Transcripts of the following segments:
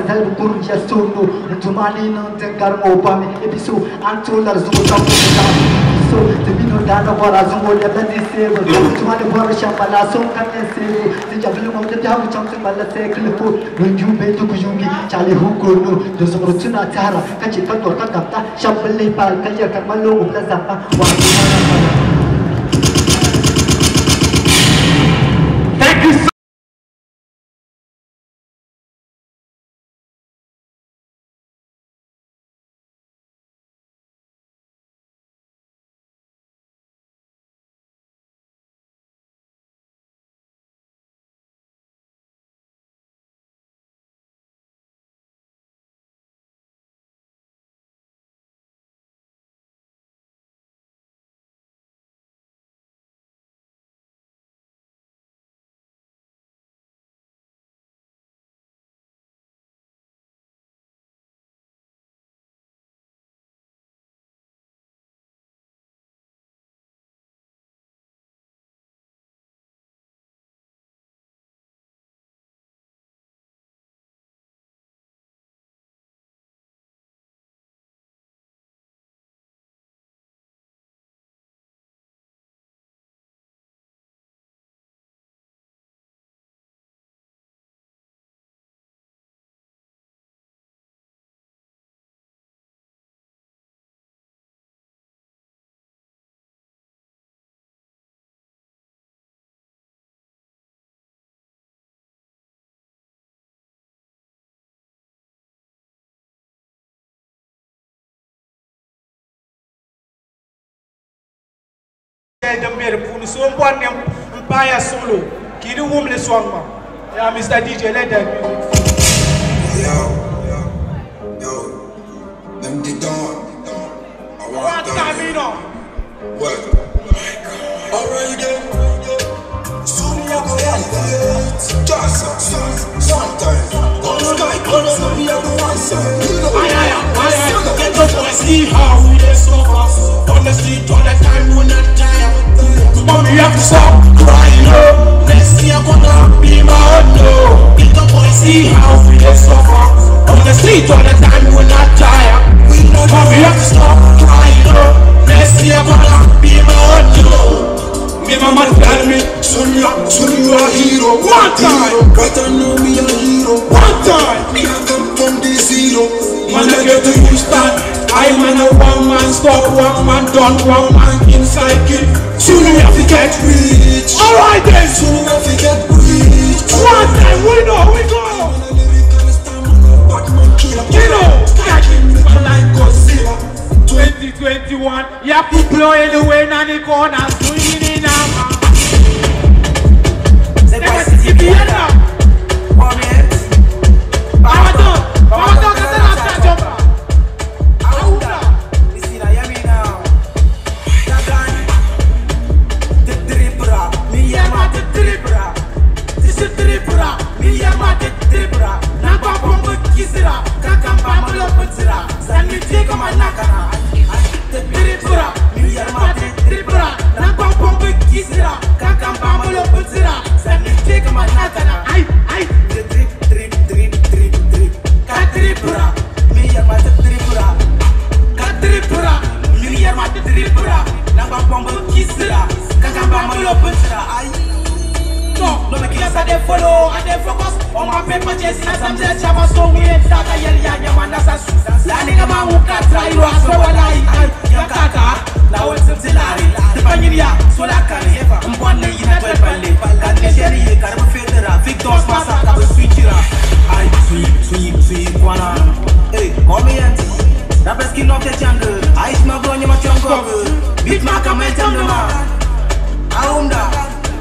bukur ya sunu Tumani nang tengkar ngopami Ebisu antular zungu tamu So tebino dana wara zungu ya badi sebo wara shambala so kanya sebo hamu cham sing bala se klipu Nunju betu kujungi chale Dosumru tuna tara Kachi kantor kakapta Shambali pal kaya kakmalu Ubla zapa Wadi de mer pour so mbon ne mpaya solo kidi wum le swangma ya mr dj let that music Yo, yo, yo, them the dawn. I what want time them. you know What? Alright then. Soon you go right. Just some, sometime. On the sky, on the sun, you go answer. You know, see how we dey suffer. On the street all the time, we not tired. But we have to stop crying, oh. Next year gonna be my own, oh. no. Get up and see how we dey suffer. On the street all the time, we not tired. But we have to stop crying, oh. Next year gonna be my own, no. Me mama tell me, Soon you, soon you a hero. One time. I know me a hero. one time. Me a come from the zero. Man, I get to Houston. I man a one man stop, one man done, one man inside kid. Soon we have to get Rich. Alright then. Soon you have to get rich. One time we know we go. You know, catching people like Godzilla. 2021, yeah, people are anywhere in the corner, swinging in a man. Never see you here now. Pamato, Pamato, que se la está chopra. Napa pombo kisira, kakamba mulo putsira. Sani tiko manakana. De tripra, mi yama de tripra. Napa pombo kisira, kakamba mulo putsira. Sani tiko manakana. Ay, ay. De trip, trip, trip, trip, trip. Ka tripra, mi yama de tripra. Ka tripra, mi yama de tripra. Napa pombo kisira, kakamba mulo putsira. Ay. No, no me quieras a de follow, a de focus On my paper chasing as I'm just chama so we ain't that I yell ya ya man that's a su La nigga man who can't try you as well I I ya kaka La wol sim silari De banyir ya so la kan hefa Mbwan ne yina twel palle Kan ne sheri ye karbu federa Victors masa kabu switchira Ay sweep sweep sweep wana Hey me auntie That best skin of the jungle I is my bro cover Beat maka main jam nama Aumda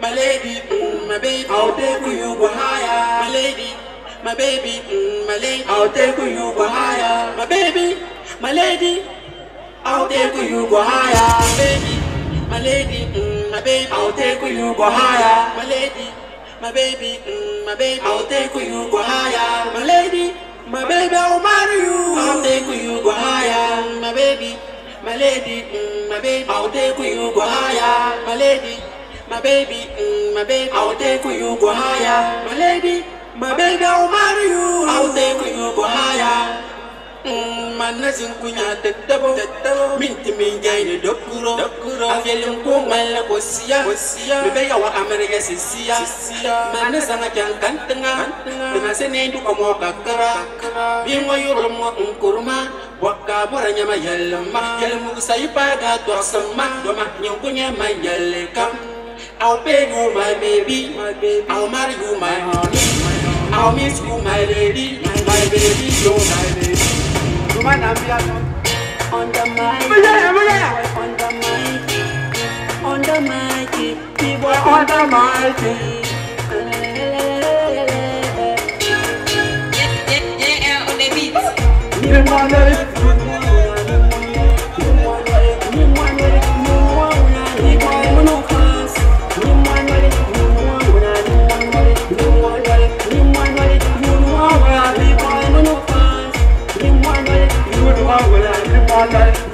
my lady, mm, my baby. I'll take you go higher, my lady, my baby, mm, my lady. I'll take you go higher, my baby, my lady. I'll take you go higher, baby, my lady, mm, my baby. I'll take you go higher, my lady, my baby, mm, my baby. I'll take you go higher, my lady, my baby. I'll marry you. I'll take you go higher, my baby, my lady, mm, my baby. I'll take you go higher, my lady, my baby, mm, my baby. I'll take you go higher, my lady, my baby. I'll marry you. I'll take you go higher. Mm, manazin kunya daddabo minti min gaini dokuro. Avyelin ko malla ko siya mi be yawa amarga sisiya manazanga kyan kantanga dana sene ndu ko mo kakara. Bi mo yoro mo nkurma wakka bora nyama yalma yalmu sai paga to sama do ma nyon kunya ma yalle kam I'll pay you my baby, my baby. I'll marry you my honey. I'll miss you my lady, my, my baby, you're my baby. Cuma nampia On the mic, Mujaya, mujaya on the mic, on the mic, people On the mic. See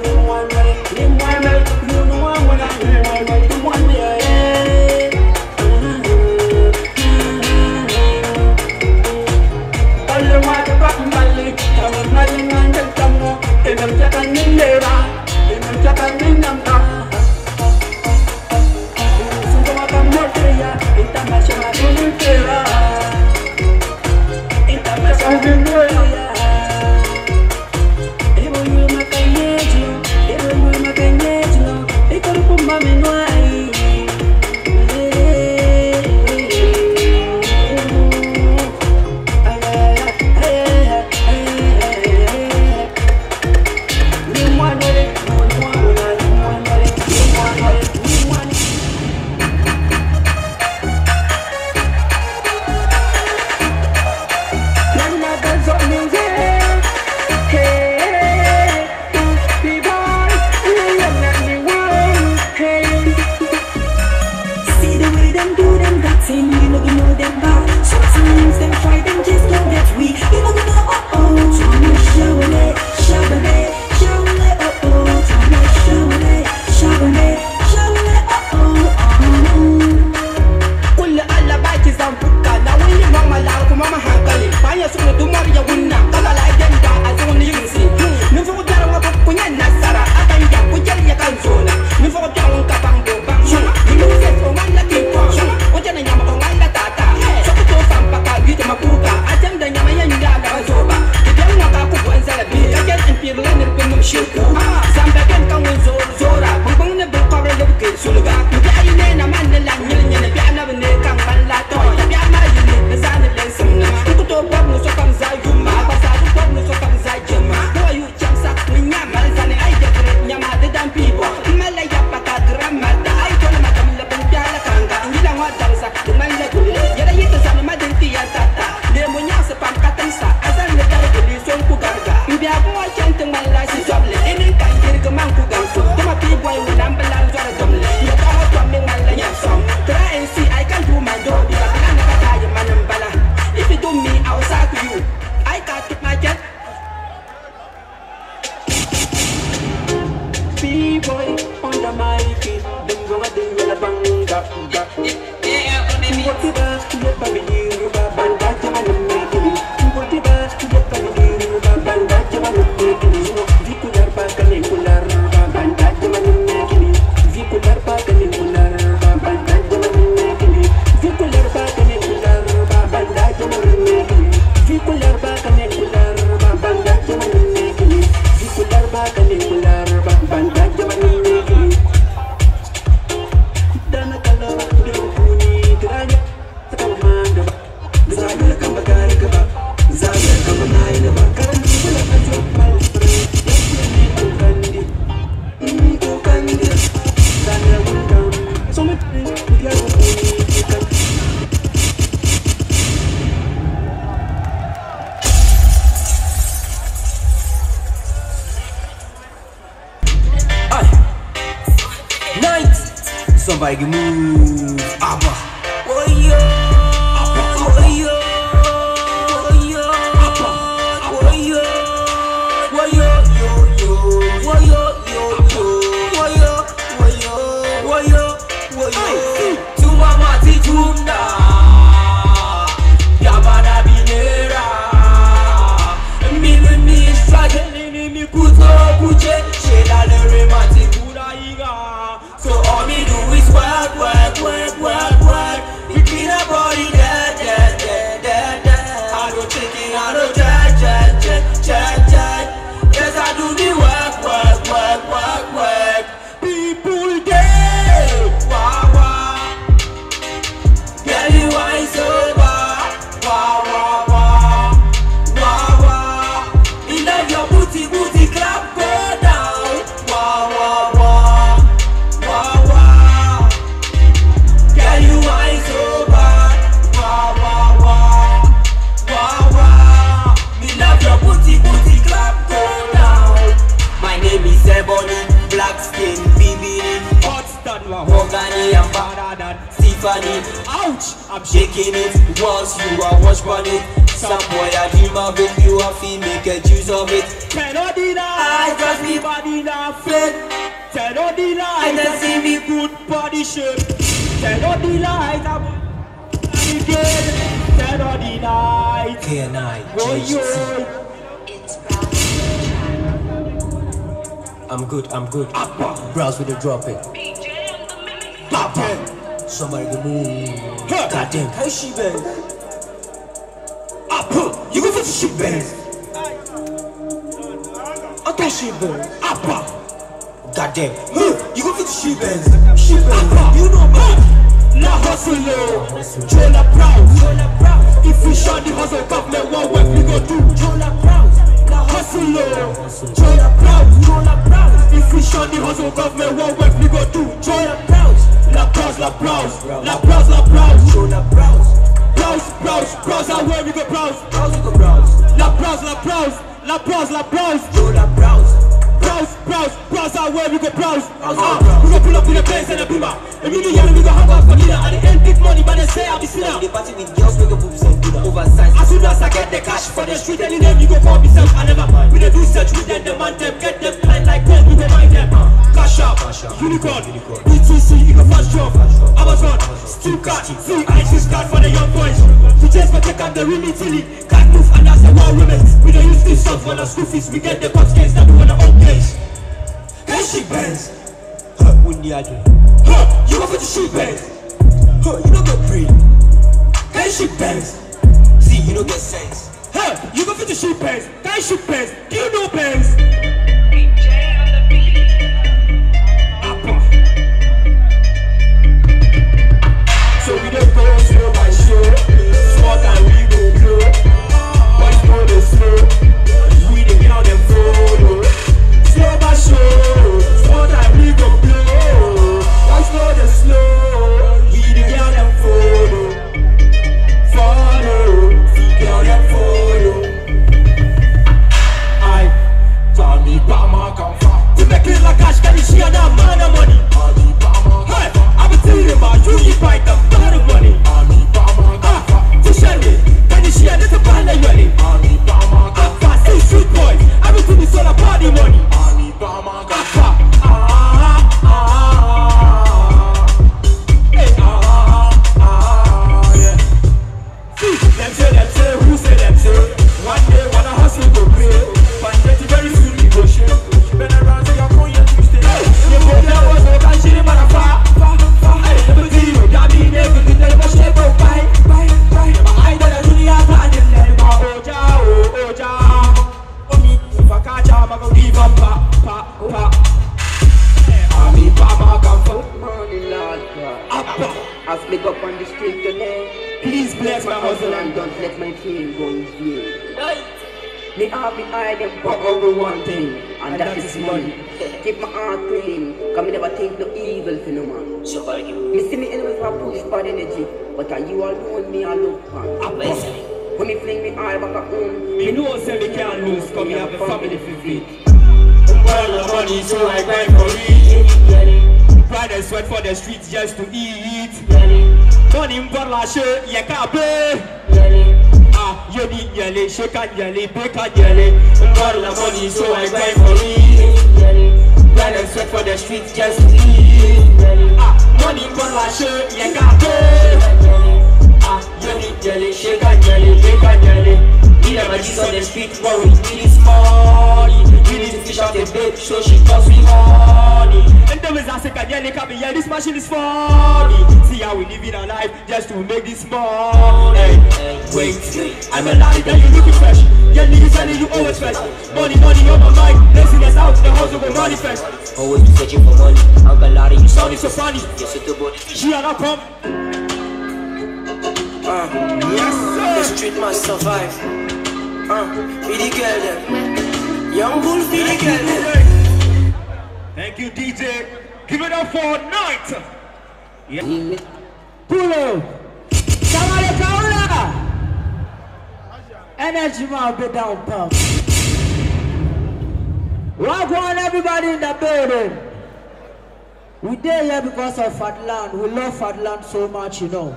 us of Fadlan. We love Fadlan so much, you know.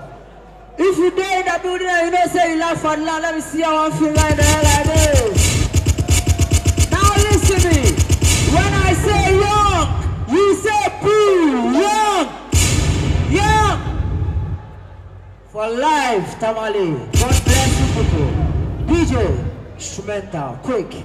If you die in the building and you know say you love Fadlan, let me see how I feel right like this. Now listen to me. When I say young, you say boo, young, young. For life, Tamale. God bless you people. DJ, instrumental, quick.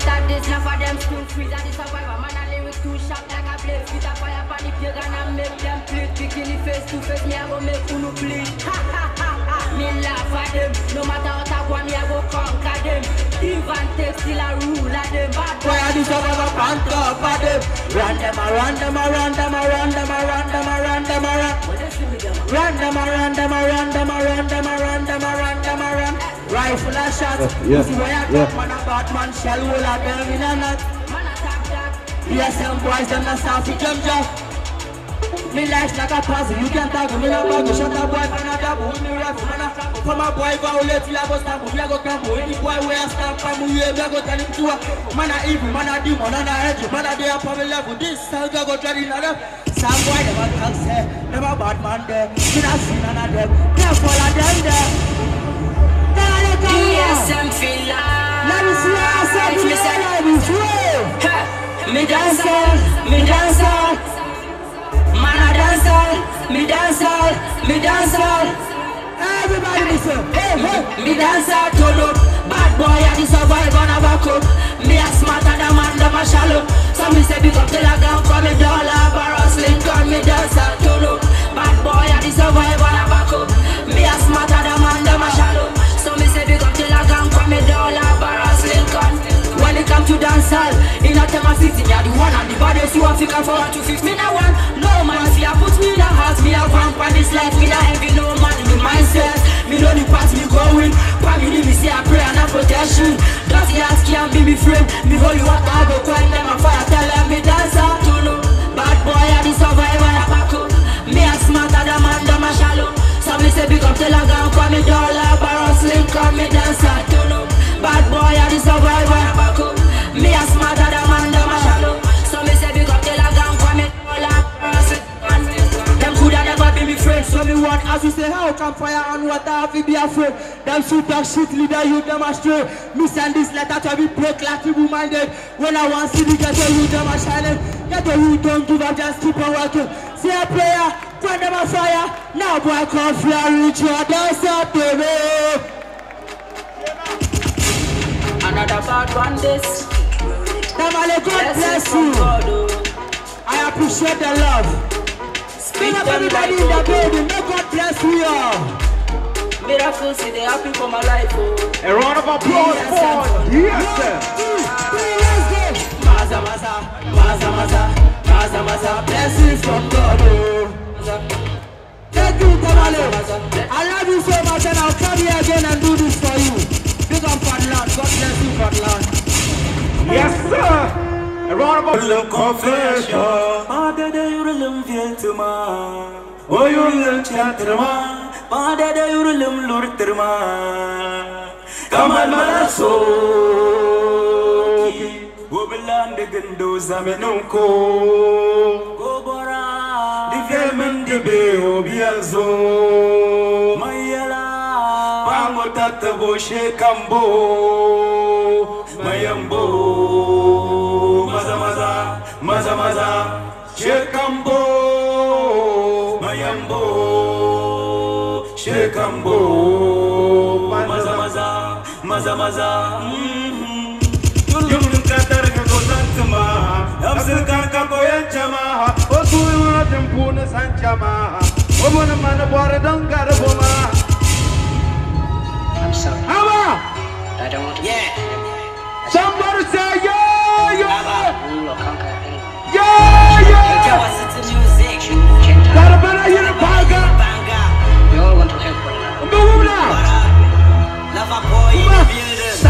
Start this, now for them school freeze and the survivor man a lyric too sharp like a blade. Fit a fire pan the pagan and make them bleed. Bikini face to face, me a go make unu bleed. Ha ha ha ha, me laugh at them. No matter what I want, me a go conquer them. Even take still a rule of them. Bad Boy, I do some of a pant up for them. Run them, a run them, a run them, a run them, a run them, a run them, a run. Run them, a run them, a run them, a run them, a run them, a run them, a run. Rifle a shot. Uh, yeah, See where I yeah. man, a bad man, shell all of them in a knot. Yes, them boys, them not start to jump jump. Me life like a puzzle, you can't talk me no bag, shut up boy, man a double, me rifle, man a From a boy violate, till I go stamp, we a go camp, any boy where I stamp, from we a go tell him to a Man a evil, man a demon, and a edge, man a day up on level, this style go try in a Some boy never talk, say, never bad man there, me not see none of them, can't follow them there DSM feel Let me I said me say life is real Me dance me dance Man a dance all, me dance all, me dance all Everybody listen, hey, hey Me dance all turn up Bad boy a the survivor na back up Me a smarter than man them a shallow So me say big up till I gone for me dollar Barras Lincoln me dance all turn up Bad boy a the survivor na back up Me a smarter than man Come to dance hall. In a time of 16 me a the one and the baddest. You a figure for one to me na one. No man see a put me in a heart. Me a vamp on this life. Me a heavy no man in the mindset Me know the path me going. Family me say a prayer and a protection. Dirty ass can't be me friend. Me holy water I go climb them a fire Tell them me dance out to know. Bad boy a the survivor a back up Me a smarter than man them a shallow. So me say big up till I gone for me dollar Barras Lincoln me dance out to know. Bad boy a the survivor a back up never be me friends So me want as you say how come fire and water have be afraid Them shoot talk shit leader you them astray Me send this letter to every broke like evil minded When I want see the ghetto you them a shining. Ghetto you don't give up just keep on working. See a prayer when them a fire. Now boy come fly reach your dance up baby Another bad one this. Them a let God bless you. Oh. I appreciate the love Big up them everybody like in the oh. building May God bless we all Miracles see they happy for my life oh. A round of applause for DSM. Maza maza, maza maza, maza maza, blessings from God. Oh. Thank you, Tamale. I love you so much, and I'll come here again and do this for you. Big up Fadlan. God bless you, Fadlan. Yes, sir. A round of applause. confession Madede yürülüm fiyatıma O yürülüm çatırma Madede yürülüm lurtırma Kamal Malaso mendoza menonko Divye mendebe obiazo Mayala Pango tatabo shekambo Mayambo Maza maza Maza maza Shekambo Mayambo Shekambo. Maza maza Maza maza mm-hmm. Yung katar ka ko santama Absir kan ka ko yanchama O suyu na tempu na sanchama O mo na mana bora dang gara boma. I'm sorry. Hava I don't want to. Yeah. Somebody say yo yo Rule or conquer Banga. We all want to help one another. Mbugula Lava boy in the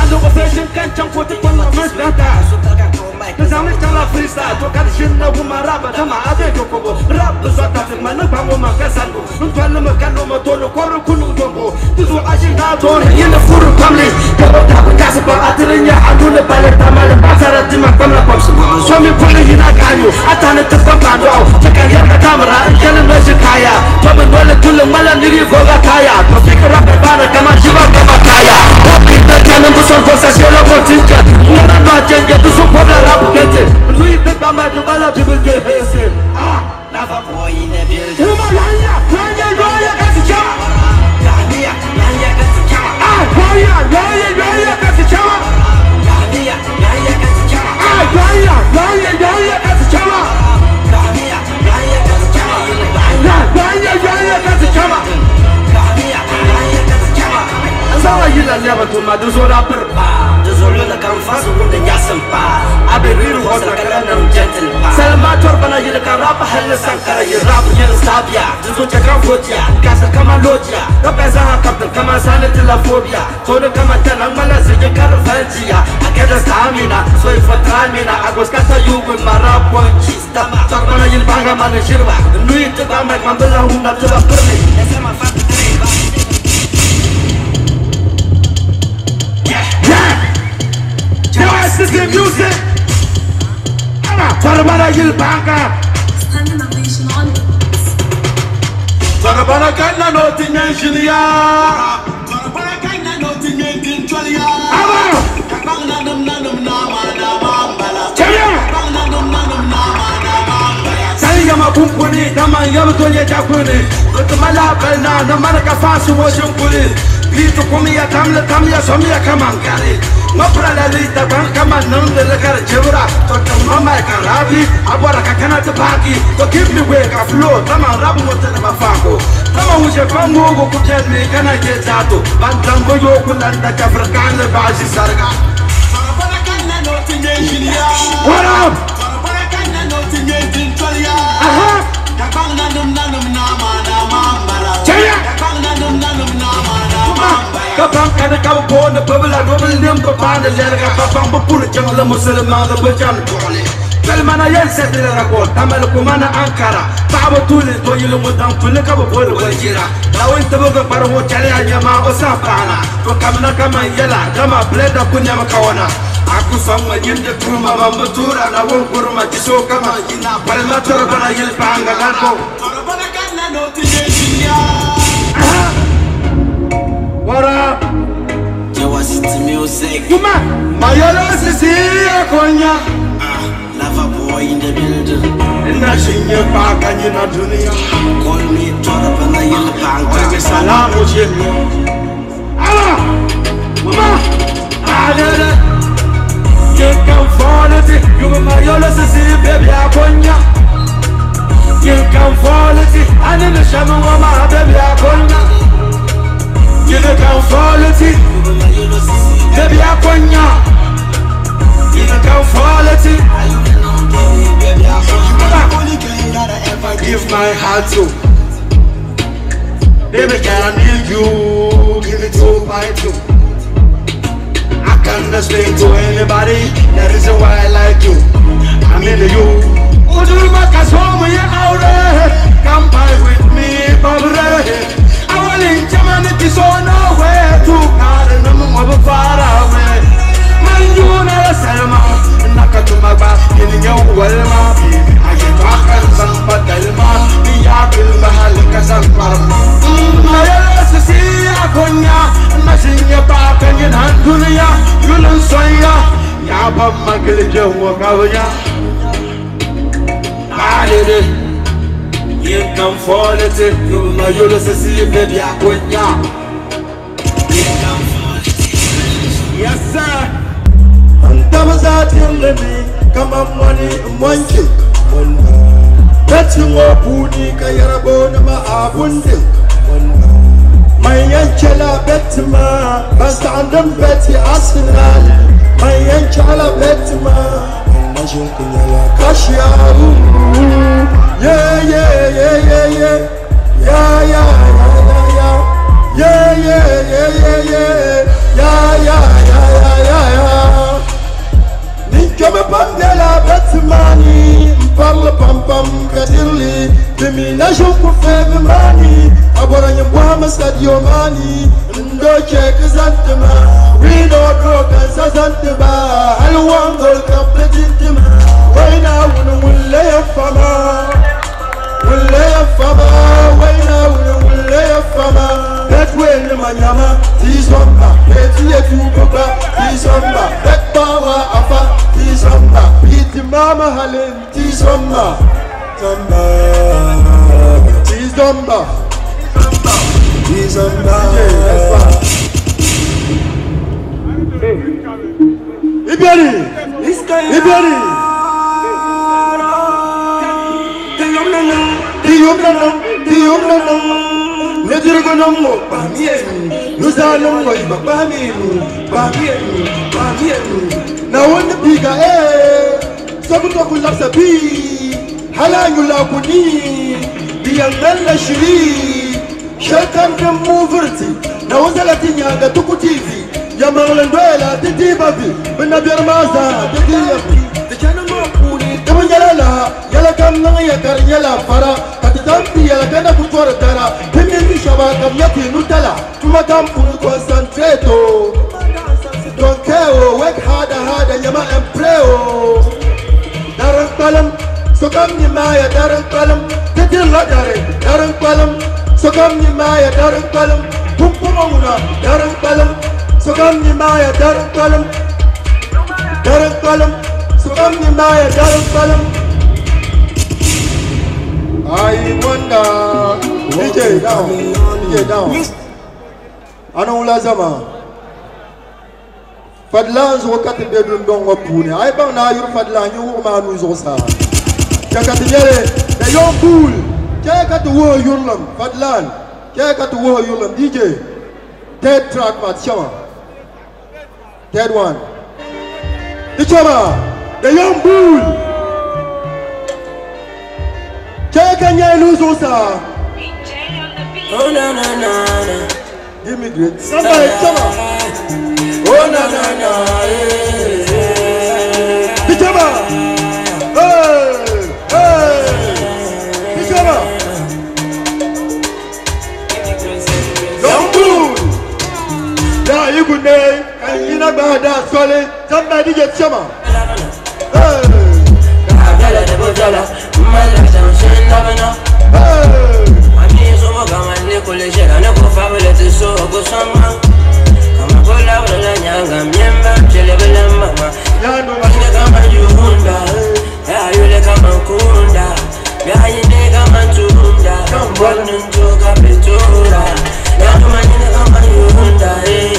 building. Sando ko fashion kan chang ko te pon ma mastata Kazangi chala freestyle to kan shin na raba tama ade ko ko rap so ta te man ba mo ma kasango nun pan ma kan ma to no ko ru kunu gongo tuzu ajin na to yin da furu kamli ka ba ta ba kasa ba atirin ya ne bale ba so mi pone hina ganyo atane ta ba ba do ta kan ya kamera kana no shi to dole tulun mala ga kaya to fikra ba ba kama jiba kama kaya Popis italiano tu son possessiono con cinque Non è macchia che tu son popla la bucchette Lui pe pa ma tu bala più che pese Ah, la fa poi in bilde Ma la la, la la la la che si chiama La mia, la mia Ah, la mia, la mia, la mia che si chiama La Ah, la mia, la mia, la Sawa yila leba tu ma du zora per Pa, dezolo na kan fasu wanda ya san pa. Abe riru hosa kala nan gentle pa. Salma torbana yila ka rapa halle sankara yi rap yin sabia Zuzo ta kan fotiya, kasa kama lojiya Ka pesa ha kaptan kama sanin tilafobia Tono kama tanan mala sijin karin fajiya A kada stamina, so yi fatramina A goskata yugun mara ponchi Stama, torbana yil banga mana shirba Nui tuba mai mambila huna tuba kurmi Esa fatu treba. Now this is the music Torbana yil banga Standing ovation on Torbana kanna noti nyanshiliya Sai yama kunkuni dama yama tonye jakuni Kutumala balna na maraka fasu woshin kuli Litu kumi tamle tam ya somi ya kamankari la lita ban kama nande le kar jebra To tamama ya karabi Abora kakana te baki To give me way ka flow Tama rabu mote na mafako Tama huje kwangu go kutel mi kana Bantango yo kulanda kafrakane baji sarga What up? Aha! Jaya! Kapang kada kau pun na pabla dobel nim ko pan de lerga kapang bupur jang la musulman da bajam tole kal mana yan se de tamal ko mana ankara. Tabo tuli to yilu mudan tuli ka bo bol wajira lawin tabo ga bar ho chale anya ma o pana to kamna kama yala kama bleda kunya makawana aku sama yinde kurma bamba tura na won kurma kiso kama ina palma tor bana yil panga? Yo, what's it to music? Kuma, mayolo sisi akonya Ah, Lava boy in the building. Ina shinye paka nyina dunia Call me Tora Bana Yellow Banga. Wage salamu chini Ala, kuma, adere You can fall it, you mayolo sisi baby akonya You can fall it, ani me shamu mama baby akonya You can fall it, baby akonya You can fall it, I give I my heart to. Baby girl, I need you. Give it two by two. I can't explain to anybody the reason why I like you. I'm into you. Uduruma kasoma ya aure. Come by with me, babre. Malin jaman it is on nowhere to Nara namu mabu fara we. Malin you nara selma Naka tuma ba yini ya uwalma Ayi bakal zamba dalma Diya bil mahal kasal parma Mayala mm, sisi akonya Nasinya bakan yin handunya Yulun soya Ya bamma gilje wakavya Malin it Yuma yulu se si baby akonya Yin kan folete Yes sir Antama zatin lemi Kama mwani mwanjik Beti ngopuni ka yarabo na maabundik Mai yancala beti ma Basta andam beti arsenal Mai yancala beti ma Kashiaru Yeah yeah yeah yeah yeah Yeah yeah yeah yeah yeah Yeah yeah yeah yeah yeah Yeah yeah yeah yeah yeah yeah Ninkeme pandela betmani Parle pam pam kadirli Demi na febe mani Abora nyembwa stadio check zantema We no go kansa zantema Alwangol kapletintima Waina wunu wulle ya fama Wulle ya fama Waina wunu wulle ya fama Betwe ni manyama Tizomba Beti yetu baba Tizomba Bet bawa afa Tizomba Biti mama halin Tizomba Zomba Tizomba Tizomba me some love. Iberi! Iberi! Diyumnana, diyumnana, nejirgo nomo pamienu, nusa nomo iba pamienu, pamienu, pamienu. Na wanda piga eh, sabu to kulapsa bi, hala yula kuni, biyangal na shiri. Shakan kan muvirti Na wazalatin ya ga tuku TV Ya manglan doela titi babi Bina biyar maza titi yabi Tikana mapuni Dama yalala Yala kam nang yakar yala fara. Kati tampi yala kana kutuwar dara Pimin ni shaba kam yaki nutala Tuma kam kunu concentrato Don't care oh Work harder harder Yama and pray oh Darang palam Sokam ni maya darang palam. Titir la dare Darang palam Sokam ni maya darang palam Pumpumanguna darang palam Sokam ni maya darang palam Darang palam Sokam ni maya darang palam I wonder DJ down DJ down. Ana ula zama? Fadlan zo kati bedroom don wa pune. Ay bang na yur fadlan yu ma nu zo sa. Jakati The young bull Kati wo yurlam Fadlan. Kati wo yurlam DJ Third track mat shama Third one. The chama The young bull. Kaya kanya nu zo sa Oh na na na na. Give me great Somebody chama Oh na na na eh. The chama Ya igu ne Kan yina gbada sole Somebody DJ chama Hey Abdala de bojala Mala jansen labana Mami somo kama eh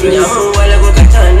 Give wale kukatana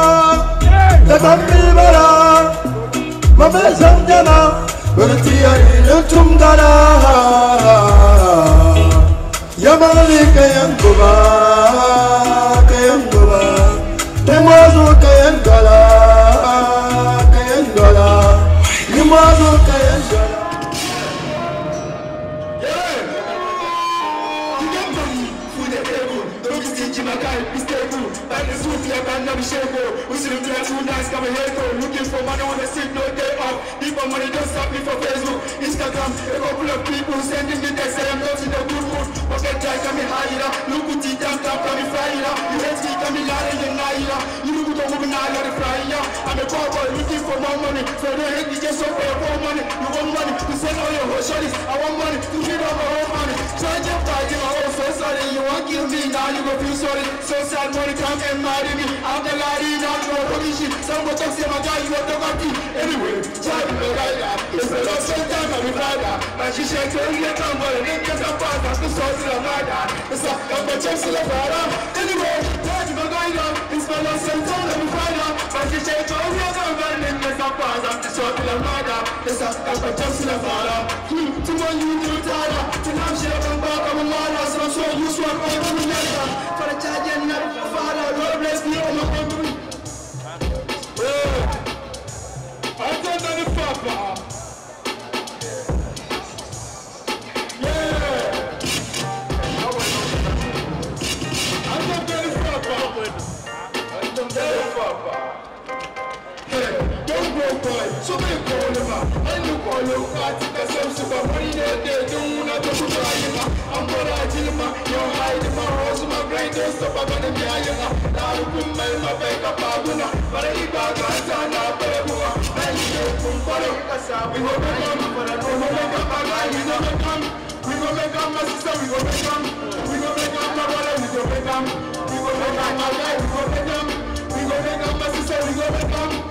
uh, walking chameleon. Iskayaro, tiyomlelong. Ipumil kanda nyambara, waza umbyara, tagbambil bala, mambezang jama, ganti yari ng tunggala. Ipumil kanda nyambara, waza umbyara, tagbambil bala, mambezang jama, Bertia ina tumgala Yamali kayan goba Kayan goba Temazo kayan gala Kayan gala Limazo kayan gala Looking for money on the street, no day off. If my money don't stop me for Facebook, Instagram, a couple of people sending me text saying I'm not in a good mood. Forget try coming higher. Look at it, damn, damn, coming fire. You hate me, coming louder than Naira. You look at the woman, I got a flyer. I'm a poor boy looking for more money. So don't hate me just so for your money. You want money to send all your whole shorties. I want money to feed all my own money. Charge your party, my own so sorry. You want kill me, now you go feel sorry. So sad money come marry me. I'm lady, now you what shit. Some go talk, say my guy, you to party. Anyway, to make it up. It's a lot of time, I'm a father. She shake to me, I'm going to get some part of the source of the mother. It's a I'm a chest of the father. Anyway, to make it up. It's my last time, I'm a father. My she shake to me, I'm going to get some part of the source of the mother. It's a hmm, I'm a chest of the father. To one you do tired. To now share from back, I'm a mother. So I'm so used to it, I'm a mother. For the child, you're not a father. Lord bless me, I'm a family. Boy. So me call him up. I look all you got. That's some super money there. They don't want to put him up. I'm gonna kill him up. You hide him up. Rose my brain. Don't stop. I'm gonna be high up. Now you come my my back up. I'm gonna. But I got guys on up. But I'm gonna. Man, you come follow. We make them. We go make them. My sister. We go make them. We go make them. My brother. We go make. We go make them. My. We go make. We go make them. My sister. We go make them.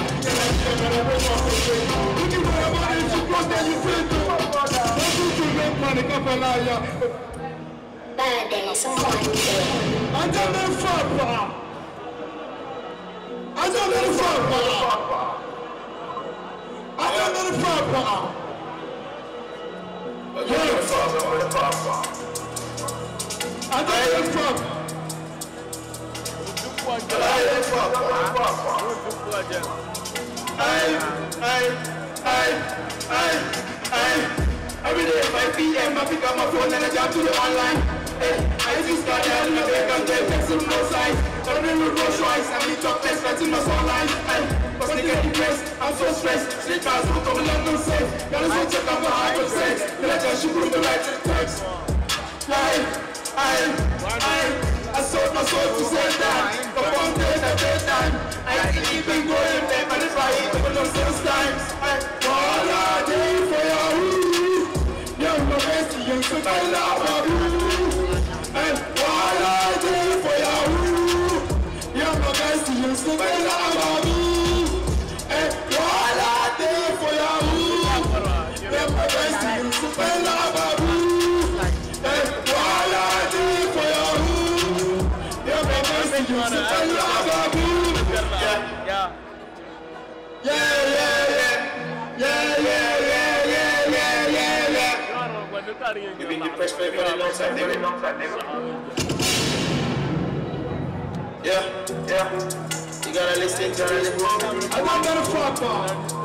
if you hate you. Can I see a man of a fucking Looking for a money to cross, Hey, hey, hey, hey, hey. Every day, 5 p.m., I pick up my phone and I jump to the online. Hey, I just got down in the back and they texting no sign. But I'm in the Rolls Royce and we talk text, that's in my online. I'm so stressed. Sleep hours will come along. Gotta go check out my high I just shoot the right text. Hey, hey, hey. I sold my soul to save that. But one day at daytime, I ain't even going back on the fight. But no six times. I did for you. Young my best, young so I love you. And all I did for you. Young my best, young so I love yeah. You've been depressed for a very long time, very long time, Yeah, yeah. You gotta listen to her. I want that fuck off.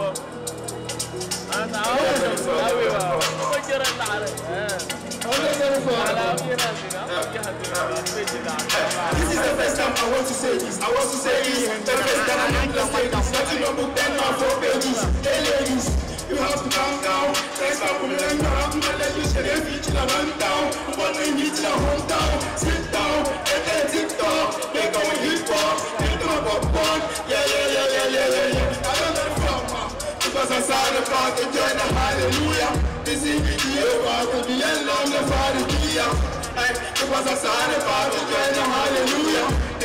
This is the first time I want to say this. I want to say this. The first time I'm not gonna say this. Nothing on book ten or four pages. Hey ladies, you have to calm down. Hometown. Sit down, and then TikTok. They going hip hop. They do my popcorn. Yeah, yeah, yeah, yeah, yeah, yeah, yeah. I don't know the fuck, man. Because I a sign of God to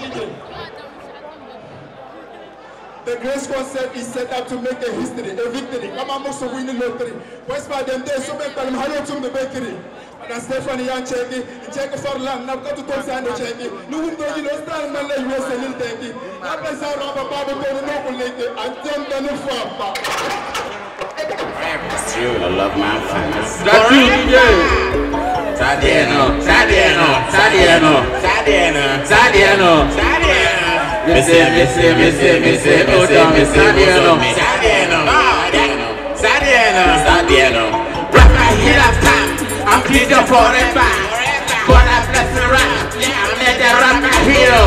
papa. The grace concert is set up to make a history, a victory. Come on, most win the lottery. West by them days, so make them hello to the bakery. And Stephanie Yan Cheki, Cheki for land, now got to talk to Andy Cheki. No one does you know, stand man like you was a little tanky. That is how Robert Baba go to know late and them done the fuck. It's true, I love my fans. That's you, DJ. Sadiano, Sadiano, Sadiano, Sadiano, Sadiano, Sadiano. Missy, missy, missy, missy, missy, missy, Sadiano, Sadiano, Sadiano, Sadiano, Sadiano. Rap my hit of time, I'm Peter forever. God I bless the rap, I'm let the rap my hero.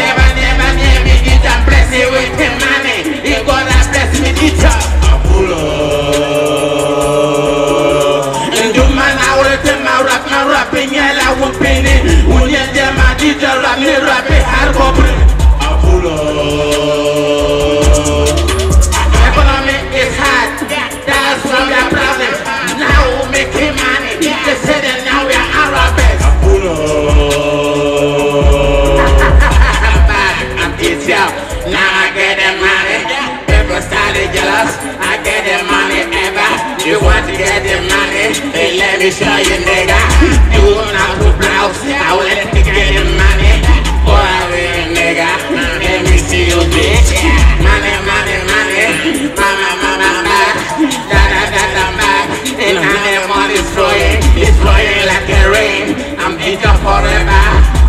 Never, never, never, get and bless me with him money. If God I bless me, get up. Nyela wumpini Unye jema dija rap ni rapi harbo bri Economy is hard That's we are problem Now we making money They say that now we are I'm back, I'm out Now I get the money People started jealous I get the money ever You want to get the money Hey, eh, let me show you nigga rain I'm bitter forever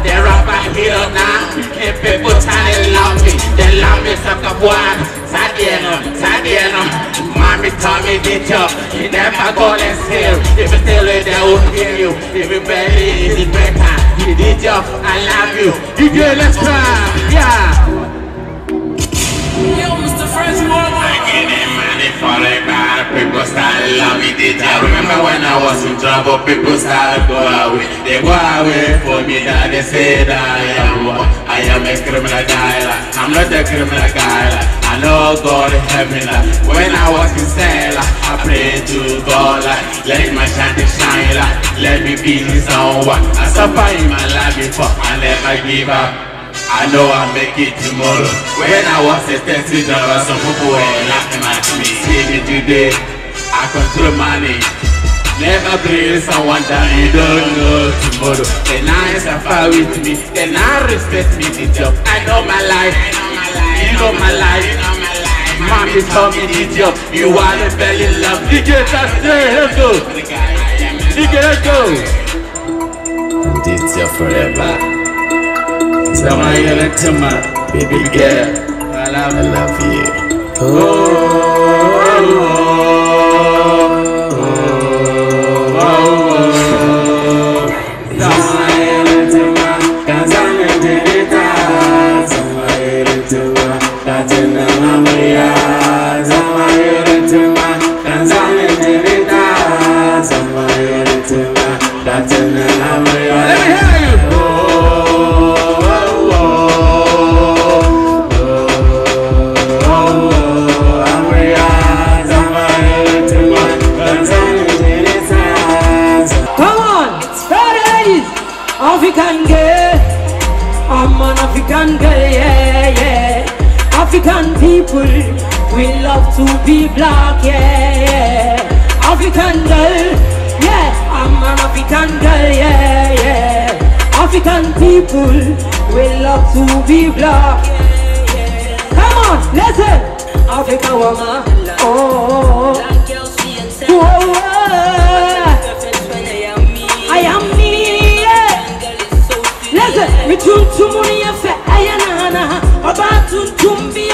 The rapper hero now. And people trying to love me They love me suck up one Sadiano, Sadiano Mommy told me this up You never go and steal If you steal it they will hear you. If you barely is it better. You did job, I love you. You get let's try, yeah. Yo, Mr. Fresh I get that money forever People start me did I remember when I was in trouble People start go away They go away for me that they say that I am what I am a criminal guy. Like, I'm not a criminal guy. Like, I know God help me like, When I was in cell like, I pray to God like Let my shanty shine. Like Let me be someone I suffer in my life before I never give up I know I'll make it tomorrow. When I was a taxi driver, some people were laughing at me. See me today, I control money. Never bring someone down, you don't know tomorrow. The nights are far with me, then I respect me the job. I know my life, you know my life. Mommy told me the job, you are the belly love. DJ, that's let's go. DJ, go. Your forever. Yana tuma, baby girl, I love, you. Oh, oh, oh, oh, oh. Teneta. Sama yana tuma, katina mamaya. Sama yana tuma, people, we love to be black, yeah, yeah. African girl, yeah, I'm an African girl, yeah, yeah. African people, we love to be black, yeah. Come on, listen, African woman, oh, oh, oh. Whoa. I am me. yeah. Listen, me tun tumuni ya fe ayana na. Oba tun tumbi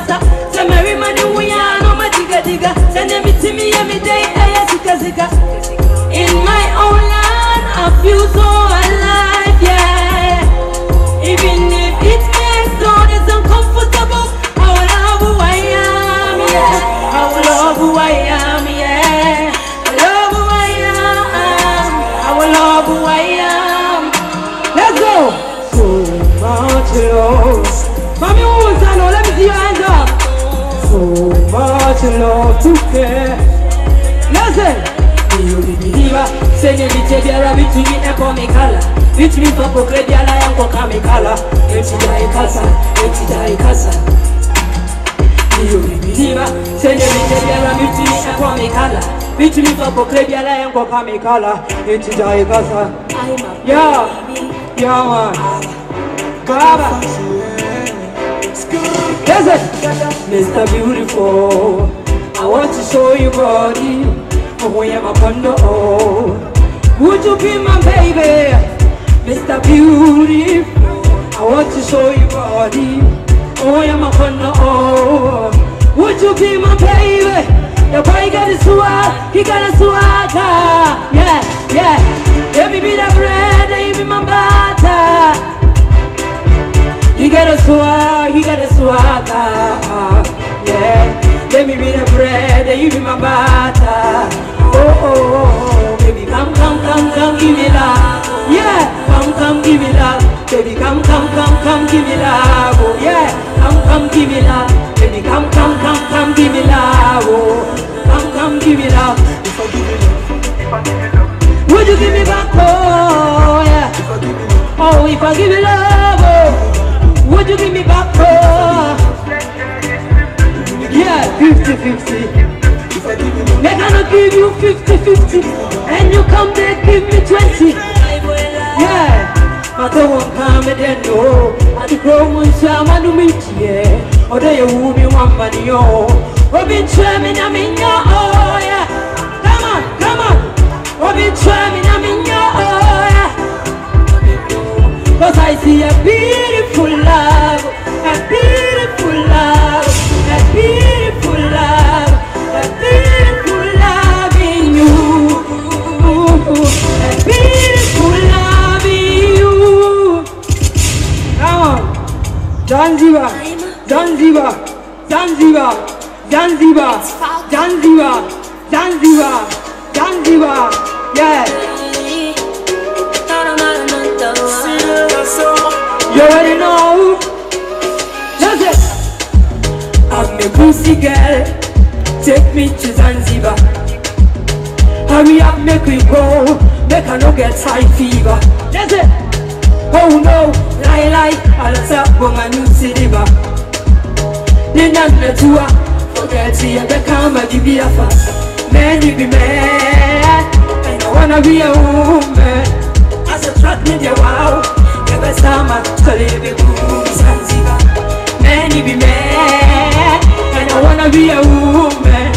mata sɛ mɛrima ne ho yɛ a diga ɔmadigadiga sɛ ne metimi yɛ me dɛn ɛyɛ sikasika in my own land I feel so happy. know to care. Listen. Senye biara bitu yine mikala. Bitu nipa pokre biara kamikala. Eti eti senye biara bitu yine mikala. Bitu nipa pokre biara kamikala. Eti man Baba Mr. Beautiful, I want to show you body. Oh, yeah, my condo. Would you be my baby, Mr. Beautiful? I want to show you body. Oh, yeah, my oh. Would you be my baby? The boy got a swag, he got a swagger. Yeah, yeah. Let me be the bread, let me be my butter. He got a swag, he got a swagger. Yeah. Let me be the bread, and you be my butter. Oh, oh, oh, oh. baby, come, come, come, come, give me love. Yeah, come, come, give me love. Baby, come, come, come, come, give me love. Oh, yeah, come, come, give me love. Baby, come, come, come, come, give me love. Oh, come, come, give me love. If I give you love, if I give you love, would you give me back? Oh, yeah. If I give you love, oh, if I give you love, oh, would you give me back? Oh. Yeah, 50 50. They gonna give you 50 50. And you come there, give me 20. Yeah. Mata won't come and then no. I the grow one sham and do meet yeah. Or they will be one money, yo. Robin Tramin, I mean, oh, yeah. Come on, come on. Tramin, I mean, oh. Cause I see a beautiful love, a beautiful love, a beautiful love, a beautiful love in you, a beautiful love in you. Come on, Zanzibar, Zanzibar, Zanzibar, Zanzibar, Zanzibar, Zanzibar, Zanzibar, yeah. You already know. Listen. I'm a pussy girl. Take me to Zanzibar. Hurry up, make we go. Make I no get high fever. Listen. Oh no, lie lie. I'll stop when I new city bar. Nina Natua. Forget you, become a fuck. Man, you be mad. And I wanna be a woman. i As a track media, wow. And I wanna be a woman.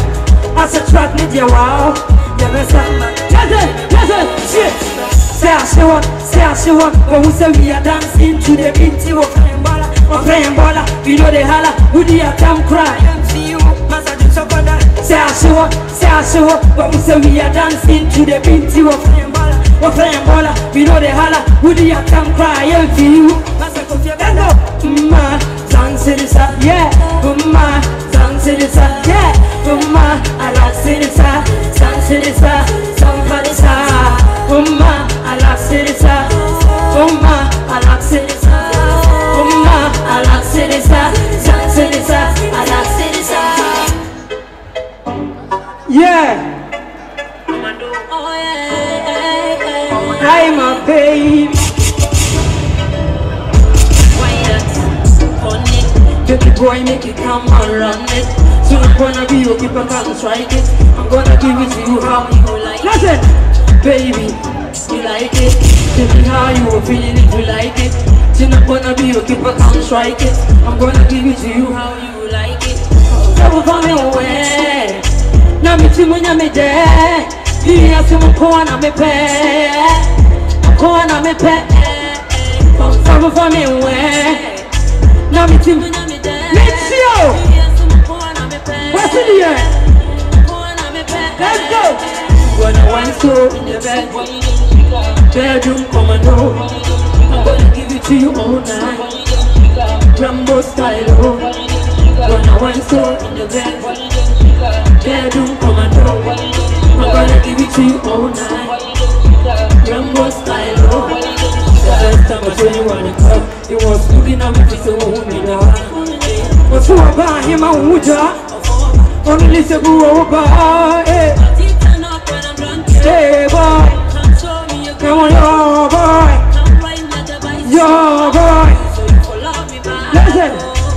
As a track media, wow. Never summer. Listen, listen, shit. Say I show up, say I show up. But we say we are dancing to the beat, we playing know they holla, we the time cry. Say I up, say I up. But we say we are dancing to the beat, baller, we playing baller. We know they holla, we the time cry. And for you, let's go. Mma, Zanzibar, yeah. Mma, Zanzibar, yeah. Mma, I like Zanzibar, Zanzibar, somebody sa. Mma, I like Zanzibar. Mma, I like Zanzibar. Mma, I like Zanzibar, Zanzibar, I like Zanzibar. Yeah. Oh, Hi, my baby. Baby boy, make it come and run it. So I'm gonna be your keeper, can't strike it. I'm gonna give it to you how you like it. Listen, baby, you like it. Tell me how you were feeling if you like it. So I'm gonna be your keeper, can't strike it. I'm gonna give it to you how you like it. Never find me away. Na miti mwenye meje. Ili asimu kwa na mepe. Kwa me! What's in? Let's go! Gonna one so in the bed. Bedroom. I'm gonna give it to you all night. Rambo style. oh. Gonna one so in the bed. Bedroom. I'm gonna give it to you all night. Rambo style. The first time I you on the club, you was looking at me just woman now. What's wrong about him? I would ya? Only say go over, eh. Hey boy, come on, yo boy, yo boy. Listen,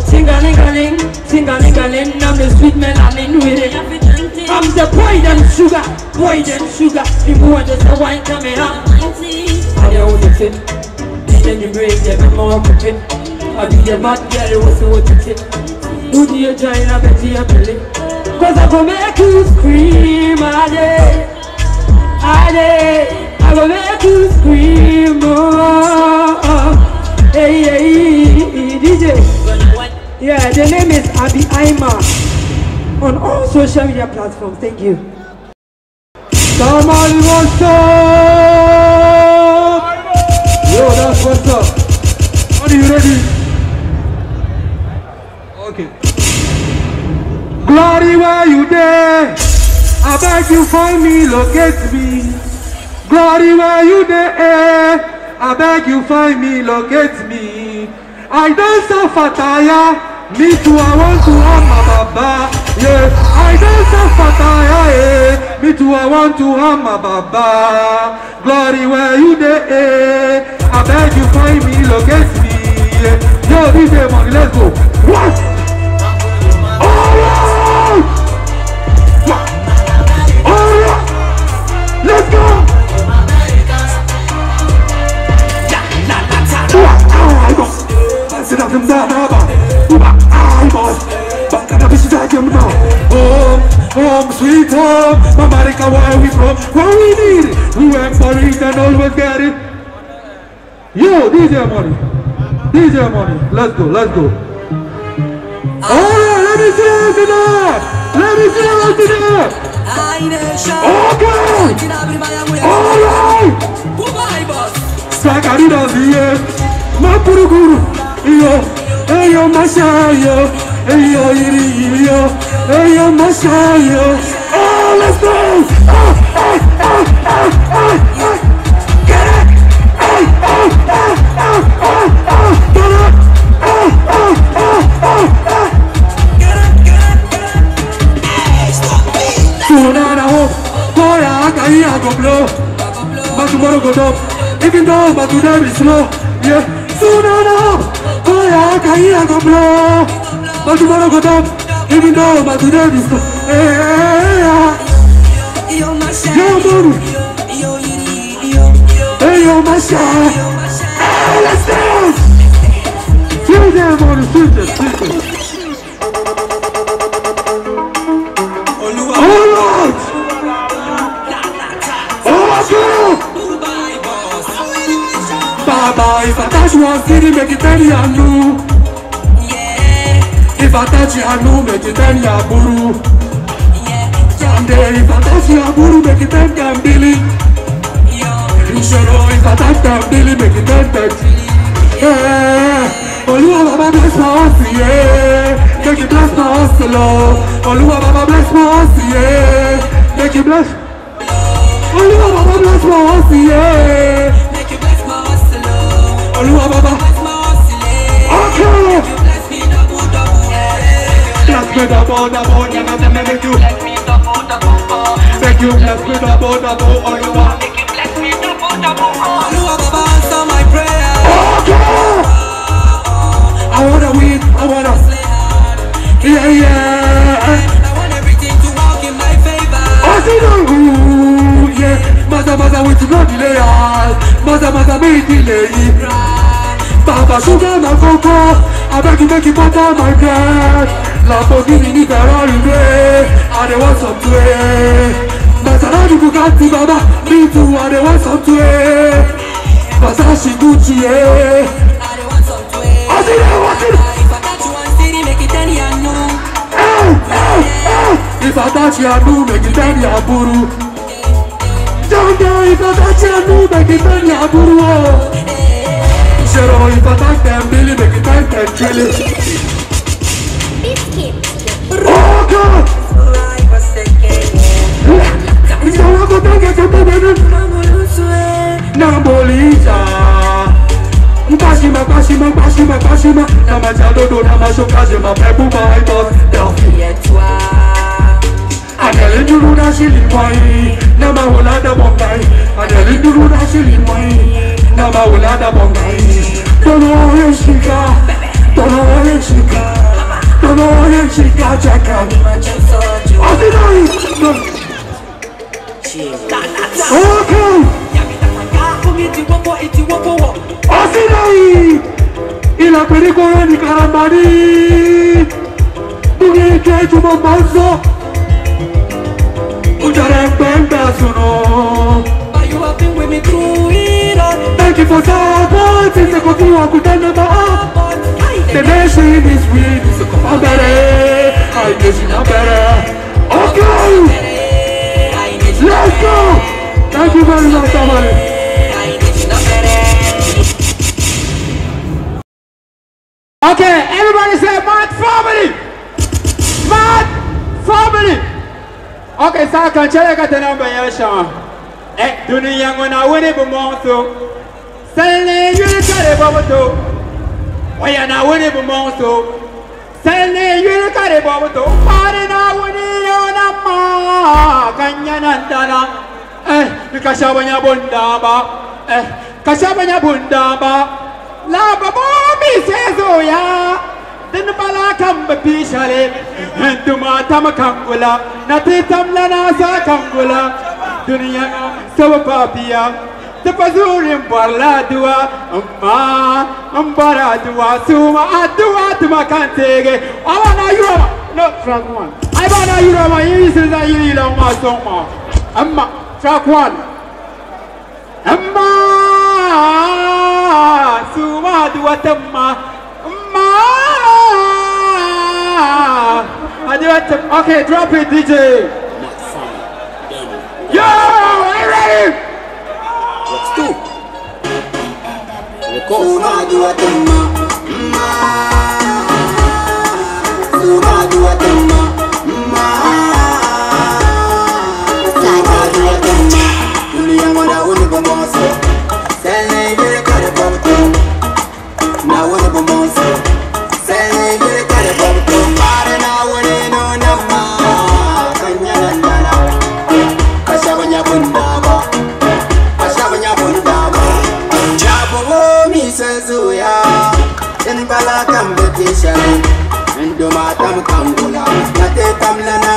sing a ling a ling, sing a ling a ling. I'm the sweet melanin with it. I'm the them sugar, them sugar. The boy just a wine coming up. I don't the tip, then you break them more cooking. I be the bad girl who's so tip. Do the join a bet your belly. Cause I go make you scream all day, all day. I go make you scream, oh, hey, hey, DJ. Yeah, the name is Abby Aima on all social media platforms. Thank you. Somebody wants up. You ready? Okay. Glory, where you there? I beg you find me, locate me. Glory, where you there? I beg you find me, locate me. I don't suffer tire. Me too, I want to have my baba. Yeah, I don't suffer tire. Yeah. Me too, I want to have my baba. Glory, where you there? I beg you find me, locate me. Yeah. Yo, DJ money, let's go. What? Alright! Alright! Let's go! Sit up and down, I boss. Back at the bitches I can know. Home, home, sweet home. America, where we from? Where we need it. We went for it and always get it. Yo, DJ money. DJ money. Let's go, let's go. Alright, let me see you tonight. Let me see you tonight. Okay. Alright. Sakari does the Mapuruguru. Yo, hey yo, Mashayo. Hey yo, yiri yiri yo. Hey yo, Mashayo. Oh, let's go. Oh, oh, oh, oh, oh, Sunana ho, boya kai agoblo. Matumoro go up, even though Matudem is slow. Yeah, Sunana ho, boya kai agoblo. Matumoro go up, even though Matudem is slow. Yeah, yo Moru, hey yo Masha, hey let's dance. Feel them on the future, future. Baba, if I touch one city, make it ten ya nu. If I touch ya nu, make it ten ya buru. Someday, if I touch ya buru, make it ten ya billy. Ishoro, if I touch ya billy, make it ten thirty. Yeah. Olúwa bàbá bless my house, yeah. Make it bless my house, Lord. Olúwa bàbá bless my house, yeah. Make it bless. Olúwa bàbá bless my house, yeah. Olúwa bàbá. Okay. Bless me double, double, yeah, I'm gonna make you. Make you bless me double, my prayer. I wanna win, wanna. Yeah, yeah. I want everything to work in my favor. I see the ooh, yeah. Maza maza with no delay, ah. Maza maza make delay. Baba sugar my coco, I beg you make you butter my bread. Lamborghini ni Ferrari way, I dey want some way. Maserati Bugatti baba, me too, I dey want some way. Versace Gucci, yeah. I see that, I see that. If I catch you one city, make it ten ya nu. If I touch your new, make it ten ya buru. Don't go if I touch your new, make it ten ya buru. Oh. Zero if I touch them, Billy, make it ten ten trillion. Oh God! It's all about to get to the Nambolija. Mpashima, pashima, pashima, pashima. Namajadodo, namashokaje, mapepu, my boss. Delphi. Toi. duru da shilimai na maula da bongai Adali duru da shilimai na maula da bongai Dono yin shika Dono yin shika Dono yin shika Chaka Asinai Okay Asinai Ila pericolo di Carambani Dungi che tu bombazo Ujare bembe sono You have been with me through it for support Since kutana ba The nation is weak better Okay Let's go Thank you very much somebody Okay, everybody say Mad Family! Mad Family! Okay, sa kan chere ka tana bayan shan. Eh, duniya ngona wani bu monso. Sele yuri kare babuto. Waya na wani bu monso. Sele yuri kare babuto. Pare na wani yona ma kanya nandana. Eh, kashabanya bunda ba. Eh, kashabanya bunda ba. La babo mi sezo ya. Din bala kan ba fishale. Duma ta makangula. Na titam lana sa kangula. Duniya na saba papiya. Tafa zurin barla duwa. Amma an bara duwa. Suma aduwa tuma kan tege. Awa na yura ma. No, track one. Ai ba na yura ma. Yi sun za yi lan ma son ma. Amma, track one. Amma suma duwatamma amma aduwatam okay drop it DJ Yo, are you ready? Let's do. Suma duwatamma amma Suma duwatamma amma Suma duwatamma Dunia mwana uni bomoso kangula Na te tam la na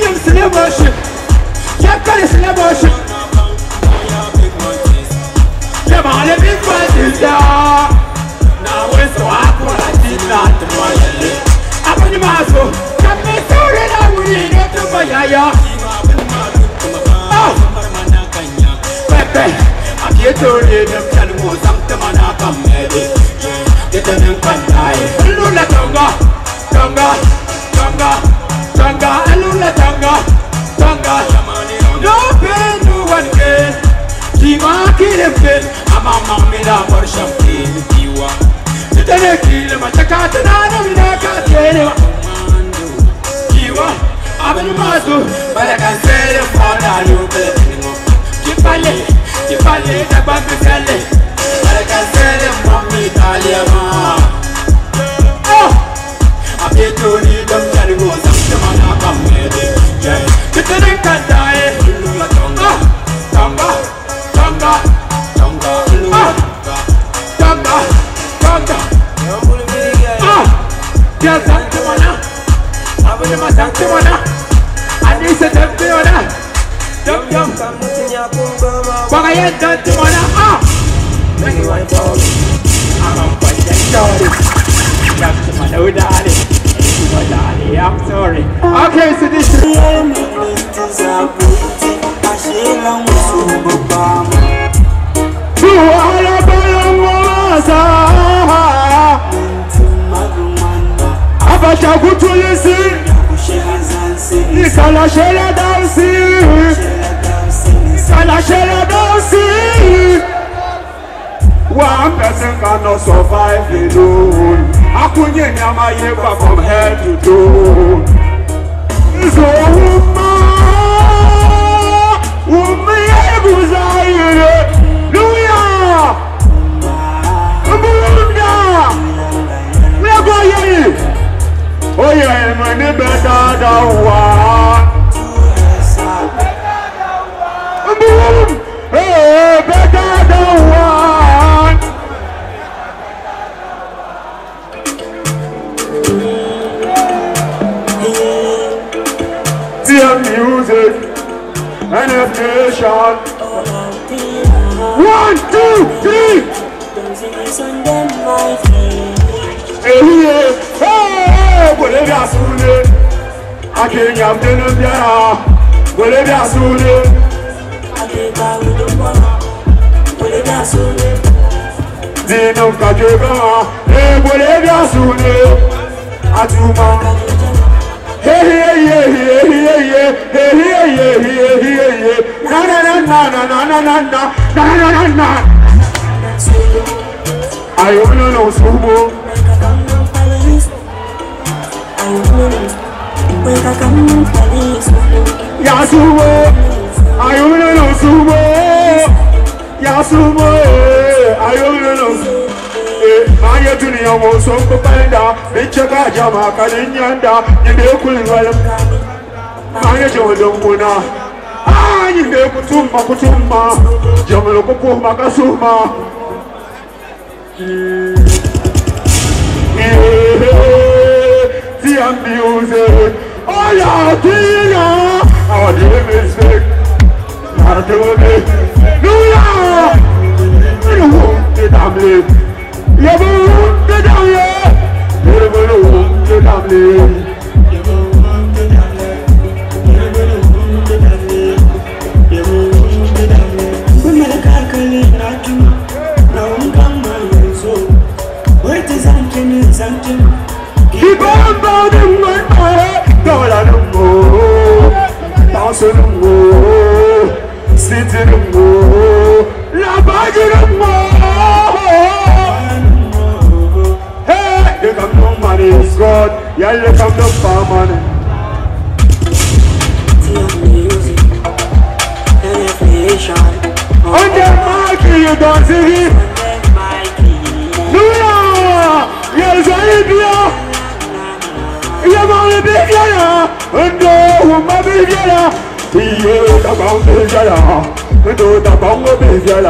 yem slow motion Yeah kind of slow motion Yeah man, the big boys is there. Now we're so awkward, I did not know you I'm on the maso Come me sorry, now we need not to buy ya. Oh Pepe ke tanga tanga tanga tanga. Tanga tanga. No pain no one ci balle daban bi selle barkal seede moom mi taaliya ma ah! abe toni dom jargo sam sama na kam me de jay kitare kandaye lu la ah! tonga tonga tonga tonga lu tonga tonga tonga ah! Ya santi se tempe mana. Ah. I'm a fucking dirty. To my new daddy. My I'm sorry. Okay, so this is. Ìsàlà ṣe lọ dáhùn sí. Ìsàlà ṣe lọ dáhùn. One person cannot survive alone. Akunye ni a máa yé from head to toe. Ìṣòwò máa wùmí ẹ̀gúsà yèrè lóyà. Mbúrúdà. Mẹ́kọ̀ọ́ yẹ̀yẹ̀. Oh yeah, my oyè ẹ̀mọ Better dáadáa wá. bẹ́ẹ̀ dáadáa wá. Dear music and a nation. One, two, three. Hey, yeah. hey, wole bi asule. Akenya mdenu biara. Wole bi asule. Dinu kajega. Hey, wole bi asule. Atuma. Hey, hey, hey, hey, hey, hey, hey, hey, hey, hey, hey, hey. Na na na na na na na na na na na na na. Yasumo, kama mfalisi Ya sumo Ayumino no sumo. Ya sumo Ayumino no sumo. Eh, Manya dunia mo so kupenda Bichaka jama kalinyanda Ninde kulinwala Manya jodo muna ah, Nyinde kutuma. Kutuma Jamalo kukuma kasuma Yeah Caribbean music. Oh, yeah, Tina. I want do mistake. I do it. No, yeah. You won't get up You won't get up You won't get up Babanın mı? Dolanın mı? Dansının mı? Sitinin mı? Labacının mı? Hey, here come. Yeah, የማን ቢገራ እንደው መቢገራ ብዬ ጠባው ቢገራ እንዶ ጠባው ቢገራ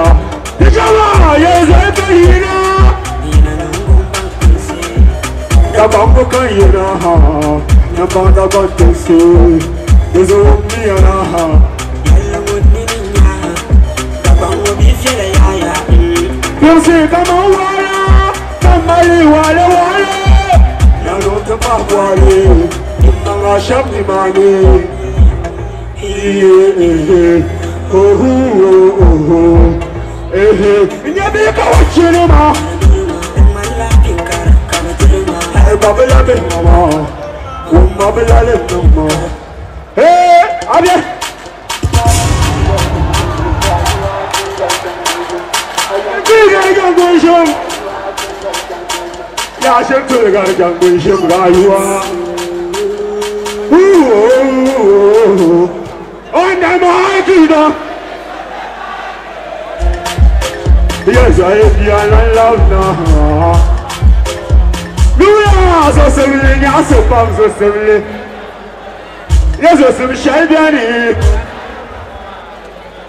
ይገባ የዘበይና ጠባው ከይና ነባ ጠባደሴ የዞሚያና Yo sé cómo wala, cómo le wala wala tó bá wọ ayé ara ṣẹ́mi máa ní oh oh oh oh oh ìyẹn bí káwọ́ ṣeré mọ́. Babilale mama, o babilale mama. Hey, abie. Big organization ya shimfir gargangun shin rayuwa wanda mahaifi na yes i feel i love now Luya so simli ya so pam so simli Ya so sim shay bani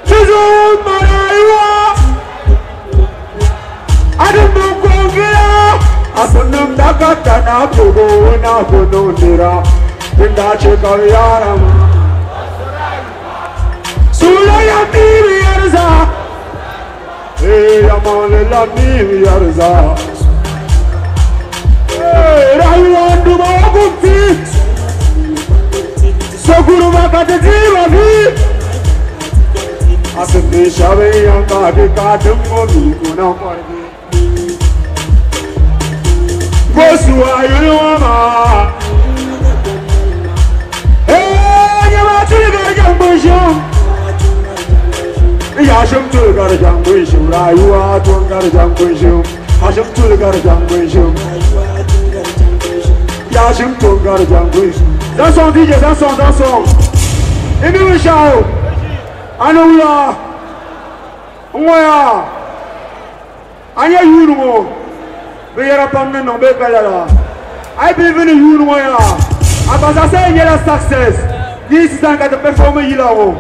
Tuzum maraywa Adum ko gira Asunum dakata na pugo na puno nira. Pinda ya miri yarza. Hey, amale la miri yarza. Hey, rayuwa nduma gumti. Sokuru makate jiwa vi. Asante shabe yanga de kadum mo mi kuna kwarbi. Gosu ayunu ama. Hey, yama tuli jambo shum. Ya shum tuli gar jambo shum. Rayuwa tun gar jambo shum. Hashim tuli gar jambo shum. Ya shum tun gar jambo shum. That song DJ, that song, that song. Imi wishao. Anu ya. Ngoya. Anya yunu mo. Be yara pamne no be kalala. I believe in you ngoya. Abasa say yela success. This is anga the perform yila wo.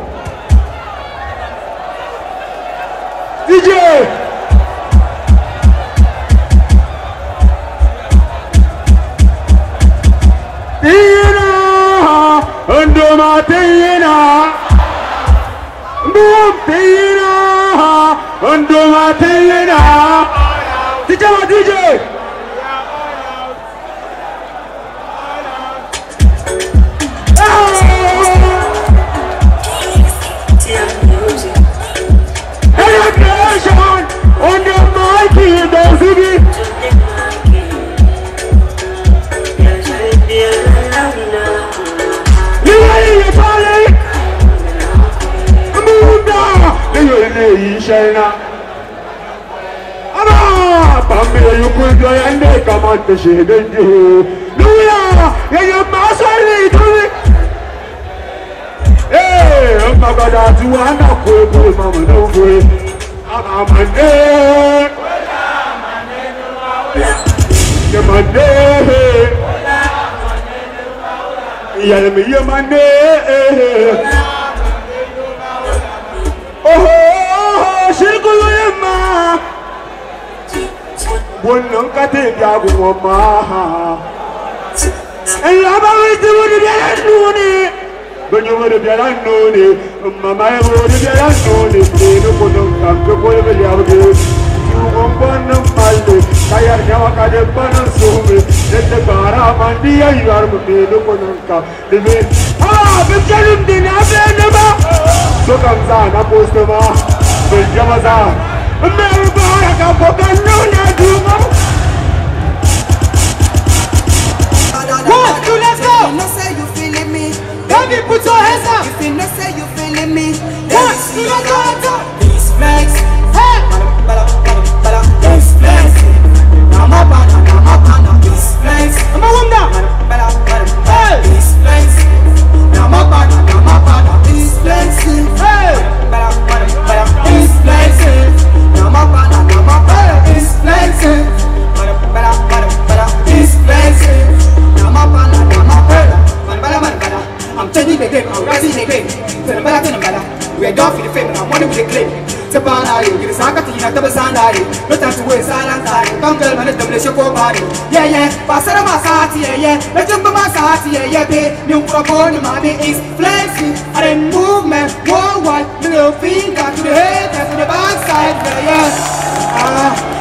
DJ. Tina, Ndoma Tina, Boom Tina, Ndoma Tina. DJ, my DJ. Education on the mic, those Shaina. Ama pambira yukujo yande kamante shedenje. Luya yeye maswali tuli. Eh, magada tuwana kwe kwe mama nongwe. Ama mande. Yamande. Yalmi yamande. Oh, shirku yamma. Wannan kate ya gumo ma. Allah ba wai ti wani da nuni. Banyo wani da nuni. Mama ya wani da nuni. Ne no ko don ka ko ko ya ya bu. Tugon banan malle. Kayar nyawa ka de banan sume. Nete bara mandi ya yar mu ne no ko don ka. Debe. Bi jalum din abe ne ba. So kan za you you Baby, put your hands up. if you say you feeling me, One, two, let's go, let's flex, Hey, bala, flex. I'm up and I'm up and these flex. I'm a bala Hey. these flex. I'm up and I'm up and these flex. Hey, and these flex. Bala bala bala bala, these flex. I'm changing the game, I'm rising the game. We're for the fame and I'm you a. No time to waste. Come girl, the. Yeah, yeah, yeah, yeah. Let's jump yeah, yeah, flexing. Movement. Middle finger to the head, to the backside, yeah. Ah,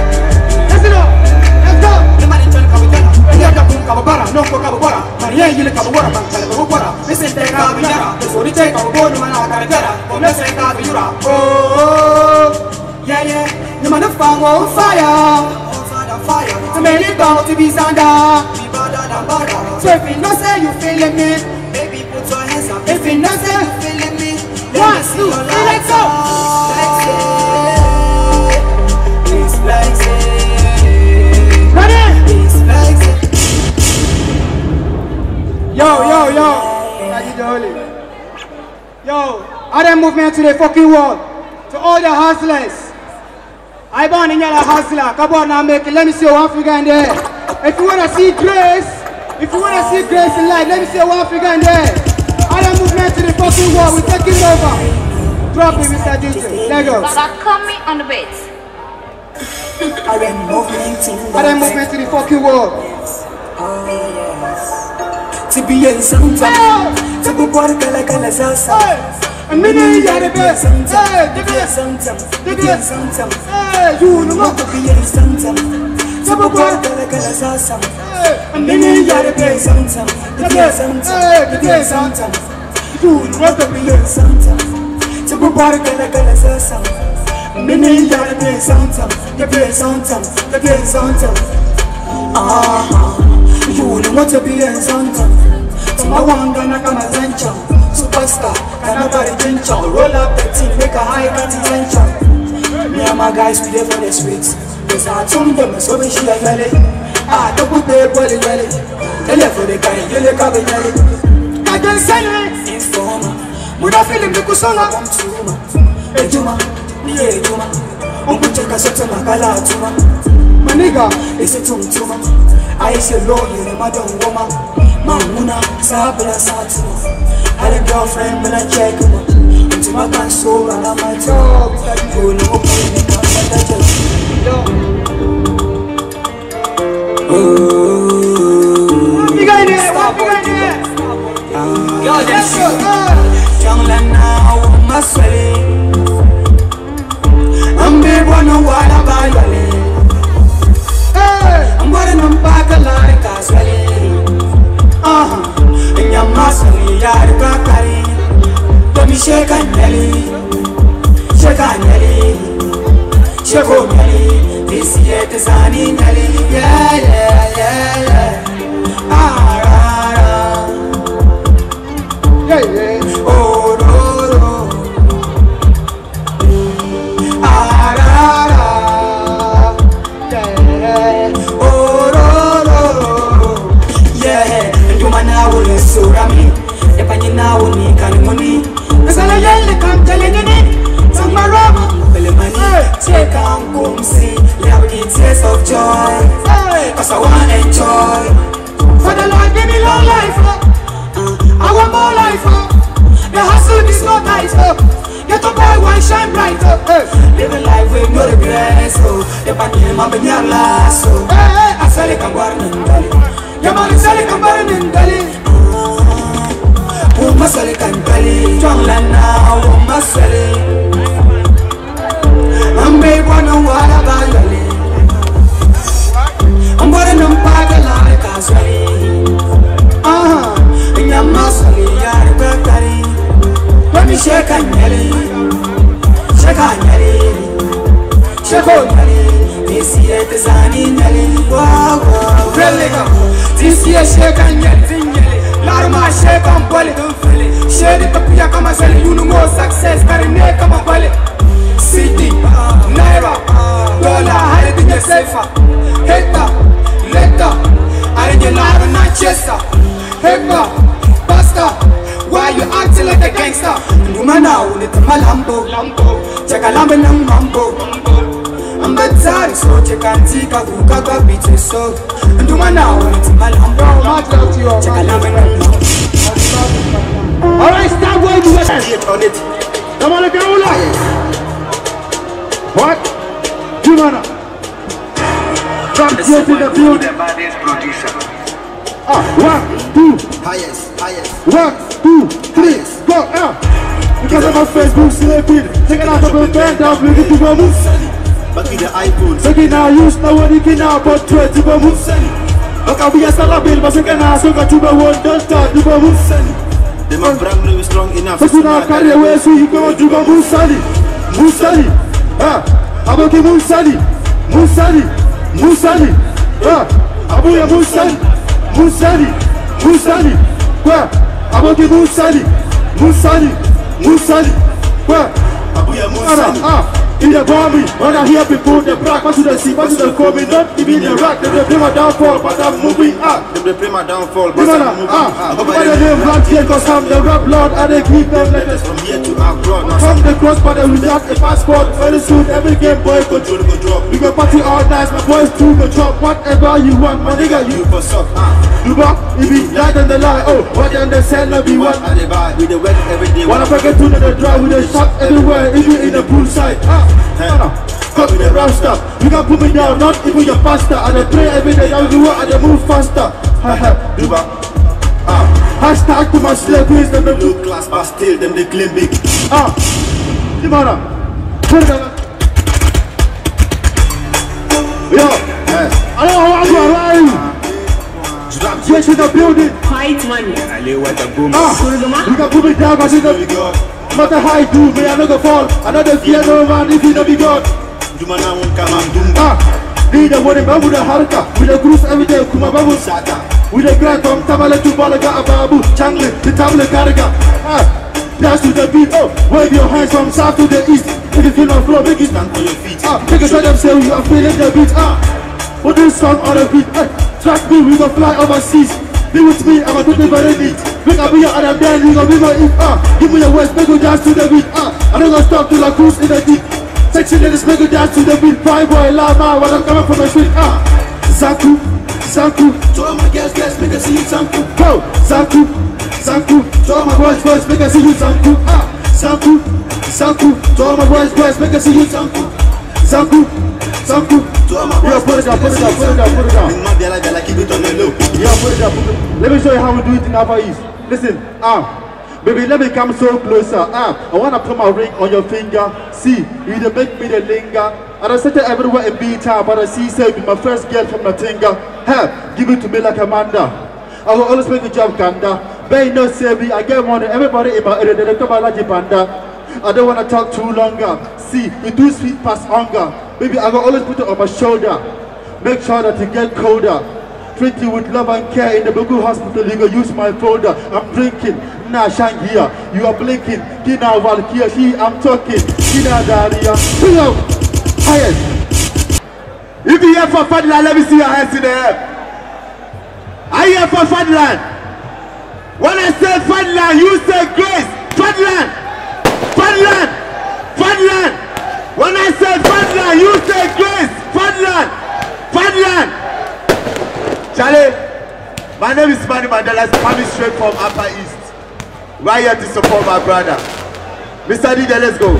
man, Kababara. Listen, take Kababara. The story take Kababara, man, I got a better. Come, let's say Kababara. Oh, yeah, yeah. The man of fire, on fire. On fire, fire. The So many bound to be Zanda. Be badder than badder. So if you know say you feeling me, baby put your hands up. If you know say you feeling me, one, two, three, let's go. Yo, yo, yo. Thank you, Holy. Yo, I done movement to the fucking world. To all the hustlers. I born in yellow hustler. Come on now, make it. Let me see one figure in there. If you wanna see grace, if you wanna see grace in life, let me see one figure in there. I done movement to the fucking world. We're taking over. Drop it, Mr. DJ. Let go. Baba, come me on the beat. I done movement in I done movement to the fucking world. To oh, be in sometimes, to be born kala kala sasa. A minute, you the best. Hey, To be in sometimes, to be in sometimes. Hey, you know Want to be in sometimes. To be born kala kala sasa. A minute, you the To be in best. sometimes, to be in sometimes, to be in sometimes. You know? To be in sometimes. To be born kala kala sasa. Mini yard be sometimes, to be in sometimes, to be in sometimes. Ah, you know what to be in sometimes. Tumawanga na kama zencha Superstar, kana bari jincha Roll up the team, make a high attention Me and my guys, we there for the streets. Cause I told them, so we should have yelling Ah, don't put the body yelling Tell for the guy, look up and yelling I can sell it. Muna feeling the kusonga Come to Ejuma, ni ejuma Umbucheka sote makala atuma My nigga. Ese tumtuma aishe loyo ne madongoma mamuna sabla satuma had a girlfriend when I check uma ntuma kan so na mata ko no ko ne ka mata je Figure in there, one figure in there. yo no mpaka lari kaswali Aha Nyama sali yari kakari Tomi sheka nyali Sheka nyali Sheko nyali This yet is ani nyali Yeah yeah yeah yeah Ah Yeah, yeah. Oh nawo lesura mi Epanye nawo ni kanimuni Nasala yele kam tele nini Tuma rama Bele mani Take on kumsi Have the taste of joy. Cause I wanna enjoy. For the Lord give me long life I want more life. The hustle is not nice. Get up boy one shine bright uh. Living life with no regrets oh. Epanye mama nyala so Asale kangwar nindali Yamani sale kangwar nindali Uma sale kangwali Jong lana uma sale Ambe bwana wala bayale. Ambore nampaga la kaswali. Aha Nyama sale yar kakari Wami sheka nyali Sheka nyali. Sheko nyali This year nyali. Wow wow Really This year nyali Larma sheka mbole Shedi tapuya kama sali Yunu mo success Karine kama mbole City Naira Dollar Hari dinye safer. Hater Later Arenye laro na chesa Hater Basta Why you acting like a gangster? Nduma na unitama lambo. Cheka lambe na mambo Ambatari so cheka ntika kuka kwa biche so Nduma na unitama lambo Cheka lambe na mambo Alright, stop where you at. on it. Come on, Kaula. What? Jumana. Come get in the field. Ah, one, two. Highest, highest. One, two, three, go. Ah. Because of my Facebook sleeping. Take it out of the band bring it to my moves. Bagi the iPhone. Take it now, use now what you can now, but try to my moves. Baka biya sa labil, masuk na so ka tuba one, don't start to my moves. Them a brand new strong enough. Hakuna kare wesu iko juba musali Musali Ah Aboki musali Musali Musali Ah, abuya musali musali musali kwa aboki musali musali musali kwa abuya musali ah in the army, when I hear people, they brag, what to the sea, what to the coming, not even the rock, they play my downfall, but I'm moving up. Them they play my downfall, but I'm moving Ah, up. I'm by the name Black King, cause I'm the rap lord, and they keep them this. From here to abroad, From the cross but border without a passport, very soon every game boy go control. We go party all night, my boys too go chop whatever you want, my nigga you for suck, ah. You back, it be light on the line, oh, what then they sell no be What they buy? We the wet every day. Wanna forget to the drive with a shot everywhere, even in the poolside. Ah, cut with the round. You can put me down, not even your pastor. I dey pray every day, I do what I dey move faster. Ha ha, Do back. ah. Hashtag to my slaveries, them the Low class, but still them they claim big. Ah, Dimana, put it down. Yo, I don't know how to arrive. Get to the building. White money. I lay what the boom. Ah, you can put me down, but you We go. No how I do, me I no go fall. The fear no man if you no be God. Do man I won't come and doom. Ah, need money, man with the harka, with the cruise every day, kuma babu. Sata. With the grand from Tamale to Bolga Ababu, Changle, the Tamale Karaga. Ah, dance to the beat, oh, wave your hands from south to the east. If you feel my flow, make it Stand on your feet. Ah, take a shot them say you are feeling the beat. Ah, put this song on the beat. Hey, track me, we gon' fly overseas. Be with me, I'm a do very neat. Make be your other band, you gon' be my eat. Ah, give me your waist, make you dance to the beat. Ah, I don't gonna stop till I cruise in the deep. Sexy ladies, make you dance to the beat. Fine boy, loud man, when I'm coming from the street. Ah, Zaku, Zaku, To all my girls, girls, make us see you something. go, Zaku, Zaku. To all my boys, boys, make I see you Zaku. Ah, Zaku, Zaku. To all my boys, boys, make I see you Zaku. All my Yo, put it down, put it down, put it down, put it down. Yeah, put it down, put it Let me show you how we do it in Upper East. Listen, ah. Baby, let me come so closer. Ah, I wanna put my ring on your finger. See, you make me the linger. And I set it everywhere in B town, but I see say be my first girl from Natinga. Hey, give it to me like Amanda. I will always make a job ganda. Bay no me, I get money. Everybody in my area, they come like Panda. I don't wanna talk too longer. Uh. See, you do sweet past hunger. Baby, I will always put it on my shoulder. Make sure that you get colder. Treat you with love and care in the Bugu hospital. You go use my folder. I'm drinking. Nah, here. You are blinking. Kina Valkia, she, I'm talking. Kina Daria. Bring out. Highest. If you here for Fadlan, let me see your hands in the air. Are you here for Fadlan? When I say Fadlan, you say grace. Fadlan. Fadland. Fadland. When I say Fadland, you say grace. Fadland. Fadland. Charlie, my name is Manny Mandela, coming straight from Upper East. Right here to support my brother. Mr. DJ, let's go.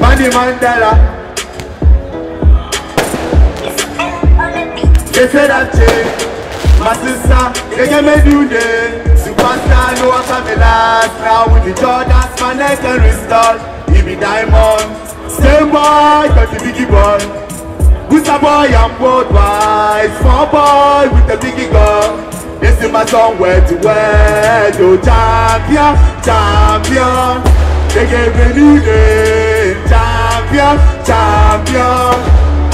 Manny Mandela. They said I'm changed. My sister, they get me do day. Superstar, no one can be last. Now with the Jordans, my neck and all. He be diamond. Same boy, got the biggie boy. Booster boy, I'm worldwide. Small boy with the biggie gun. They see my song where to where. Oh, champion, champion. They gave me new name. Champion, champion.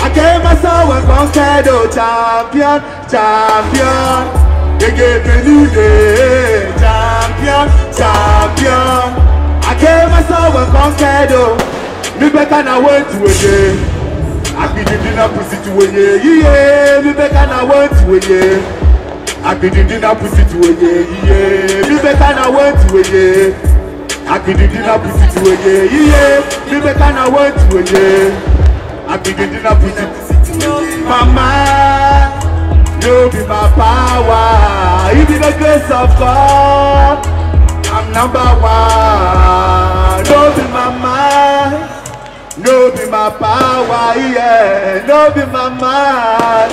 I gave my soul and conquered, oh champion, champion. They gave me new name, champion, champion. I gave my soul and conquered, oh. Me better now went to a day. I be the dinner pussy to a yeah, yeah. Me better now went to a yeah. I be the dinner pussy to a yeah, yeah. Me better now went to a yeah. I be the dinner pussy to a a a yeah. Mama, you be my power. You be the grace of God. I'm number one. No be my mind. No be my power, yeah. No be my mind.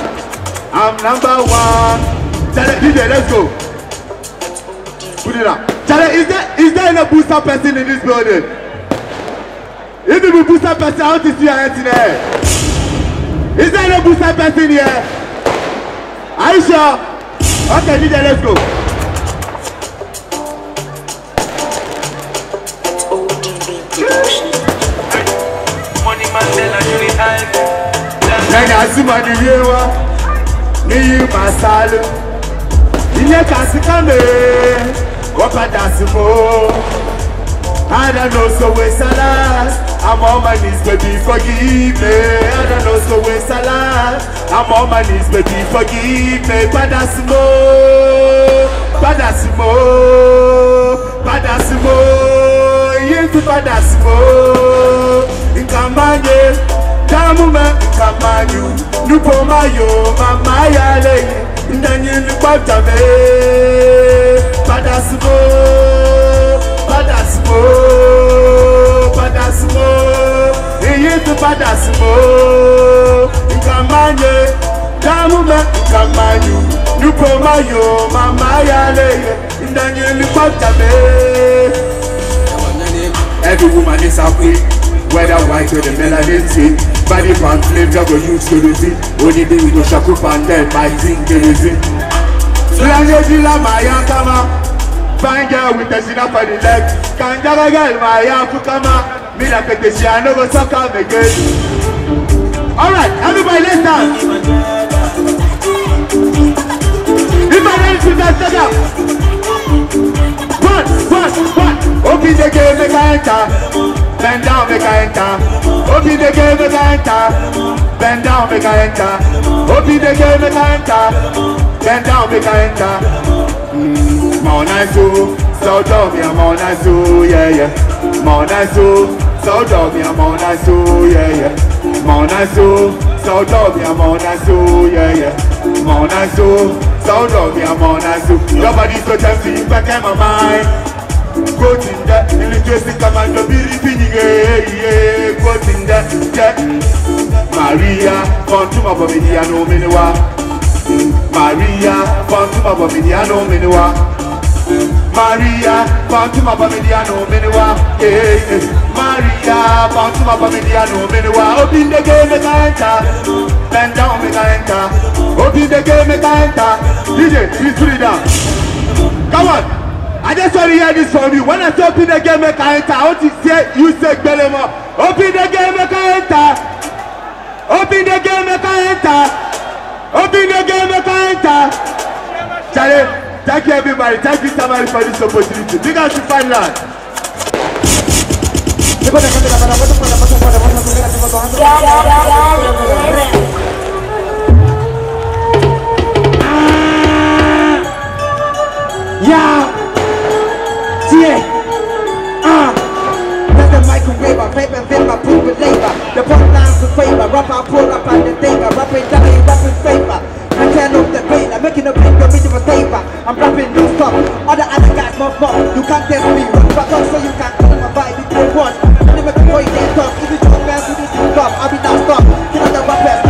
I'm number one. Charlie, DJ, let's go. Put it up. Charlie, is there is there any booster person in this building? If you be booster person, I want to see your hands in the air. Is there any booster person here? Aisha, you sure? Okay, DJ, let's go. Lẹ́yìn àtìmọ̀ ni yé wá níyí máa sá lọ. Ilé kàsíkàmè kó padà sí mọ́. I don't know so we salah. I'm on my knees, baby, forgive me. I don't know so we salah. I'm on my knees, baby, forgive me. Padà sí mo, padà sí mo, padà sí mo, yín ti padà sí mo. Nǹkan máa yẹ, dáàmú mẹ́ nǹkan máa yù. Nupo máa yọ, màmá padà sí mo, padà sí mo. Èyí ti padà sí mo. Nǹkan máa yẹ, dáàmú mẹ́ nǹkan máa yù. Nupo máa yọ, màmá yà lẹ́yìn. Ìdáyìn ní pàjá mẹ́. Every woman is happy, whether white or the melanin skin. Body pan flames, I go use kerosene. Only day we go shaku pan then my thing kerosene. Flange dila maya kama, fine girl with for the leg. Girl fukama, me no go am again. Alright, everybody let's dance. If I dance to that, stand up. One, one, one. Open the gate, make I enter. Bend down, make I enter. Open the gate, make I enter. Bend down, make I enter. Open the gate, make I enter. Bend down, make I enter. Mm, mon asso, so dog me, mon asso, yeah yeah. Mon asso, so dog me, mon asso, yeah yeah. Mon asso, so dog me, mon asso, yeah yeah. Mon asso, so dog me, mon asso. Your body's so tempting, back in my mind. Gotinda, ilitwesi kama ndobiri pinyige Gotinda, yeah Maria, fontuma bomidia no miniwa Maria, fontuma bomidia no miniwa Maria, fontuma bomidia no miniwa Eh, eh. Maria, fontuma bomidia no miniwa Open the game, enter Bend down, enter Open the game, enter DJ, please put it down Come on I just want to hear this from you. When I say open the game, make I enter. I want to say you say Belema. Open the game, make I enter. Open the game, make I enter. Open the game, make I enter. Charlie, thank you everybody. Thank you somebody for this opportunity. Big up to Finland. Yeah. Yeah. Rapping down, rapping favor. I turn up the pain, I'm making a big of a favor. I'm rapping no stop, other other guys must fuck. You can't test me, run back up so you can't kill my vibe if you want. Me make a boy they talk, if you don't man, you need to stop. I'll be now stop, kill the rappers.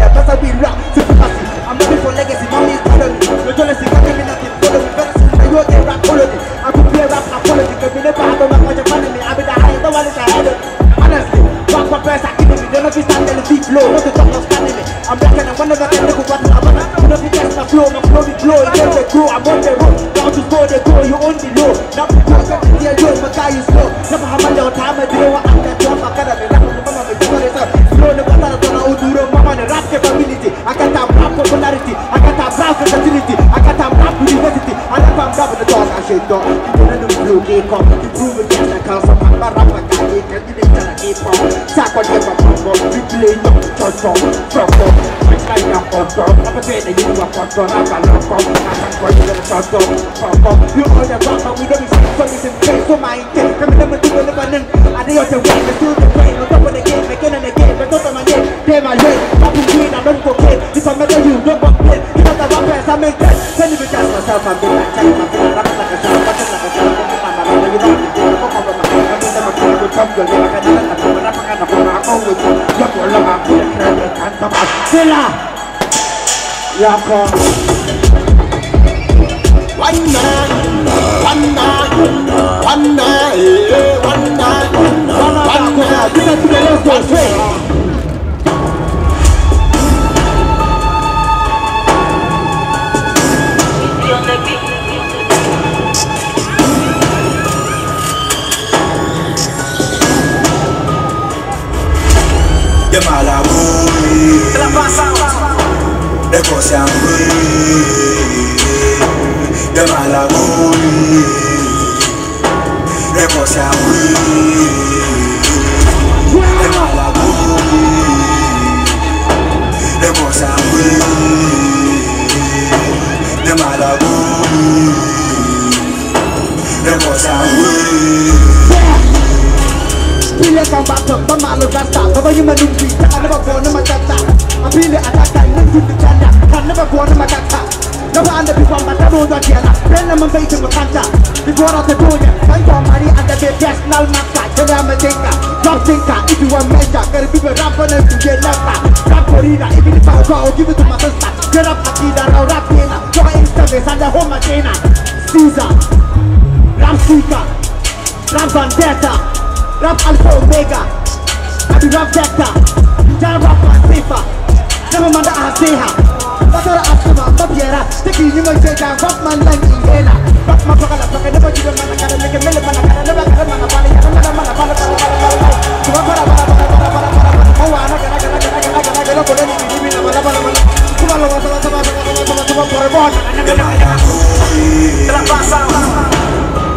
Yeah, that's how we rap, sympathy. I'm looking for legacy, mommy's calling me. You're jealous, can't give me nothing, follow me, better see you they rap quality. I play rap apology, cause we never had no rap on your family. I be the highest, no one is ahead of Honestly, rock my best, I keep it, don't know if you stand there, deep low, not the top of standing me. I'm back and I'm one of the little what I'm on. You know if you test my flow, my flow be glow, it never grow, I'm on the road. Now to score the goal, you on the low. Now to go, got the deal, yo, my guy is slow. Never have my little time, I what I'm that drop, I gotta be rap the mama, you know this up. Slow, the water, I don't know, the mama, the rap capability. I got that rap popularity, I got that rap versatility, I got that rap university, I got that rap with the dog, I shit dog. You don't know the blue, they come, you prove it, yes, I can't stop, I'm a it, I keep on. Sack on them, I'm we play, no, touch on, drop on. Which like I'm on top, I'm a train, and you are on top, I'm a lock on, I'm a boy, you're a shot on, pop up. You all the rapper, we don't be saying, so we can play, so my intent, come in, never do it, never know. I know you're the way, let's do the play, on top of the game, again and again, but don't my name, pay my rent, I'm green, I don't cocaine, if I'm not you, don't complain, you know the rappers, I make that, send me just myself, I'm being like, I'm feeling like a shot, I'm like a shot, I'm like a shot, you know, I'm a cover, I'm a cover, I'm a cover, I'm a cover, Silla Yako One night, one night, one night, eh, one night, one night. Give it to the let's go They go say I'm The Them all are bully They go say I'm weak. Them all are bully They I'm weak. Them all are bully They go say my malo rasta you my never born in my tata I'm pile I'm not good to never go on my gata. Never under before my double dot here. Then I'm facing with Hunter. Before I do it, I got money and the best now master. Tell I'm a thinker. Drop thinker. If you want measure, gotta be a rapper and to get left. Rap for either. Even if I go, I'll give it to my sister. Get up, Akida, I'll rap in. Your Instagram and the home agenda. Caesar. Rap seeker. Rap vendetta. Rap alpha omega. I be rap vector. Down rap my safer. Never mind that I say, her. Badora after my Babiera, Sticky, you might say that rock man like Indiana. Rock my pocket, I can never give a man, I gotta make a million, I gotta never get a man, I gotta never get a man, I gotta never get a man,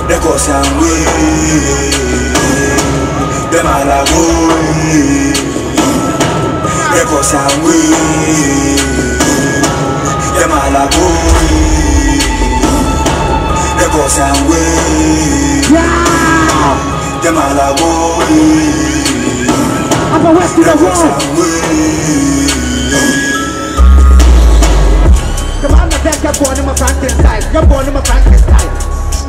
The course and we, the Malawi, the course and we them all are going They go some way Them all I'm a west to the world Come on, my dad, you're born in my Frankenstein You're born in my Frankenstein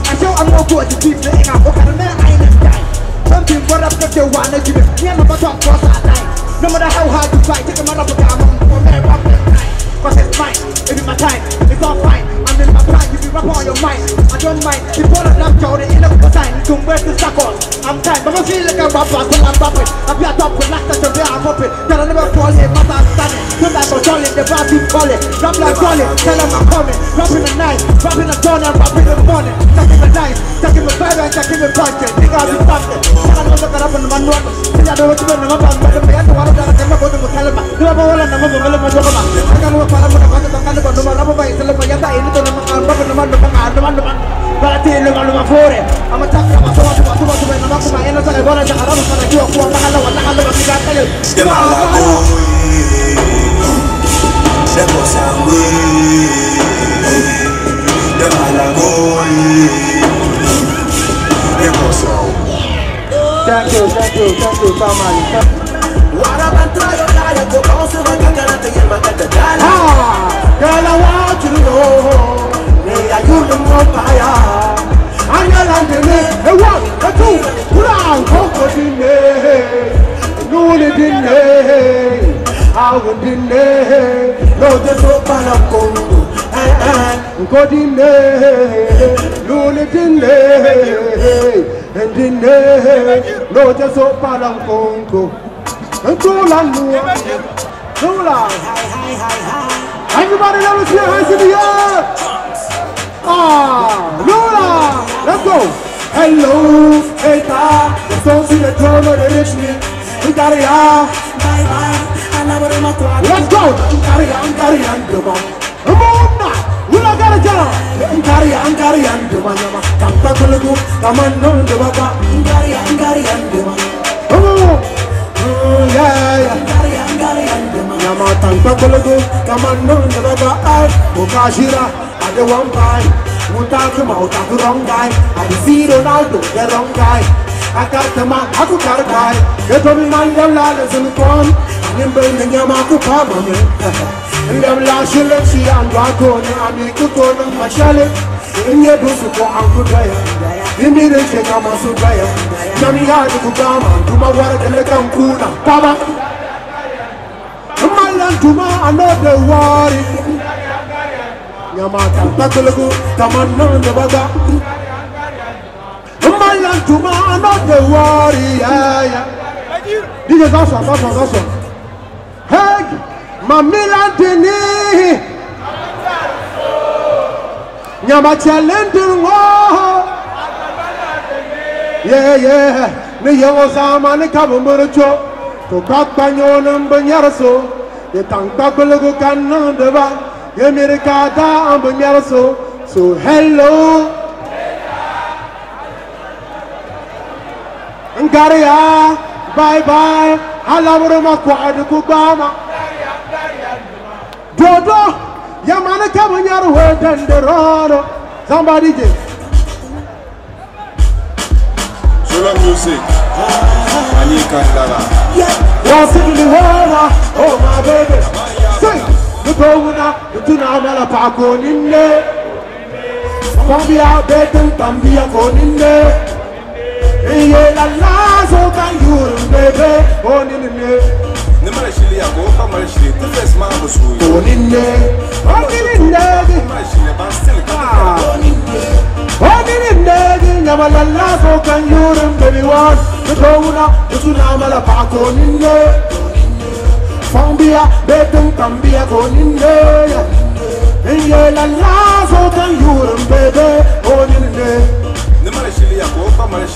I show I'm more good to in the air I'm walking man, I ain't a guy Something for up that they wanna give it Me and my top cross our line No matter how hard you fight Take a man up a guy, I'm on for me, a that Cause it's mine in my time, it's all fine. I'm in my prime, you be rap on your mind. I don't mind. The ball of lamp cow, the end of sign. Don't wear the sack on. I'm tired, but I feel like a rapper, so I'm bopping. I be a top with last time, there I'm hopping. Then I never fall in, but I'm standing. Feel like I'm the vibe keep calling. Rap like calling, tell them I'm coming. Rapping at night, rapping at dawn, and rapping in the morning. Taking the night, taking the vibe, and taking the content. Nigga, I'll be stopping? sakara pun manu tidak ada waktu dengan pas Thank you, thank you, thank you, Samali. Ah, girl, I want you to know that I you the more fire. I'm your land in it. A one, a two, put on, coco in it. No, they didn't it. I would in it. No, there's no pan of Congo. God in it. No, they didn't it. And in of Congo. And do la lua. La. Everybody let me see your hands in the air. Ah, Lola, let's go. Hello, hey, ta. The songs in the throne of the rich man. We got it, ah. Bye, bye. Let's go. Carry on, carry on, come on. Come on now. We don't got a job. Carry on, carry on, come on, come on. Come back, come on, no, come on. Come on. Mm, yeah, yeah. Nyama tangpa kologo, kamano ndabaga ay, mukashira, ade one guy, mutaku ma utaku wrong guy, ade see Ronaldo, the wrong guy. I got the man, aku got a guy, get on man, them lalas in the corn, nimble nyama ku pama me. Them la shile shi and wako, ni ami kukono mashale, inye dusu ko anku daya, imire she kama su daya, nami hadi kukama, tuma wara kele kankuna, pama. Malan tuma another worry. Nyamata takulugu tamanna ndabaga. Malan tuma another worry. Yeah, yeah. DJ Zasha, Zasha, Zasha. Hey, Mamilan Dini. Nyama Yeah, yeah. Ni yawo sama ni kabumburucho. To kakpanyo nambanyaraso. ye tankpakpologo ka nandeba ye mere ka da an bɛ ŋmɛrɛ so hello ngariya bye bye alaboro ma kɔɣadi ku gbaama dodo yamani ka bɛ ŋmɛrɛ wo danderɔɔno somebody je Solo music. Ani kandala. Walking the water, oh my baby. Say, the governor, the tunamala pako ninde. Bambia betum, bambia koninde. Iye la la so kan yuru baby, oh ninde. Ne mara shili ya ko ka mara shili tu fes ma bo su. Oh ninde, oh ninde. Mara shili ba still ka ta. Oh ninde, nyama la la so kan yuru baby one. The governor, the tunamala pako ninde. Fambia, betum, kambia koninde. Iye la la so kan yuru baby, oh ninde. Ne mara shili ya ko ka mara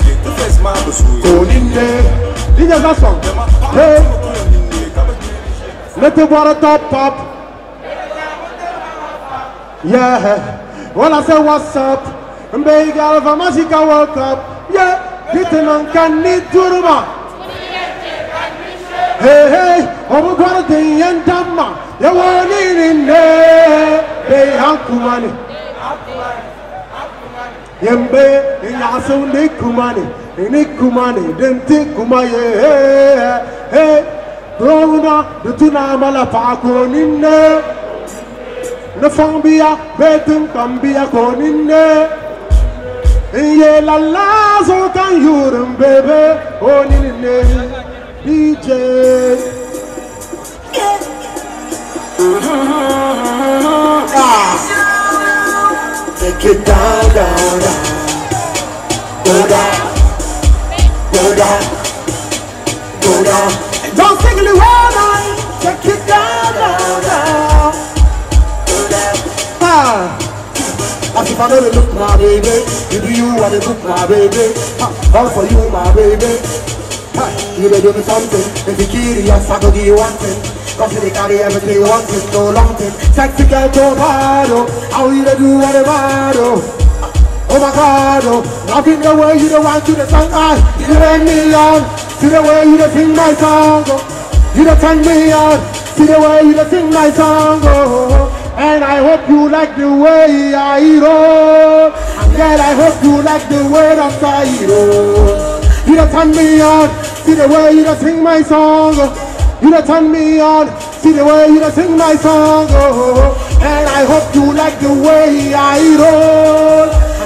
Let the water top pop. Yeah. When I say what's up, baby girl from Ashika World Cup. Yeah. Hitting on Kani Duruma. Hey, hey. I'm going to the end of You want it in there. Hey, Hankumani. Yembe, Yasu Nikumani. Nikumani. Dente Kumaye. Hey, hey. Brona, the Tunamala Pako Nine. Ne fambia, betum kambia konine. Iye la la so kan yurum bebe onine. DJ. Ah. Take it down, down, down. Go down. Go down. Go down. Don't sing it all night. Take it down, down, down. Ah. As if I never look my baby, you do you wanna look my baby? All for you, my baby. Ah, you better do me something. If you curious, I go give you one thing. Cause they carry everything you want, it's no long thing. Sexy girl, bad, oh. You dey do whatever, oh. Oh my God, oh. The way you don't want to the song, ah. You me on. See the way you don't sing my song, oh. You don't turn me on. See the way you don't sing my song, oh. And I hope you like the way I roll. Girl, I hope you like the way I roll. You don't turn me on. See the way you don't sing my song, oh. You don't turn me on. See the way you sing my song, oh. And I hope you like the way I roll.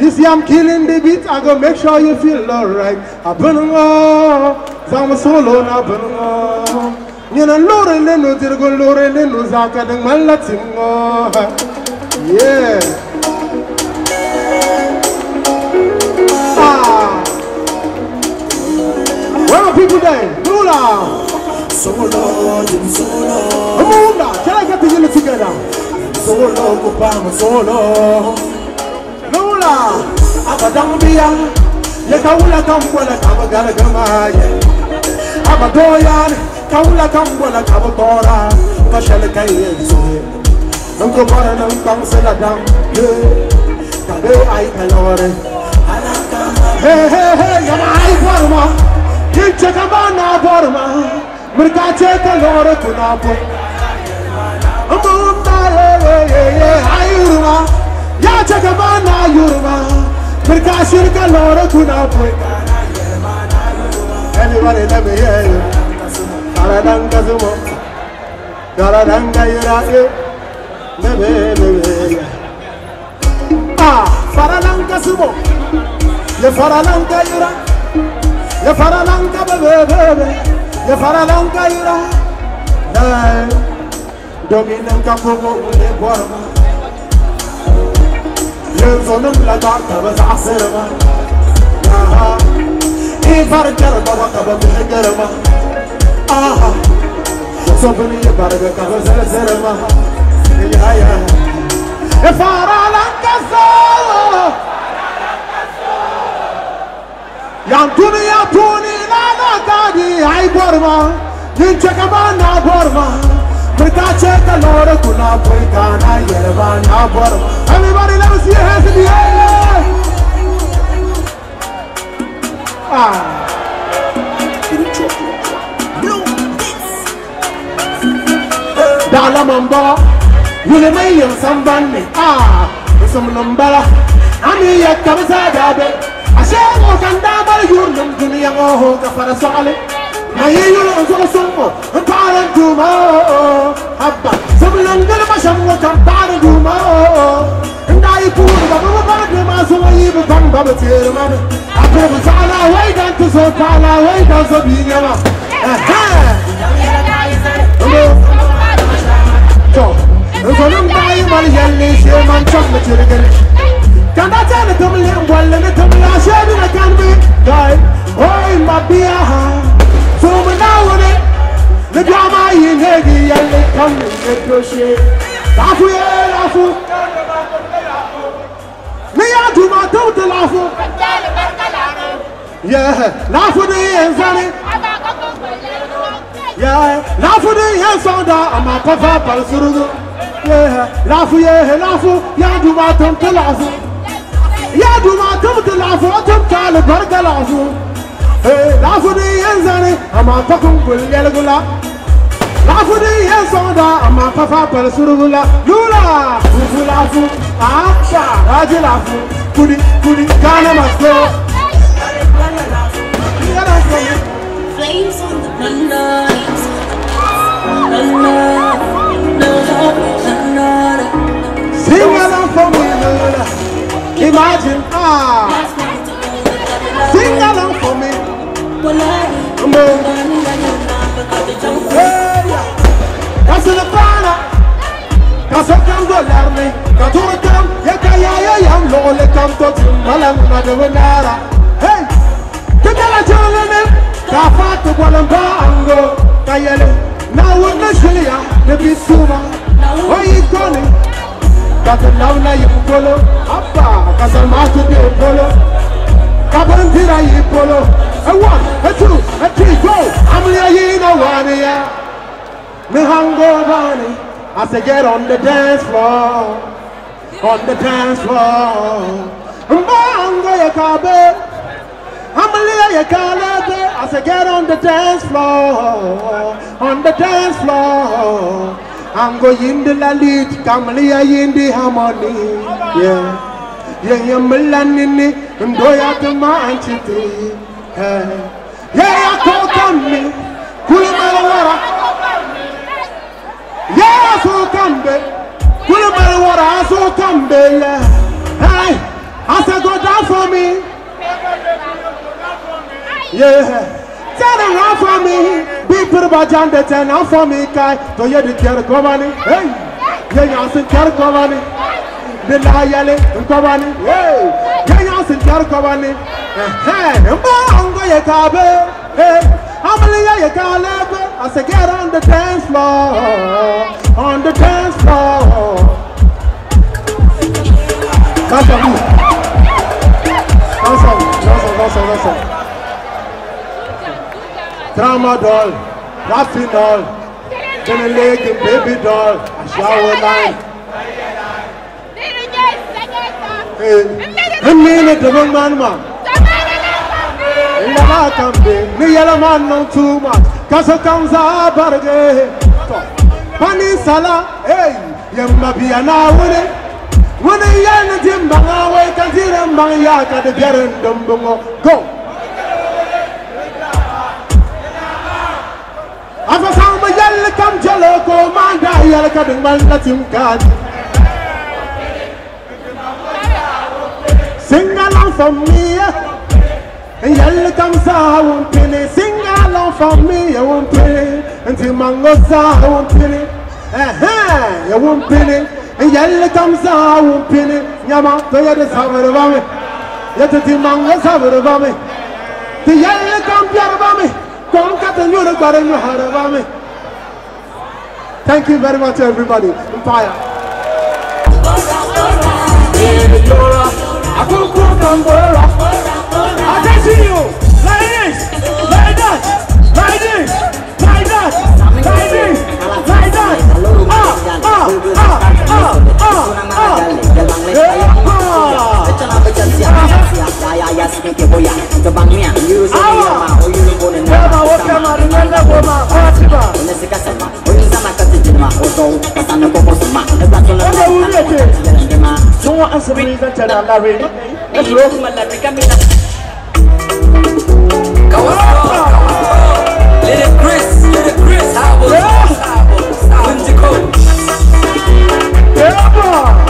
you see I'm killing the beat I go make sure you feel alright I been zang solo na been Nyana lore le no dirgo lore le no zaka dang malatingo. Yeah. Ah. Where are people there? Lula. Solo, solo. Munda, can I get the yellow together? Solo, kupama solo. Lula. Abadang biyang. Yekawula kambola kabagala gamaya. Abadoyan. kabotora kashele kayenze nunko bora nang kang sela dam kabe ay kalore he he he yana ay forma kinche kabana forma murka che kalore kunapo amunda ye ye ye ye ay urma ya che kabana yurma murka shir kalore kunapo Everybody let me hear you. Garadanga zumo, garadanga yuraye, bebe bebe. Ah, faralanga zumo, ye faralanga yura, ye faralanga bebe bebe, ye faralanga yura. Hey, domin ka fumo ne borma yanzu nan la ta ta ba za sirma aha in farkar ba ba ka ba mu garma aha sabuni ya barga ka ba zara zarma ya ya e fara lan kaso yan duniya tuni la la gadi ai borma yin chaka ba na Everybody let me see your hands in the air. Ah. Dala mamba Yule mai yin samban ne Ah Isum lumbala Ami ya kabisa dabe Ashe mo kan dabar yurnum duniya ngo ka fara sale Maye yule zo sumo Para duma Habba Sablan gana masham wa kan para duma Ndai pur ba ba ba de ma so yi bu kan ba ba tere ma Apo ba sala wai dan to so kala wai dan so bi ne yalle kan ne to she Lafu ye lafu Me ya du ma to to lafu Yeah lafu de yen zani Yeah lafu de yen sonda ama papa pal surugu Yeah lafu ye lafu ya du ma to to lafu Ya du ma to to lafu to kal barga lafu Hey lafu de yen zani ama pakun kul yelgula Lafu de ama papa pal surugula Lula fufu lafu Acha raji lafu Kudi kudi kana masko Flames on the Sing along for me Lula Imagine ah Sing along for me Na dewanara Hey. Kagala jolene Kafatu walang baango Kayale Na wala shiliya Nebisuma Oyi koni Kata launa yung polo Apa Kasa masu di polo Kabandira yi A one, a two, a three, go wani ya Me hango bani I say get on the dance floor. On the dance floor. Mbango ya kabe Amalia ya kalebe I say get on the dance floor. On the dance floor. Ango yindi la lead Kamalia yindi harmony. Yeah. Yeah yeah melanini Ndoya tuma anchiti Yeah. Yeah ya kokami Kulimala wara Yeah so kambe Kulimala wara so kambe yeah Hey I said go down for me Yeah. Turn around for me. Big put about John the turn around for me, guy. To you the care company. Hey. Yeah, you sin care company. The layale company. Hey. Yeah, you sin care company. Hey. Mba ongo ye kabe. Hey. Amalia ye kalebe. I say get on the dance floor. On the dance floor. That's a move. That's a, that's a, that's a, that's a. Tramadol, Rafinol, then a leg and baby doll, a shower line. Hey, mean it, the one man, man. In the back of me, yellow man, no too much. Casa comes up, but again. Pani sala, hey, yamma be an hour. When a young Jim Banga, can see them Banga, got the Baron Dumbungo. Go. Afa sama yalla kam jalo ko manda Sing along for me Yalla kam sa won pini Sing along for me I won pini Until mango sa won pini ɛhɛn yɛwo mpini yɛlle kam saa wo mpini nyama tɔ yɛde sabere ba me. Yɛtete maŋa sabere ba me. Te yɛlle kam biɛre ba me. Kɔn ka te nyɔne gbare nyɔhare ba me. Thank you very much everybody. Mpaya I can see you like this, like that, like this, like that, like this, like that. Ah, ah, ah, ah, ah, ah. Kama wakama rinenda goma kwatiba. Oga ulete. No one answer me even tell I'm not ready. Let's roll. Little Chris, little Chris, I was, I was, I was the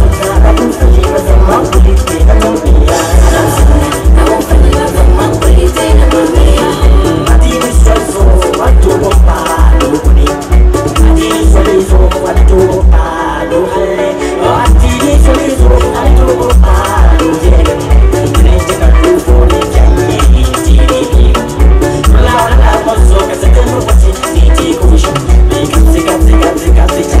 Yeah? Yeah? Old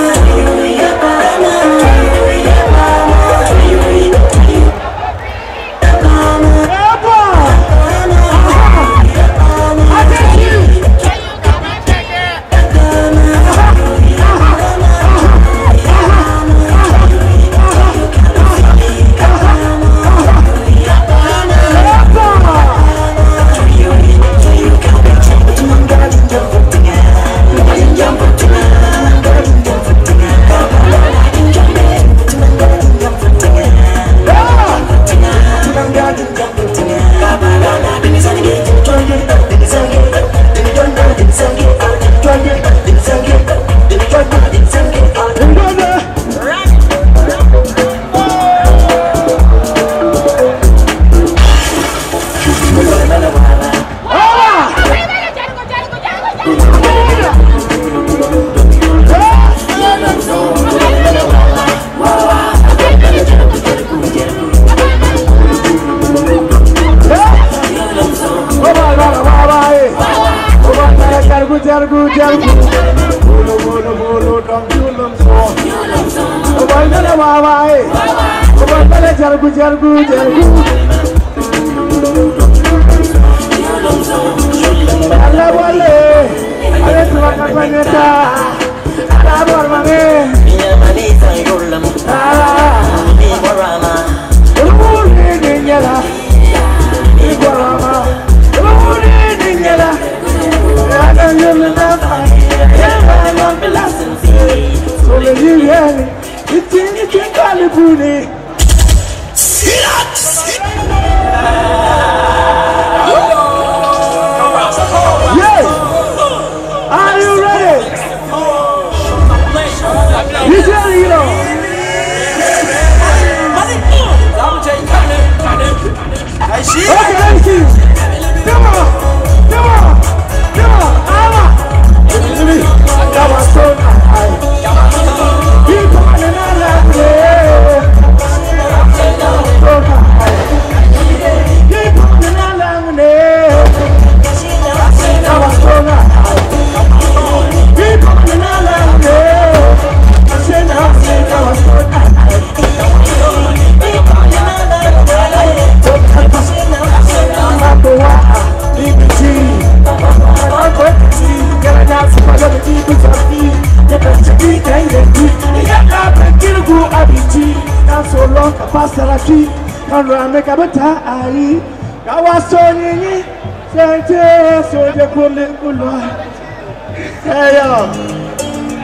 mfahi Zungo mamkulo yinga Kodwarbe Jargu, do jam Bolo bolo bolo dam yulum so Obandale wawa e Obandale jargu jargu jargu Alla wale Ale tuwa kakanyeta Ala bormane Ala bormane Ala bormane So when you hear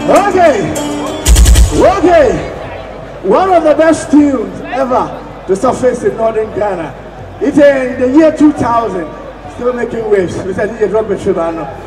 Okay Okay one of the best tunes ever to surface in northern Ghana. It's in the year 2000, still making waves. We said, DJ, drop it, Shibano.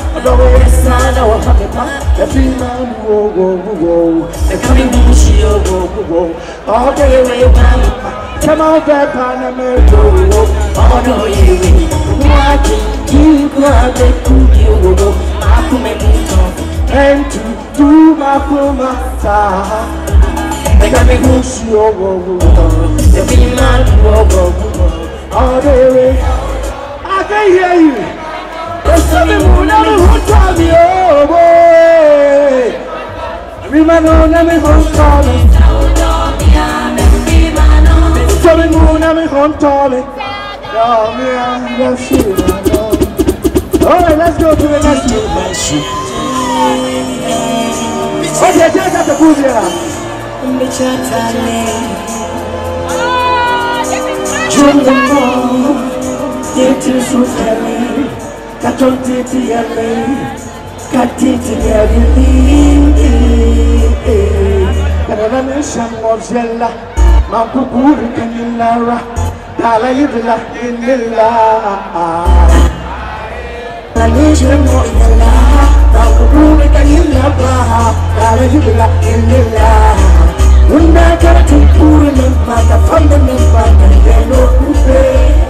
Abiye mtitia mebwana Logo nidia uye inye Adede kwa na weya mesa Adogo yesa na wahamepa Efima wo wo wo wo Ekami mushi wo wo wo Okay we mama Kama upepa na medo Ono yewe Mwaki Yikwa bekuki ugogo Makume muto Entu tu makuma saha Ekami mushi wo wo wo Efima wo wo wo All the way I can hear you Esami muna mi hunta mi oh boy. Rimano na mi hunta mi Esami muna mi hunta mi No me I love you Alright let's go to the next one. Okay take out the booth here Jumbo كتلتي يا ليت كتيتي يا ليت كرمان إشام وزيلا ما كبور كن الله. تعالى يدلا إن الله. كنيشم وزيلا ما كبور كن الله. تعالى يدلا إن الله. ونا كرتي كور من فاتفند من فاتفند لو كبير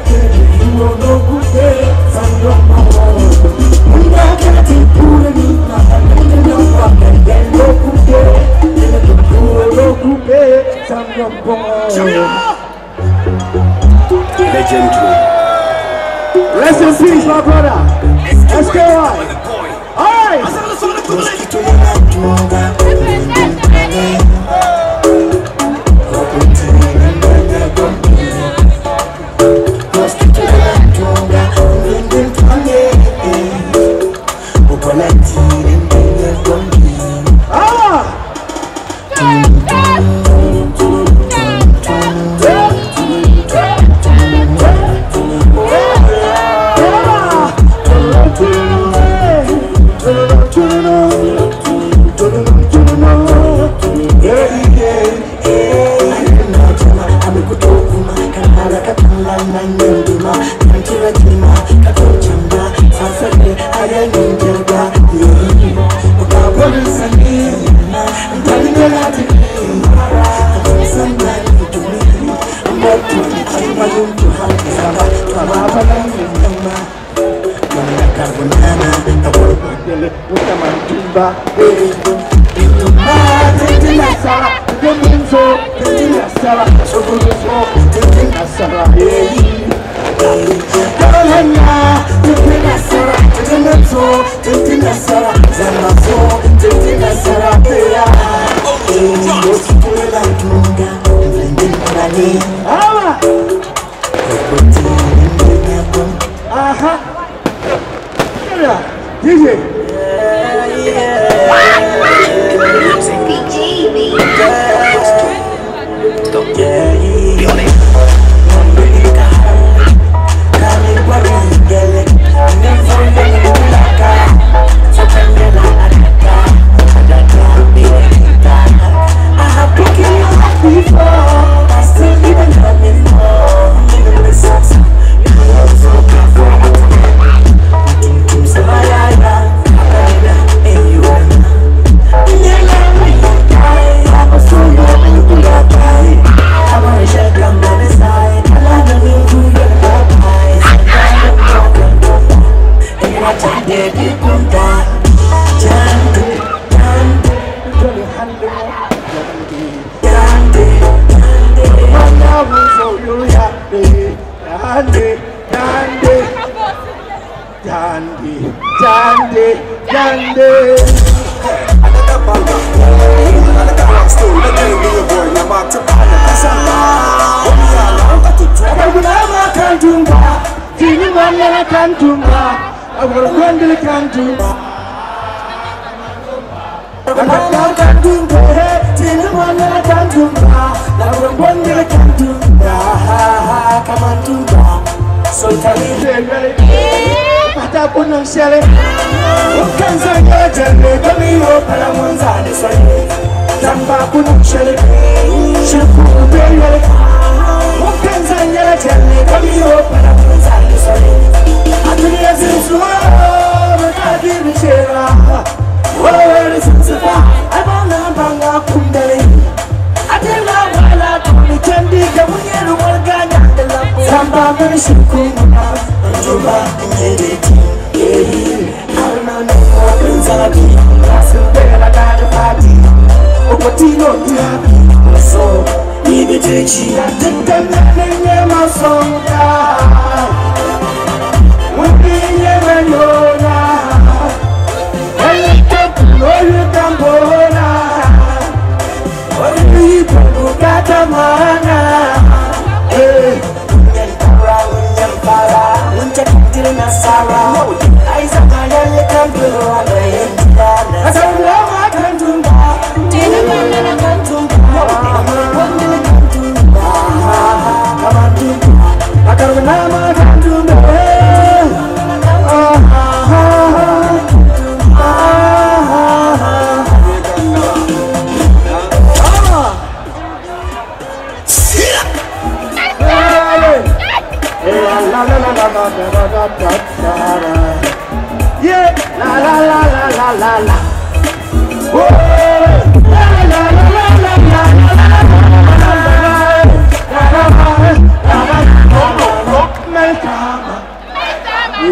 Legendary. Rest in peace, my brother. SKY. Alright. Sandro maho Unda karati puri nimpata Fanda nimpata Yelo kupe Yuo no kupe Sandro maho Legendary. Rest in peace my brother Let's go on Alright Aha. DJ. Bitch, you? got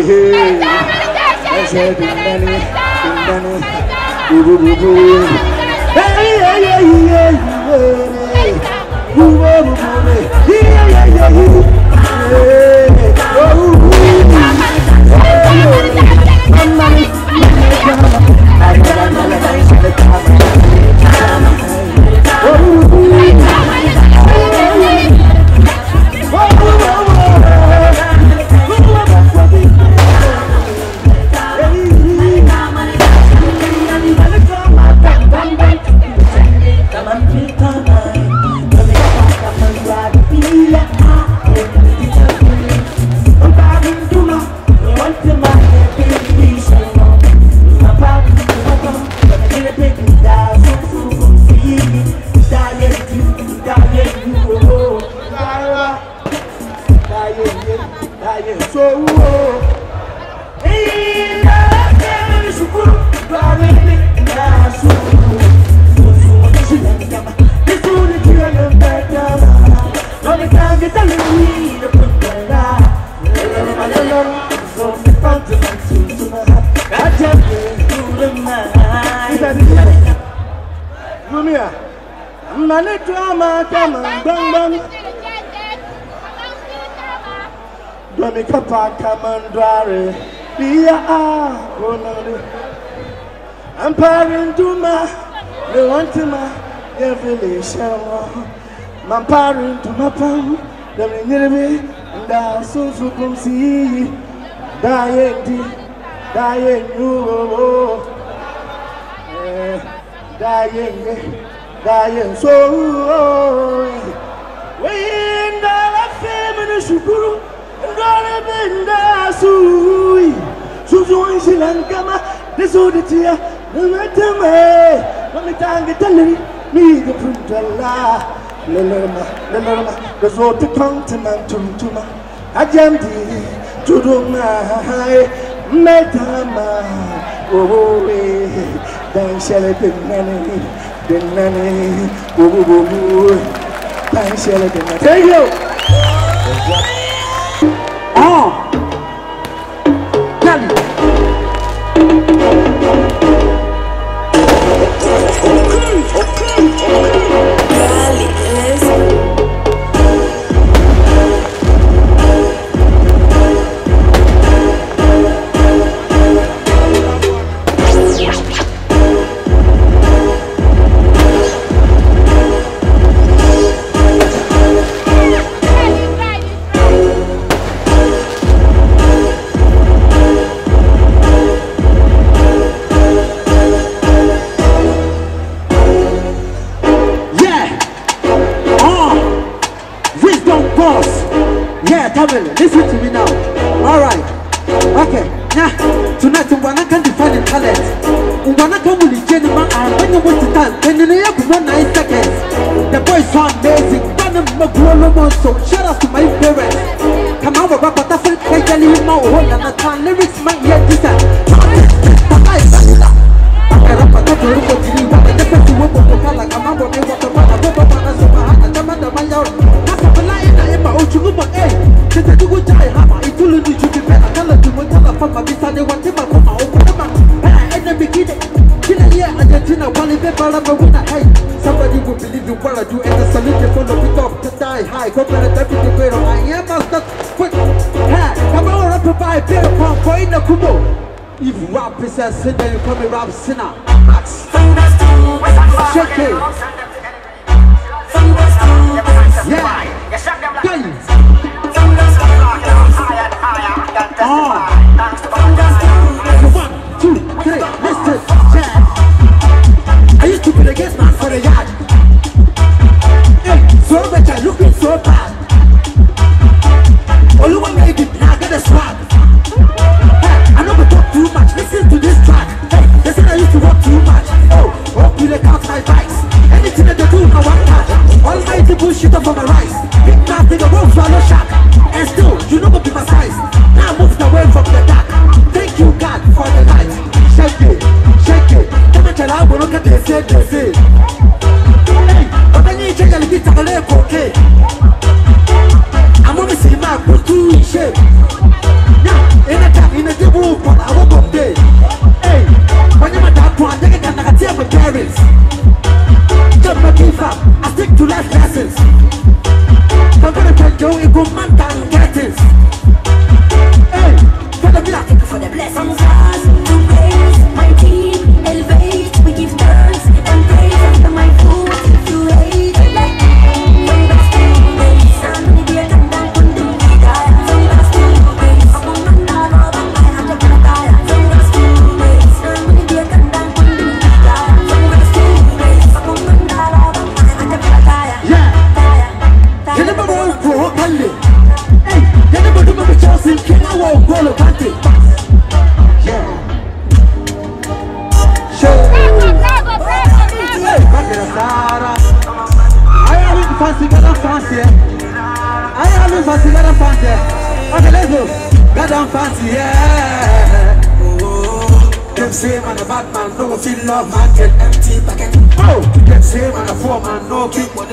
hey. Let's have big money, big money. Boo boo boo boo. Hey yeah yeah yeah yeah. Boo boo boo boo. Yeah yeah yeah yeah. Oh. Hey. Money, money, money, money. I got a lot of things to cover. Andware, Bia Onari, Amparin Duma, Lewantima, Devili Shama, Mamparin Duma Pam, Devili, and I soon come see Diet, Diet, you, Diet, Diet, so. Sui, Suzuan Silankama, the Sodatia, the Matame, on the Tanga Tannery, me the Puntala, Lelema, Lelema, the Zota Continent Tuntuma, Ajamdi, Tuduma, Metama, Oh, then shall it be many, the many, Oh, then shall it be many. Thank you.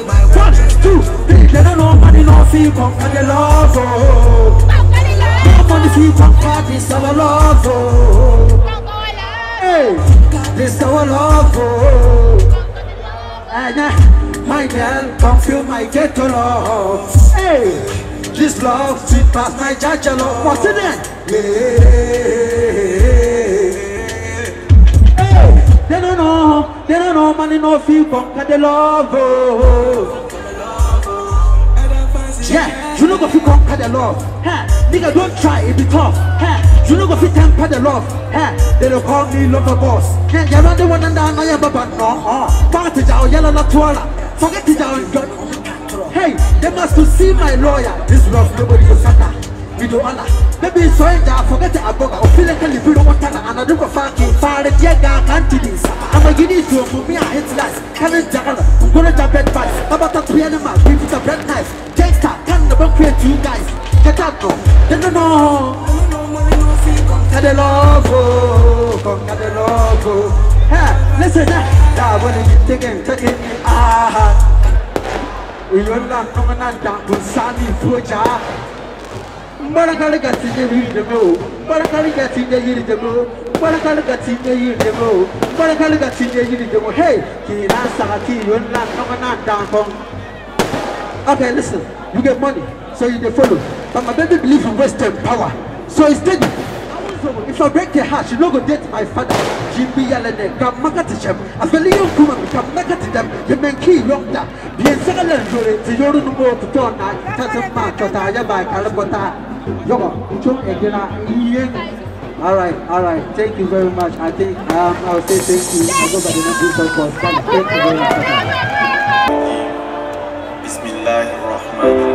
One, two, three. They don't know money, no feel come for the love. Oh, no money feel come for this our love. Oh, hey, this our love. Oh, and uh, my girl, come feel my ghetto love. Hey, this love sweet past my judge love. What's it then? Yeah. Hey, they don't know, they don't know, money no feel conquer the love. Oh. Yeah, you know go fit conquer the love. Hey, nigga don't try, it be tough. Hey, you know go fit temper the love. Hey, they don't call me lover boss. Yeah, you're not the one and I am but no. Oh, party down, yellow la tuala. Forget it God. Hey, they must to see my lawyer. This love nobody will suffer. We do honor. Baby, so I forget the aboga. Or feel like a little water and I do a fucking fire. Yeah, can't do this. I'm a guinea to me. I hit last. Can it juggle? I'm gonna jump at I'm about a piano man? Give it a bread knife. Gangsta, can the bank create you guys? Get out, no. They don't know. Conquer the love, oh. Hey, listen, that when you taking, taking ah. Uyonda nongana dangu sani fuja. Barakali gati ne yiri demo. Barakali gati ne yiri demo. Barakali gati ne yiri demo. Barakali gati ne yiri demo. Hey, kina sati yonda nongana dangu. Okay, listen. You get money, so you dey follow. But my baby believe in Western power, so it's steady. If I break your heart, you no go date my father. Jimmy Yalene, come maka to them. I feel you come come maka to them. You men key long that. Bien sagalan jore, to yoru no more to turn night. Tata ma chota ya ba kalabota. Yoga, All right, all right. Thank you very much. I think um, I'll say thank you. I go by the name of for Thank you very much. Bismillahirrahmanirrahim.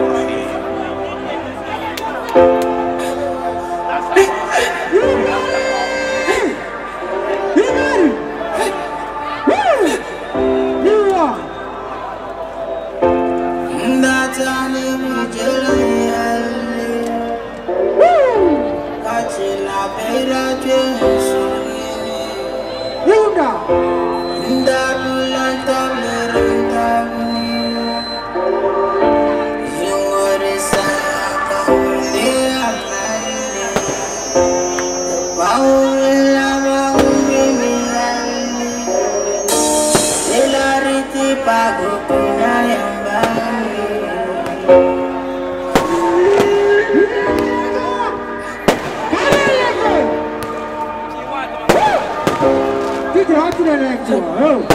To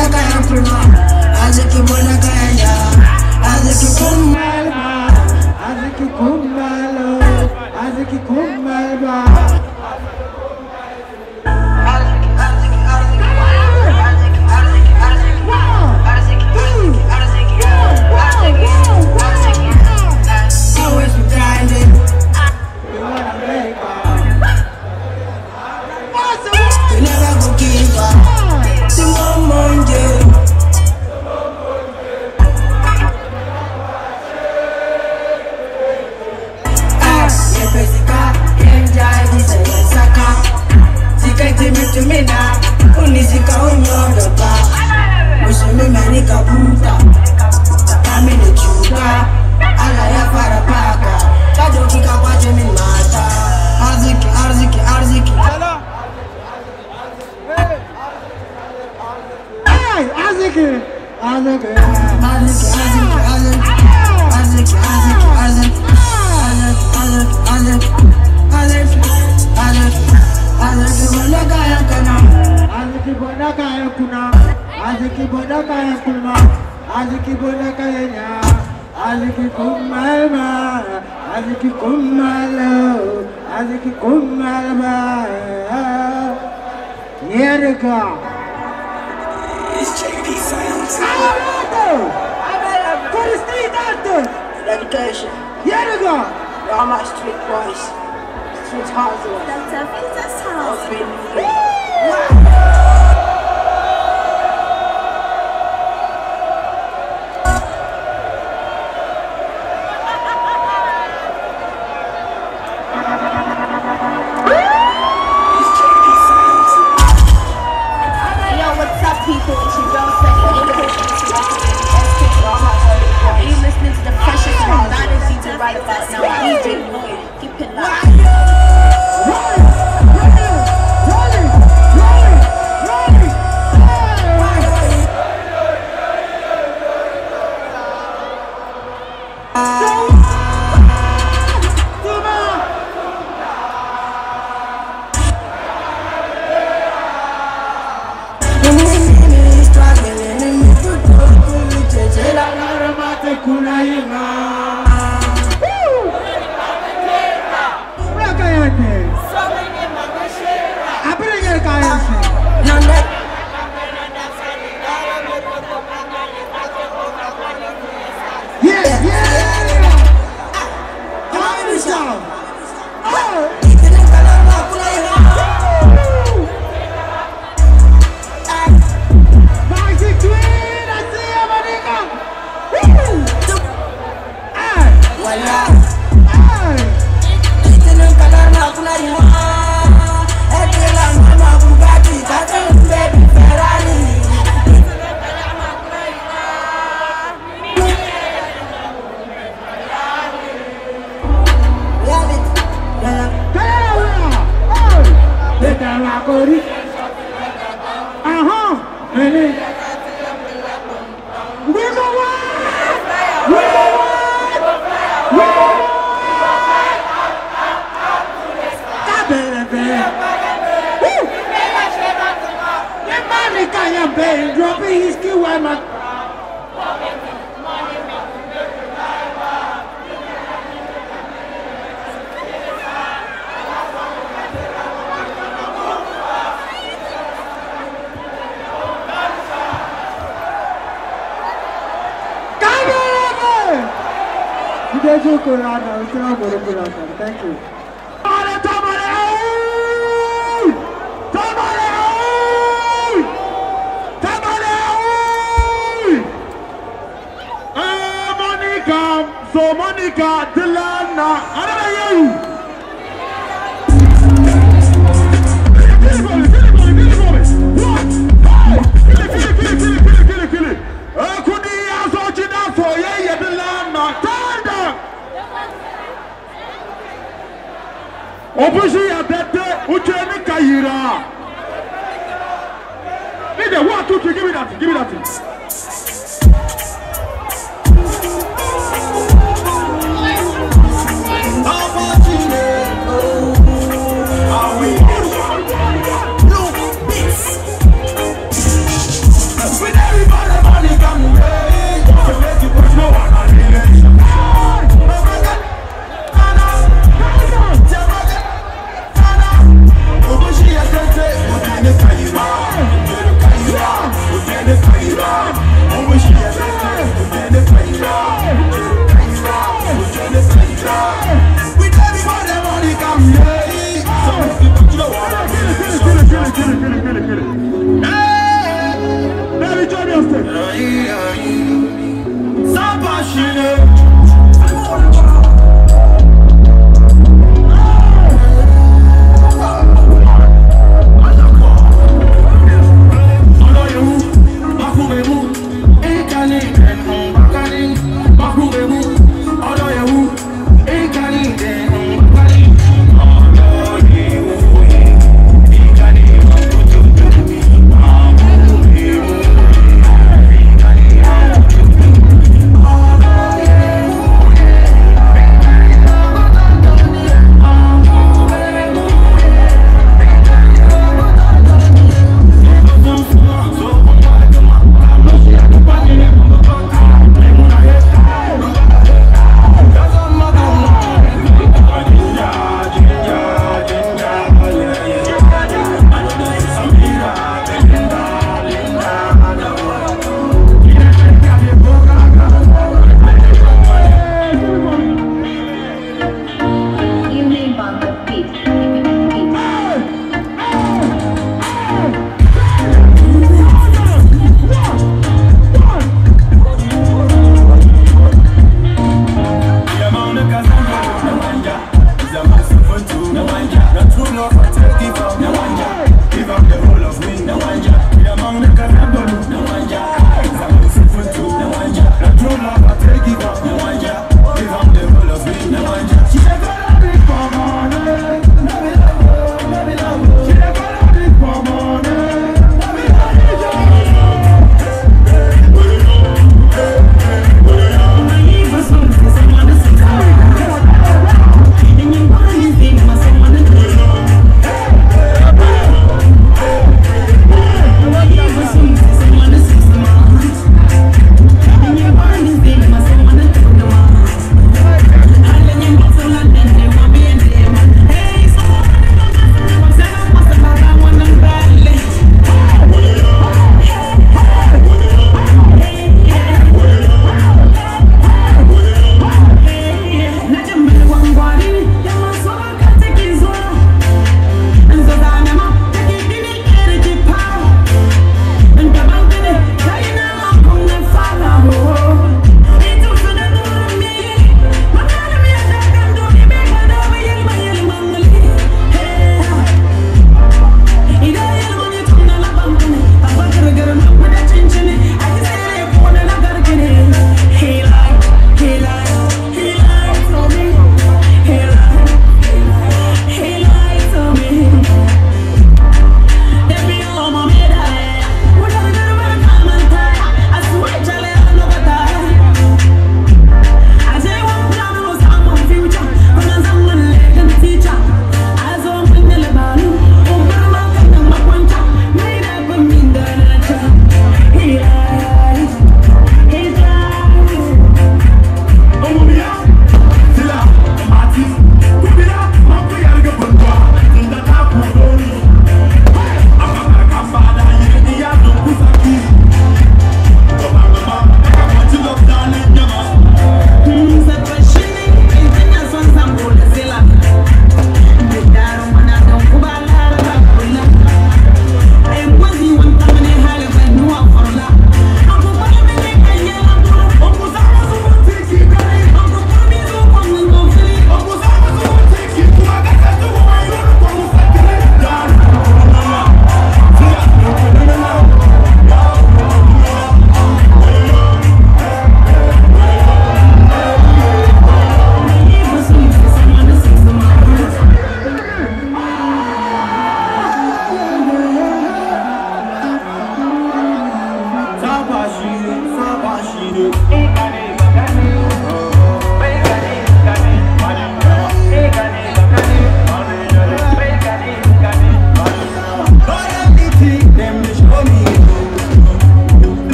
Arziki bonda kaya kuna Arziki bonda kaya ya Arziki kuma Aziki kumalo, aziki kumalba. Musulumi kabuta, kami ni chuka. Ala ya farapaka, kajo kika kwache mi mata. Arziki, arziki, arziki. Hey, aziki. Arziki, arziki, arziki Aziki bonda kaya kuna, aziki bonda kaya kuna, aziki bonda kaya nya, aziki kumalba, aziki kumalo, aziki kumalba. Yerika. It's JP Sounds For the street anthem. Dedication Yerika. All my street boys Street hustlers Dr. Peter's house. Yo, Jésù kò ra nà ó tí wọ́n bòrò kò ra nà thank you. Tọ́mọ̀lẹ́ tọ́mọ̀lẹ́ so Mọ́níkà, Dylan na Adébẹ́yẹ̀wò. obusi yadede uche nika yira. Need a one, two, three, give me that, give me that.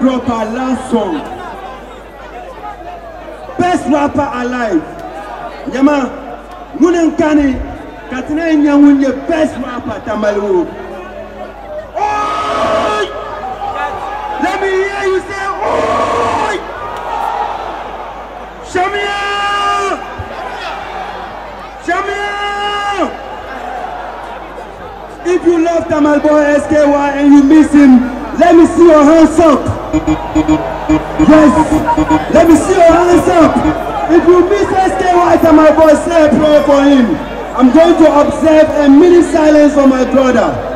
drop our last song. Best rapper alive. Yama, Munen Kani, Katina Nyamun, your best rapper, Tamalu. Let me hear you say, Oi! Shamia! Shamia! If you love Tamale Boy SKY and you miss him, let me see your hands up. Yes. Let me see your hands up. If you miss SK White and my boy, say a prayer for him. I'm going to observe a mini silence for my brother.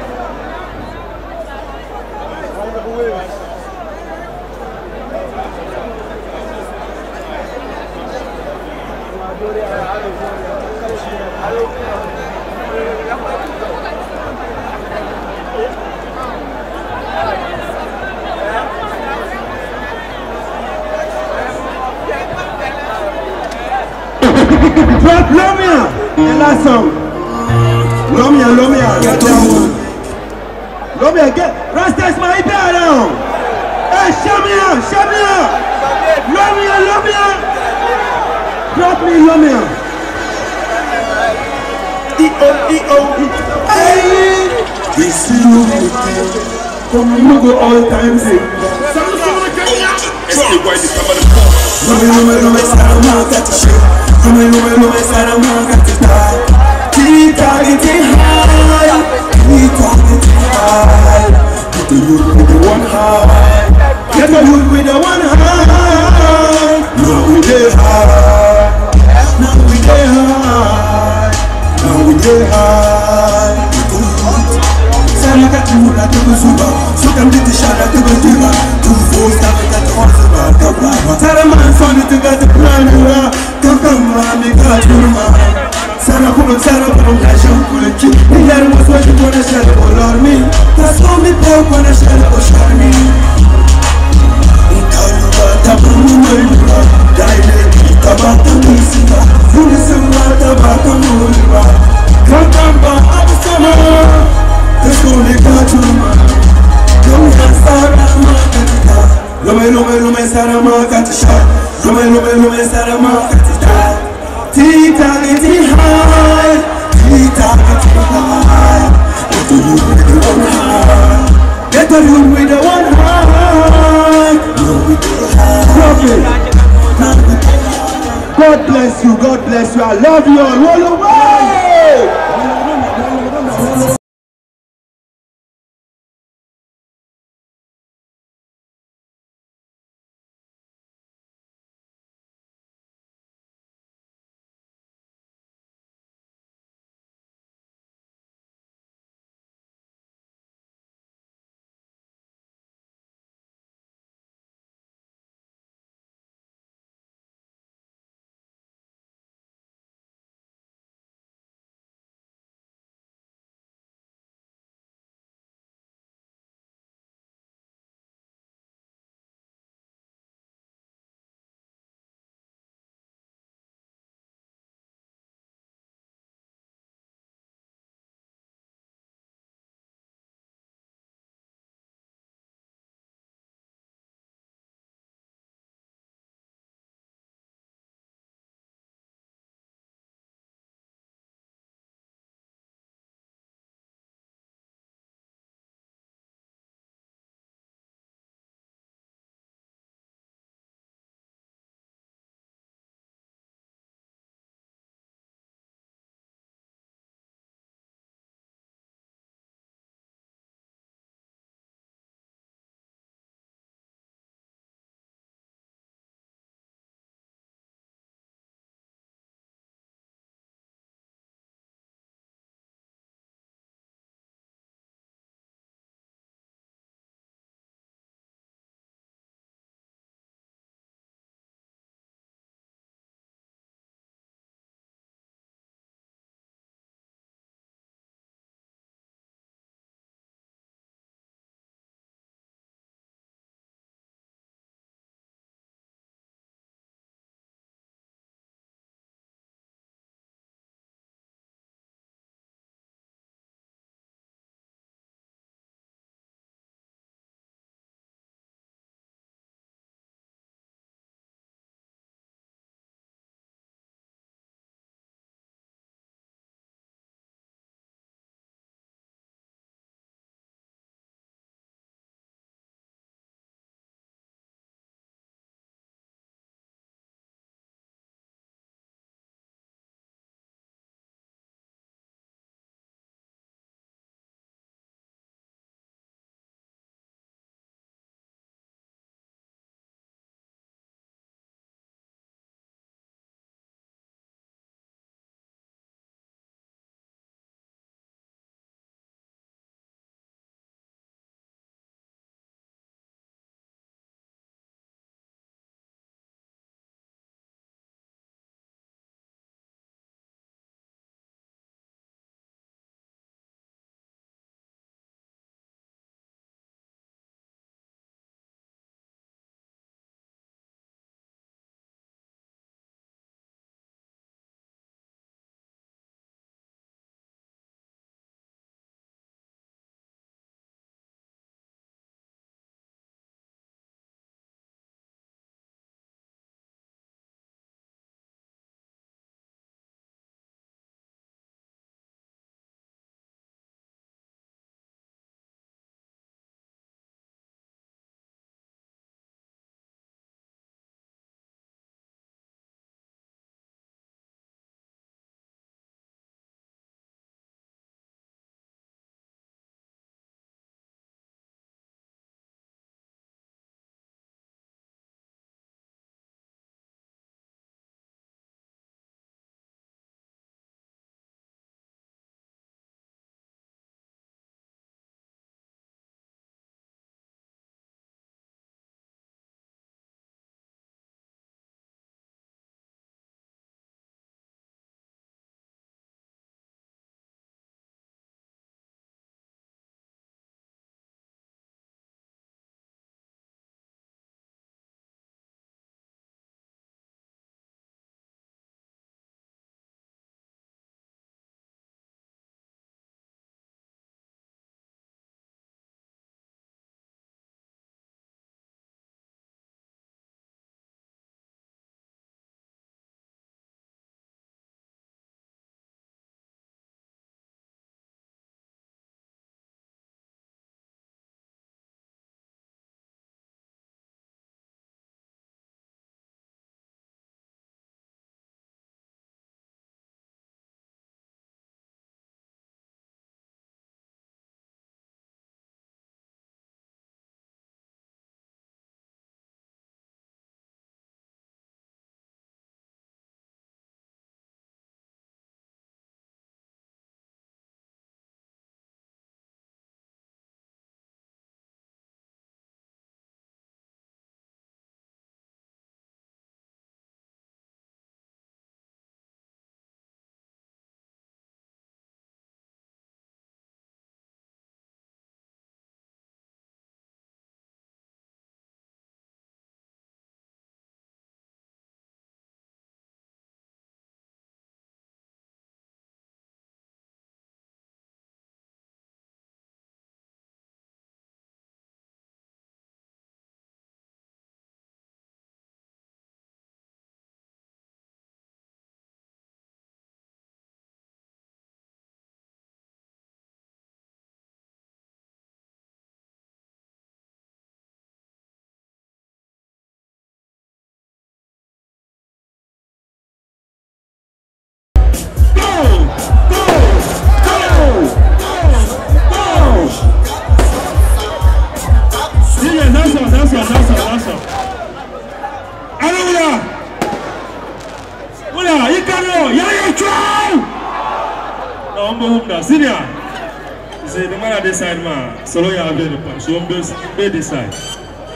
Side, man, solo ya have the pan, so I'm best, be this side.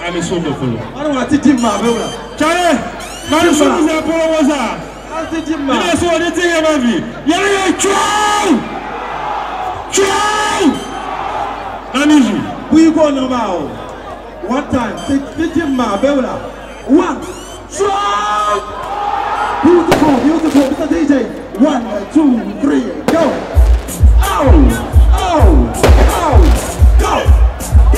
I'm a sober follow. I don't want to teach him, man. Charlie, man, so is a polo was that? I'll teach him, You know, so what they think about me? Yeah, yeah, chow! Chow! Namiji. Who you going about? One time, teach, teach him, man. Bella. One, strong! Beautiful, beautiful, Mr. DJ. One, two, three, go! Ow! Ow! Ow!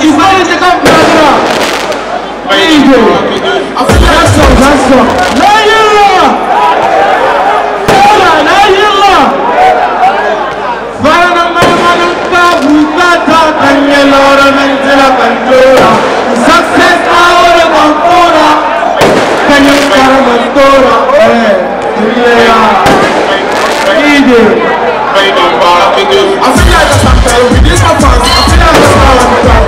It's not complete, big cyber, cyber, fighter, fighting, Lord fighter. I'm doing everything with everything. Every day, no, no, no, it's an accident, accident. No, I'm so up, can you see precedent, precedent? Without election, I pull a blessing. Success ahora con fora Kanya Karamantora Eh Julia Ide I feel like sometimes with this fans I feel like a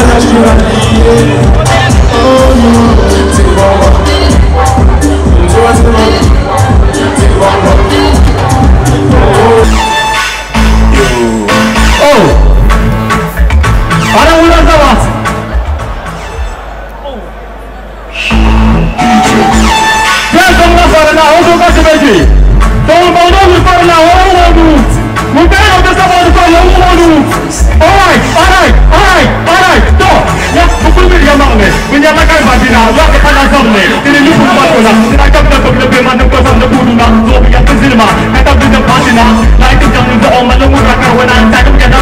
supernaturally. Oh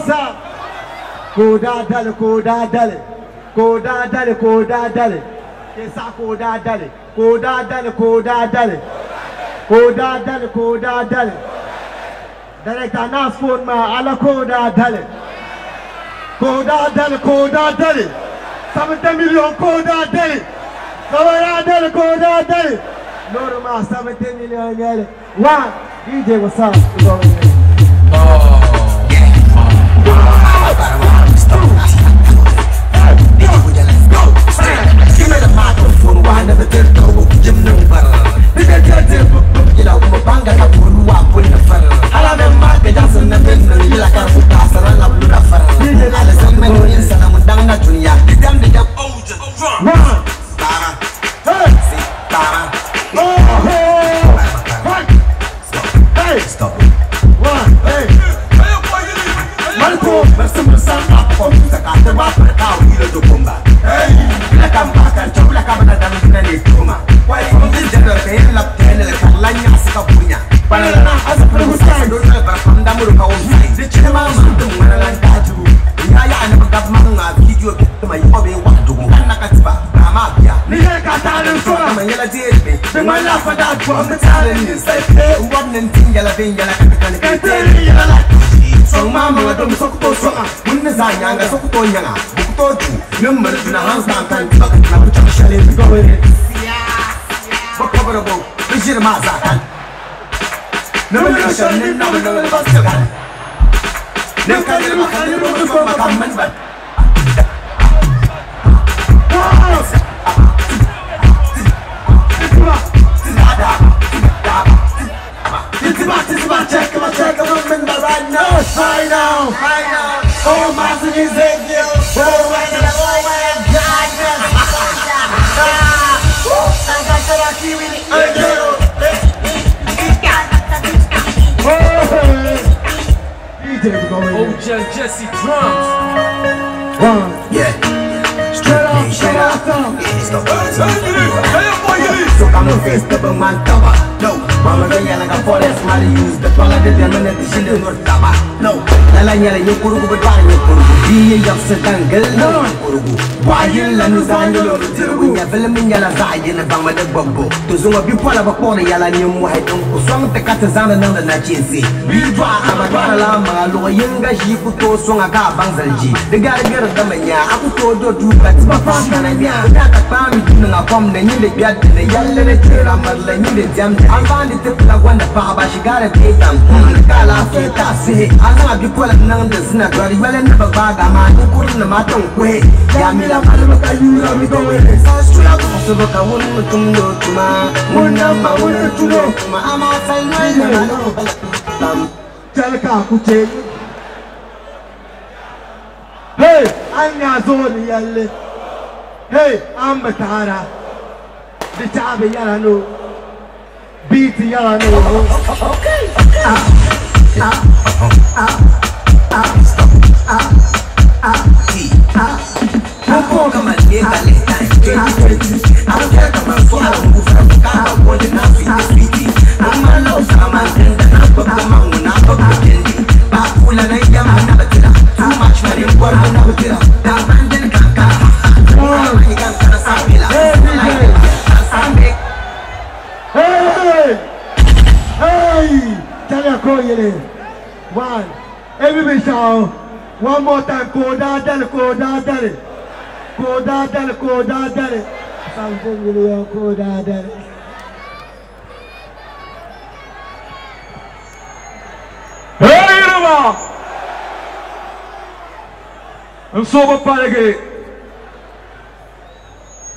Jama. Koda dale, koda dale, koda dale, koda dale. Kesa koda dale, koda dale, koda dale, koda dale, koda dale. Director Nas phone ma ala koda dale, koda dale, koda dale. 70 million koda dale, koda dale, koda dale. Ma 70 million yele. One, DJ what's up? Munne za nyanga sok to nyanga, buk to ju, number na hands down kan bak na bu chak shale go in. Bak cover bo, bijir ma za kan. Number na shale number na ba sa kan. Nem kan ni ma kan bo ma kan man ba. I'm gonna tell you, kiwi, DJ, we're going OJ Jesse drums. One, yeah. Straight up, straight up. It's the birds of So come on, face the man cover. No, mama ga yana ga forest mari use the pala de yana ne tishi de nur taba. No, கலைஞரைய குறுகுபு பாருங்க குறுகு தீயை சட்டங்கள் குறுகு. வாயில் அனுசாயில் ஒரு திருகு எவ்வளவுங்கல soil பமல pump துசுங்க பிப்பல போன எல்லாம் முஹைதும் சொந்த கத்த சான nan da na ce sai riba a magana lama loyin gashi fito sun ka kafan zarji da gargar da manya a fito do duka ti ba fan na ya da ta fami tunan a da biyar da yalle da da jam an ba ni tafi da wanda shiga da kala feta nan da suna gwari wala na ba ga ma ni kurin na matan kwe ya mi la malama ka yura mi go wele sura ko so ba ka won mutum do tuma mun na ma won tuno kuma ama sai nai na ma. No bam talka ku ce hey an ya zo ni yalle. Hey an batara. Da ta bi yana no beat yana no okay ah ah ah Hey! Hey! Call you One. Everybody shout. One more time. Go down, down, go down, down. Go down, down, go down, down. Something really go down, down. Hey, Rama! Insomma, pare che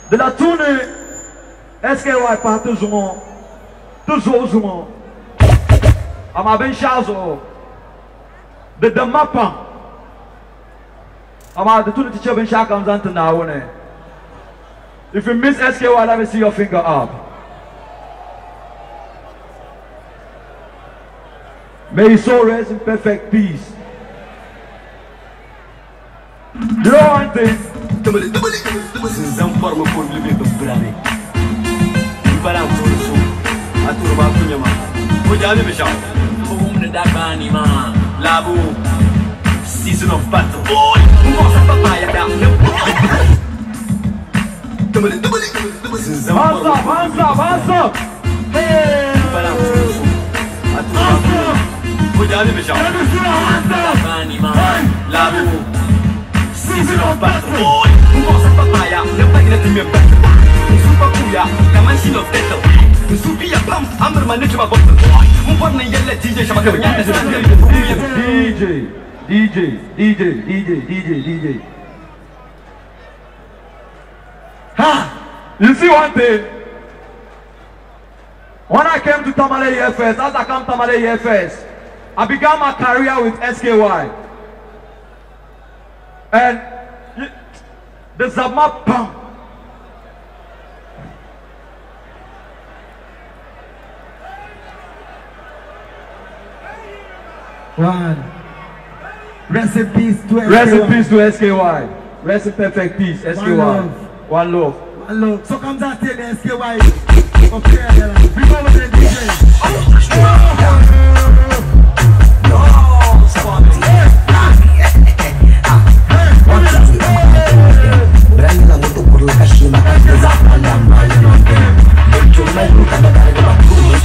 della tune est-ce que vai para tu zumo tu zo zumo ama ben shazo da da mapa ama da tune tice ben shaka am zan tuna wone if you miss SKY let me see your finger up. May his soul rest in perfect peace. You know one thing? Zan farma libe da fulani ibara ko so a turba kunya ma ko jami be shaw ko mun da bani ma labo season of battle boy mo sa papaya da Hands up, hands up, hands up! ibara ko so a turba kunya ko jami be shaw bani ma labo season of battle boy mo sa papaya da bagina timbe battle super kuya kaman shi of battle su biya pam amur man nake ba battle boy mun farnan yalla DJ shi maka bayan da DJ, DJ, DJ, DJ, DJ, DJ. Ha! You see one thing? When I came to Tamale EFS, as I come to Tamale EFS, I began my career with SKY. And y- the Zama Pam. One. Rest in peace to Rest in everyone. peace to SKY. Rest in perfect peace, SKY. love. One love. One love. So comes out here the SKY. Okay, bring over the DJ. Brand la moto por la cashima, zapanda mano non tem. Mucho mai luta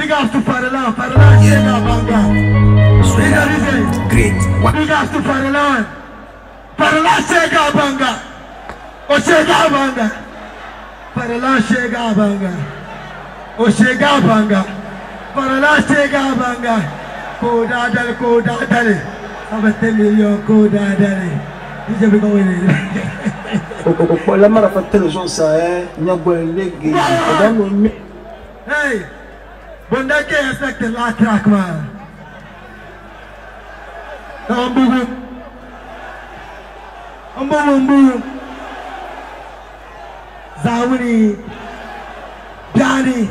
Bigas to Farallon, Farallon, Yena Banga. Bigas is Great. Bigas to Farallon. Farallon Shega Banga. O Shega Banga. Farallon Shega Banga. O Shega Banga. Farallon Shega Banga. Koda Dal, Koda Dal. Abate Million Koda Dal. Ije Bigo Wele. Opo lamara fa television sa eh nyagbo lege. Hey! Bunda ke expect la track man. Ambugu. Ambugu ambugu. Zawuni. Biani.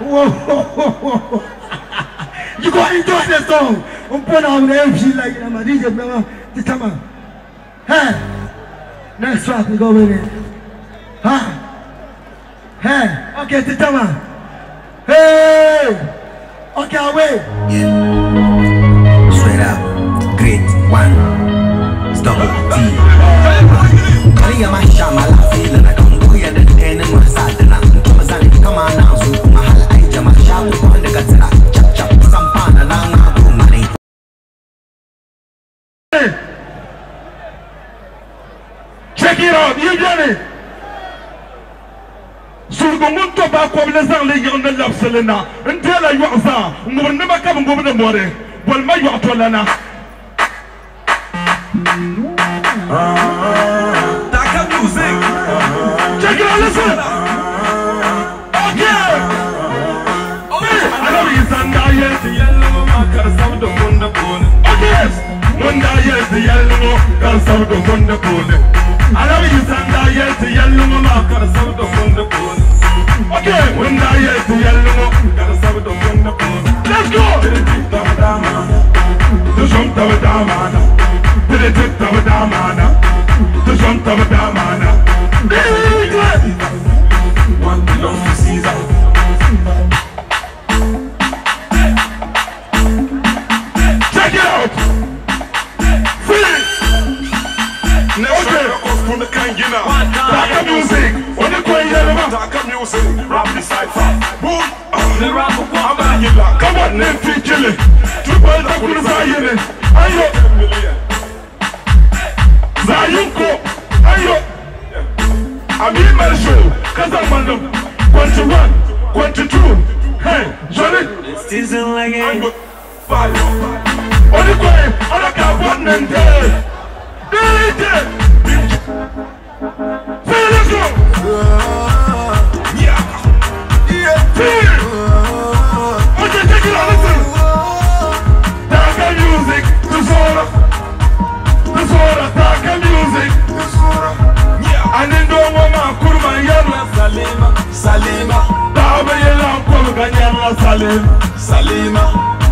Whoa. You go enjoy the song. Umpona una MC like na ma DJ mama titama. Hey. Next track we go with it. Huh? Hey. Okay, titama. Uh, Hey. Okay, away. Straight up, great one, stop T. Kali ya maisha malafi na na kangu ya da tenen wasa da na kuma zan kama na su kuma hal ai jama shawo wanda ka tsira chap chap sampana na na ko mane Check it out, you get it. Surgungun to ba ko bile zang le yang na lap selena. Ntela yu za, ngubun ne ba ka ngubun ne more. Bol ma yu to lana. Taka music. Check it out, listen. Okay. Ana yi zanga yes yellow ma kar sam do munda pole. Okay. Munda yes yellow kar sam do munda pole. Ana yi zanga yes yellow ma kar sam do munda pole. Okay, munda yes yellow kar sam do munda pole. Let's go. Du som tava damana. Did it tava damana. Du som tava damana. One belongs Kuna kangina. Taka music. When you play yellow. Taka music. Rap the cipher. Boom. The rap. I'm a yilla. Come on, name fi kill it. Triple da kuna zayene. Ayo. Zayunko. Ayo. Ami Mersho. Kazamandam. Quantity one. Quantity two. Hey, Johnny. Season like it. Fire. Only way. I don't got one and. DJ. Say Salima. Salima.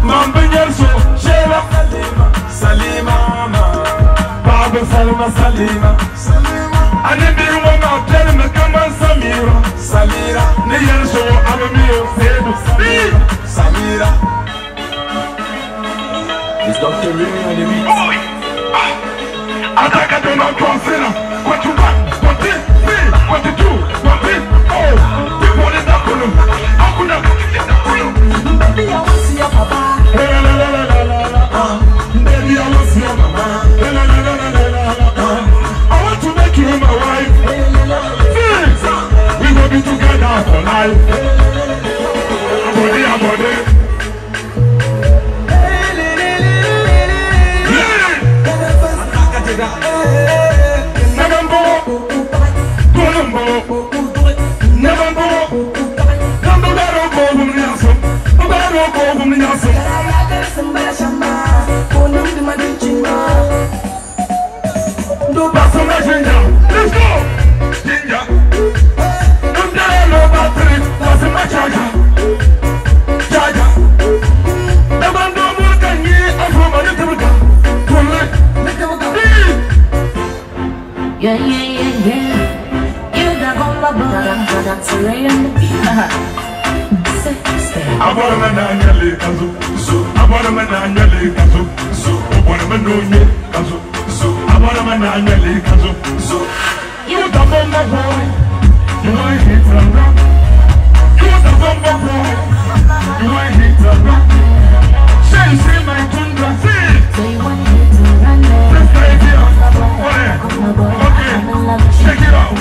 Yalla Shela. Salima. Salima. Baba Salima. Salima. Salima. And then they want my tell me come on Samira. Samira. Ne yalla so I'm a meal. Sedu. Samira. It's Dr. Remy on the beat. Boy. Ataka de non consider. What you got? What this? See? What you do? What this? Oh. People is not gonna. How could I? Baby, I be together for life. Body, body. Let's Yeah, yeah, yeah, yeah. You the bomba bomba, that's a rain. Abona mananyale kazo, zo. Abona mananyale kazo, zo. Abona manonye kazo, zo. Abona mananyale kazo, Okay, check it out.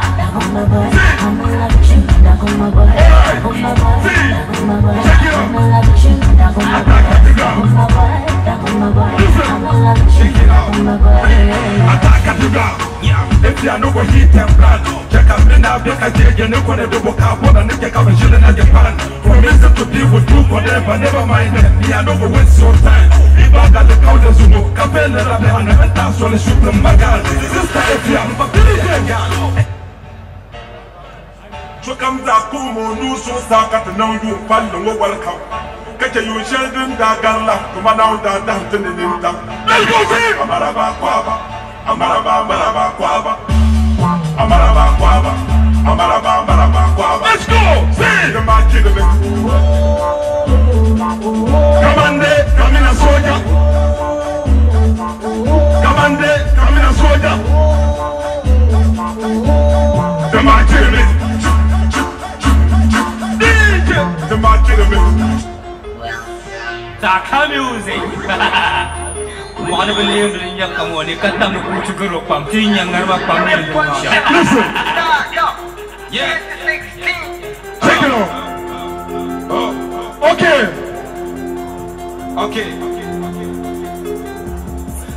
Okay my boy, I'm in love with you, dog on my boy, dog on my boy, dog on my boy, I'm in love with you, dog on my boy, dog on my boy, dog on my boy, I'm in love with you, dog on my boy. Attack at you down. If you know what he can plan, check out me now because I tell you no one ever walk out when I look at how I'm shooting at Japan. For me to be with you for them, but never mind them. Yeah, I know we waste your time. If I got the count as you know, Capella, I'm a thousand, I'm shooting my gun. Sister, if you have a billion gun. Chukam da kumo nusu saka ta nan yu fallo wo welcome. Kace yu sheldin da galla kuma na da da tinin ta. See. Amara ba kwaba. Amara ba amara ba kwaba. Amara ba kwaba. Amara ba amara ba kwaba. Let's go. See. The man kill me. Kamande, kamina soja. Kamande, kamina soja. The man kill me. Kill me. Taka music. Listen. Yeah. Take it. Okay. Okay.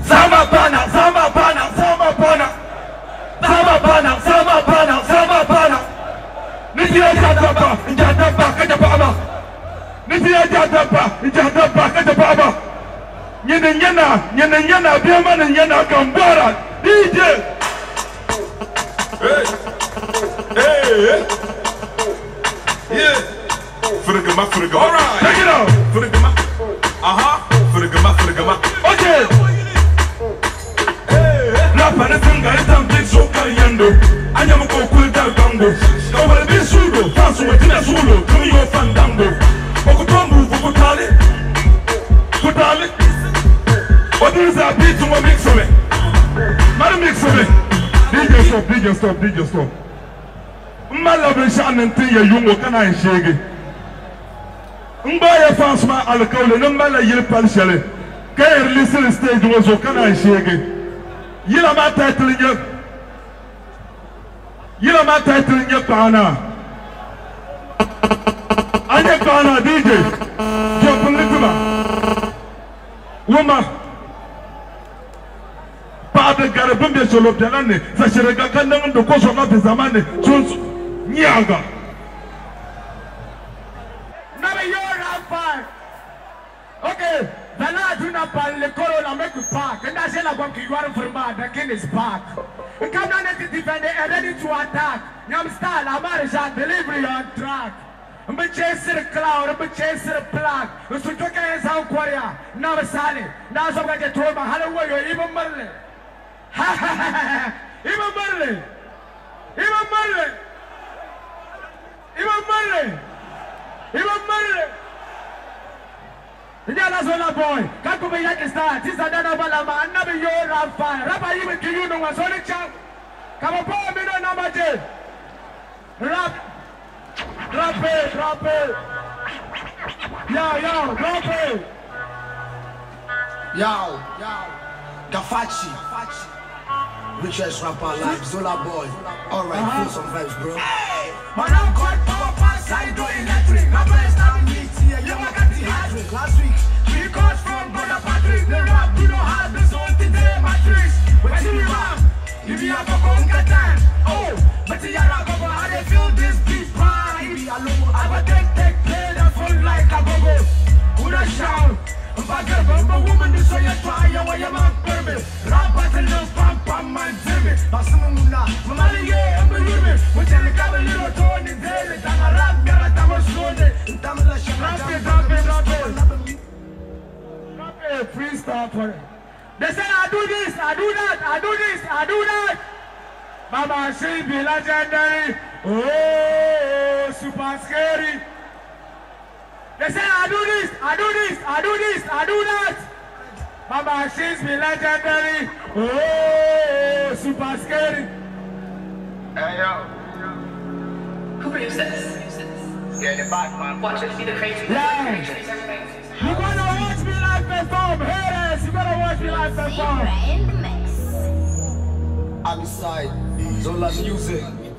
Sama bana, sama bana, sama bana. Sama bana. Nisiya jadaba, jadaba, kajaba. Nisiya jadaba, jadaba, kajaba. Nyinin yana, nyinin yana, biya mana yana gambara. DJ. Hey. Hey. Yeah. All right. Take it out. Uh-huh. Okay. Rapper sun ga itan big so karyando. Anya mu ko kul dal bango. Kawal bi sudo, fasu wa tina sulo, kun yo fandango. Boko tombu, boko tali. Kutali. What is that beat to my mix of it? Mara mix of it. DJ stop, DJ stop, DJ stop. Mala bin sha'anin tin ya yungo kana yin shege. In ba ya fans ma alkawle nan mala yil palshale. Kayar lisil stage wazo kana yin shege. Yila ma title nye. Yila ma title nye kwana. Anye kwana DJ. Jopin litima. Wuma. Ba da garibin bai sholo byanan ne. Sa shirga kallon da ko shoma bi zamani. Sun nyaga. Never your rampart. Okay, who not pan the corona make you park. And that's la gwam ki yuar firma the king is back. And come down to defend and ready to attack. Amare shot delivery on track. Mbe chase the cloud, the plug. Usu toka ya sound Korea. Na basali. Na so je toma hala wo yo even marle. Ha ha ha. Even marle. Even marle. Even marle. Even marle. Njala zola boy, kako be yaki star, balama, yo rafa, rapa yibe kiyunu wa soli chang. Kama po mino namba je. Rap. Drop it, drop it. Yo, yo, it. Yo, yo, Gafachi, richest rapper alive, Zola boy. Alright, feel uh-huh. some vibes, bro. Man, I'm caught power pass, I do electric. The. Last week, we got from Brother Patrick. The rap, we don't have this whole today, matrix. But you rap, if you have a conquer time. Oh, but you are a go how they feel this beat. Be alone, I will take, take, play the phone like a go-go. Who the shout? Bagger, bumba woman, this way you try, you way you man permit. Rap battle, no pam pam man, Jimmy. Basamuna, Mamali, yeah, I'm a limit. Which I got a little tone in daily. Tama freestyle for it. They say I do this, I do that, I do this, I do that. Mama, she be legendary. Oh, super scary. They say I do this, I do this, I do this, I do that. Mama, she's be legendary. Oh, super scary. Hey yo. Who produced this? Yeah, the back man. Watch it, see the crazy. Yeah. You gonna watch me live perform, haters. You gonna watch me live perform. I'm inside, Zola music.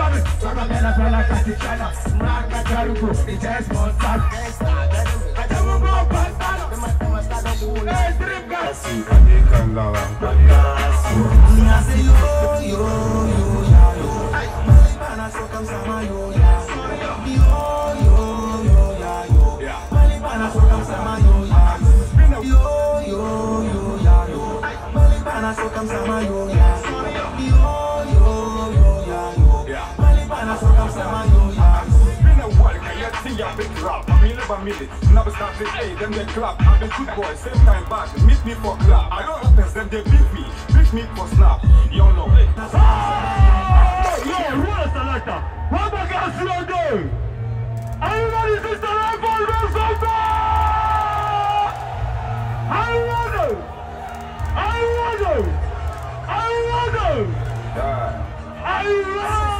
gets a little bit of my competition. The style of my lot of it. You will not be scared, come for the party. You see, Bobby, so I'm gonna feel like I see China. Mark, I tell you, it's just one time. I don't want to go back. Hey, drip, guys. Never start to hey, them they clap. I've been good boy, same time back. Meet me for clap. I don't offense them, they beat me. Beat me for snap. You know. Yo, who is the selector? What the gas you are doing? Everybody is the right for the sofa! I want to! I want to! I want to! I want to!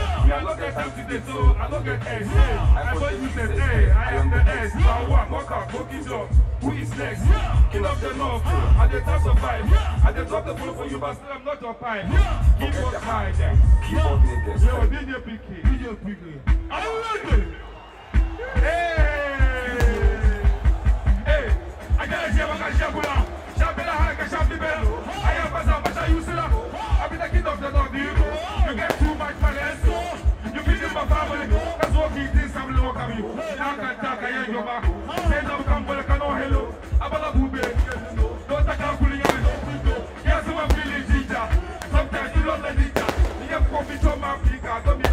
I don't get so I don't get. Hey, I thought you said, hey, I am the edge. Now what? Walk up, up. Who is next? King of the north. I the top survive. I the top the full for you, but still I'm not your pipe. Keep on high. Keep on niggas. Yo, DJ Picky. DJ Picky. I it. Hey! Hey! I gotta what I can do. Africa. Don't be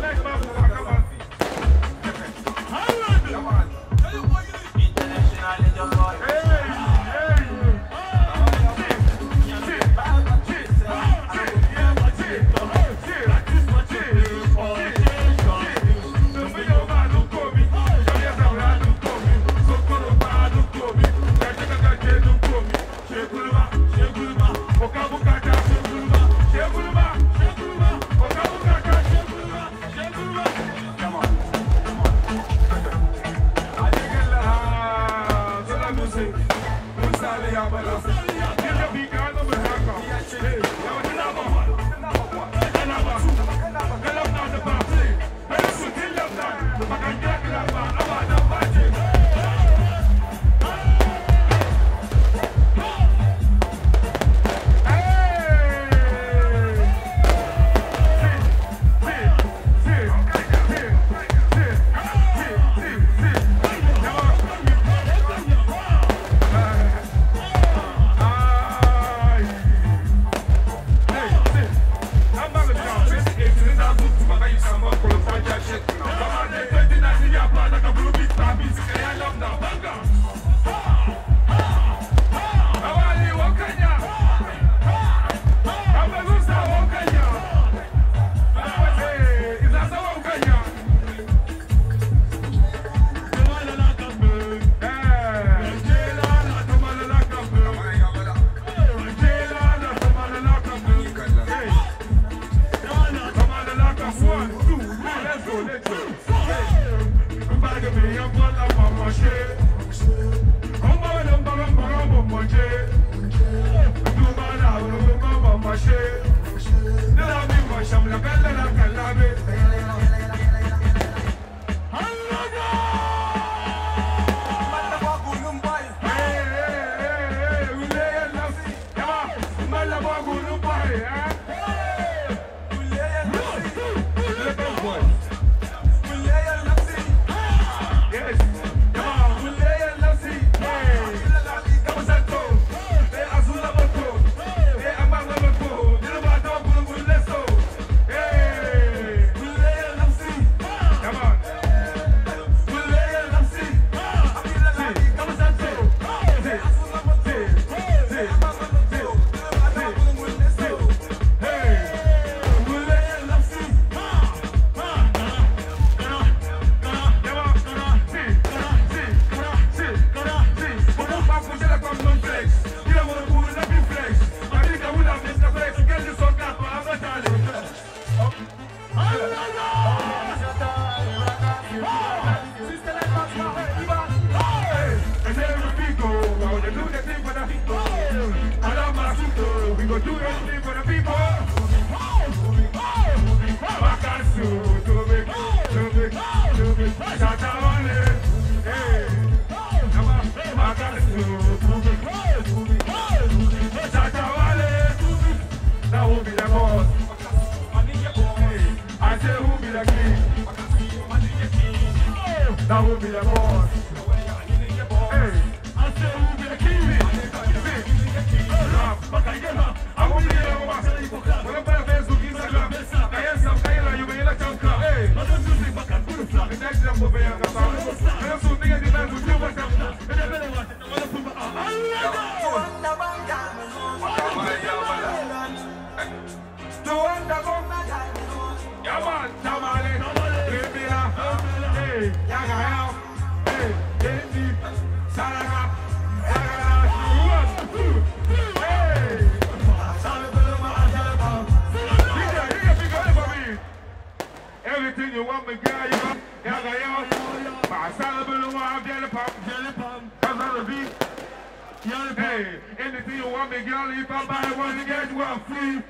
Hey, anything you want me, girl, if I buy one, you get one free.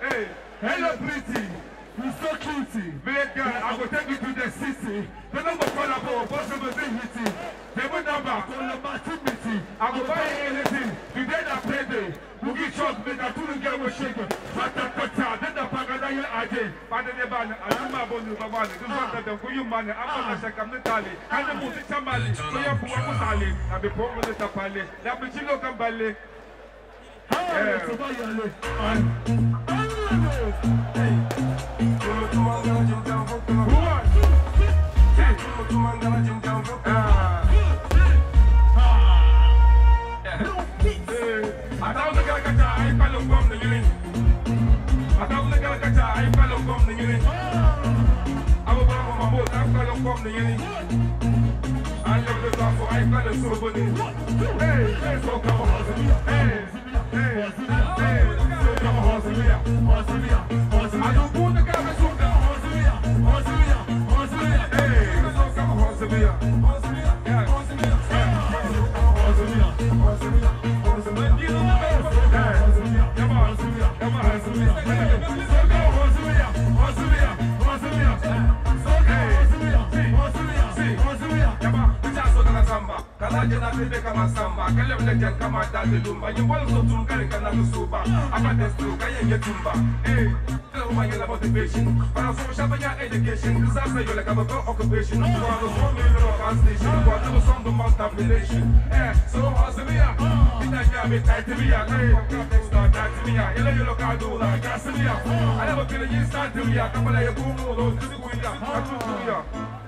Hey, hello, pretty. You so cutie. Make girl, I will take you to the city. The number call about possible hit Table number, call number two meeting. I will buy anything. Today that payday. We get shot, make a two girl will shake it. Fata kata, then the pagada you aje. Pada de bana, aluma bonu babani. This one that the you man, I'm gonna shake a mentally. And the music chamali. So you have to I be poor with the tapale. That be chilo kambale. Hey, so why you Hey, hey, so come on, hey, hey, hey, so come on, Hosilia, Hosilia, Hosilia. I don't want the guy to come Hosilia, Hosilia, Hosilia. Hey, so come on, Hosilia, Hosilia, Hosilia, Hosilia, Hosilia, Hosilia. Come on, come on. So come on, samba. Kalaje na bebe kama samba, kalem legend kama dadi lumba. Yimbol so tum kare kana lusuba. Apa destu kaya yetumba. Hey, tell my yellow motivation. Para so shabanya education, disaster you like a go occupation. You are the one million of our station. You are the song the mount of relation. Eh, so how's it here? Ina ya be tight to me, hey, start that to me, ila you look out do like gas me. I never feel you start to me, come on, you boom, those this is down. I took to you.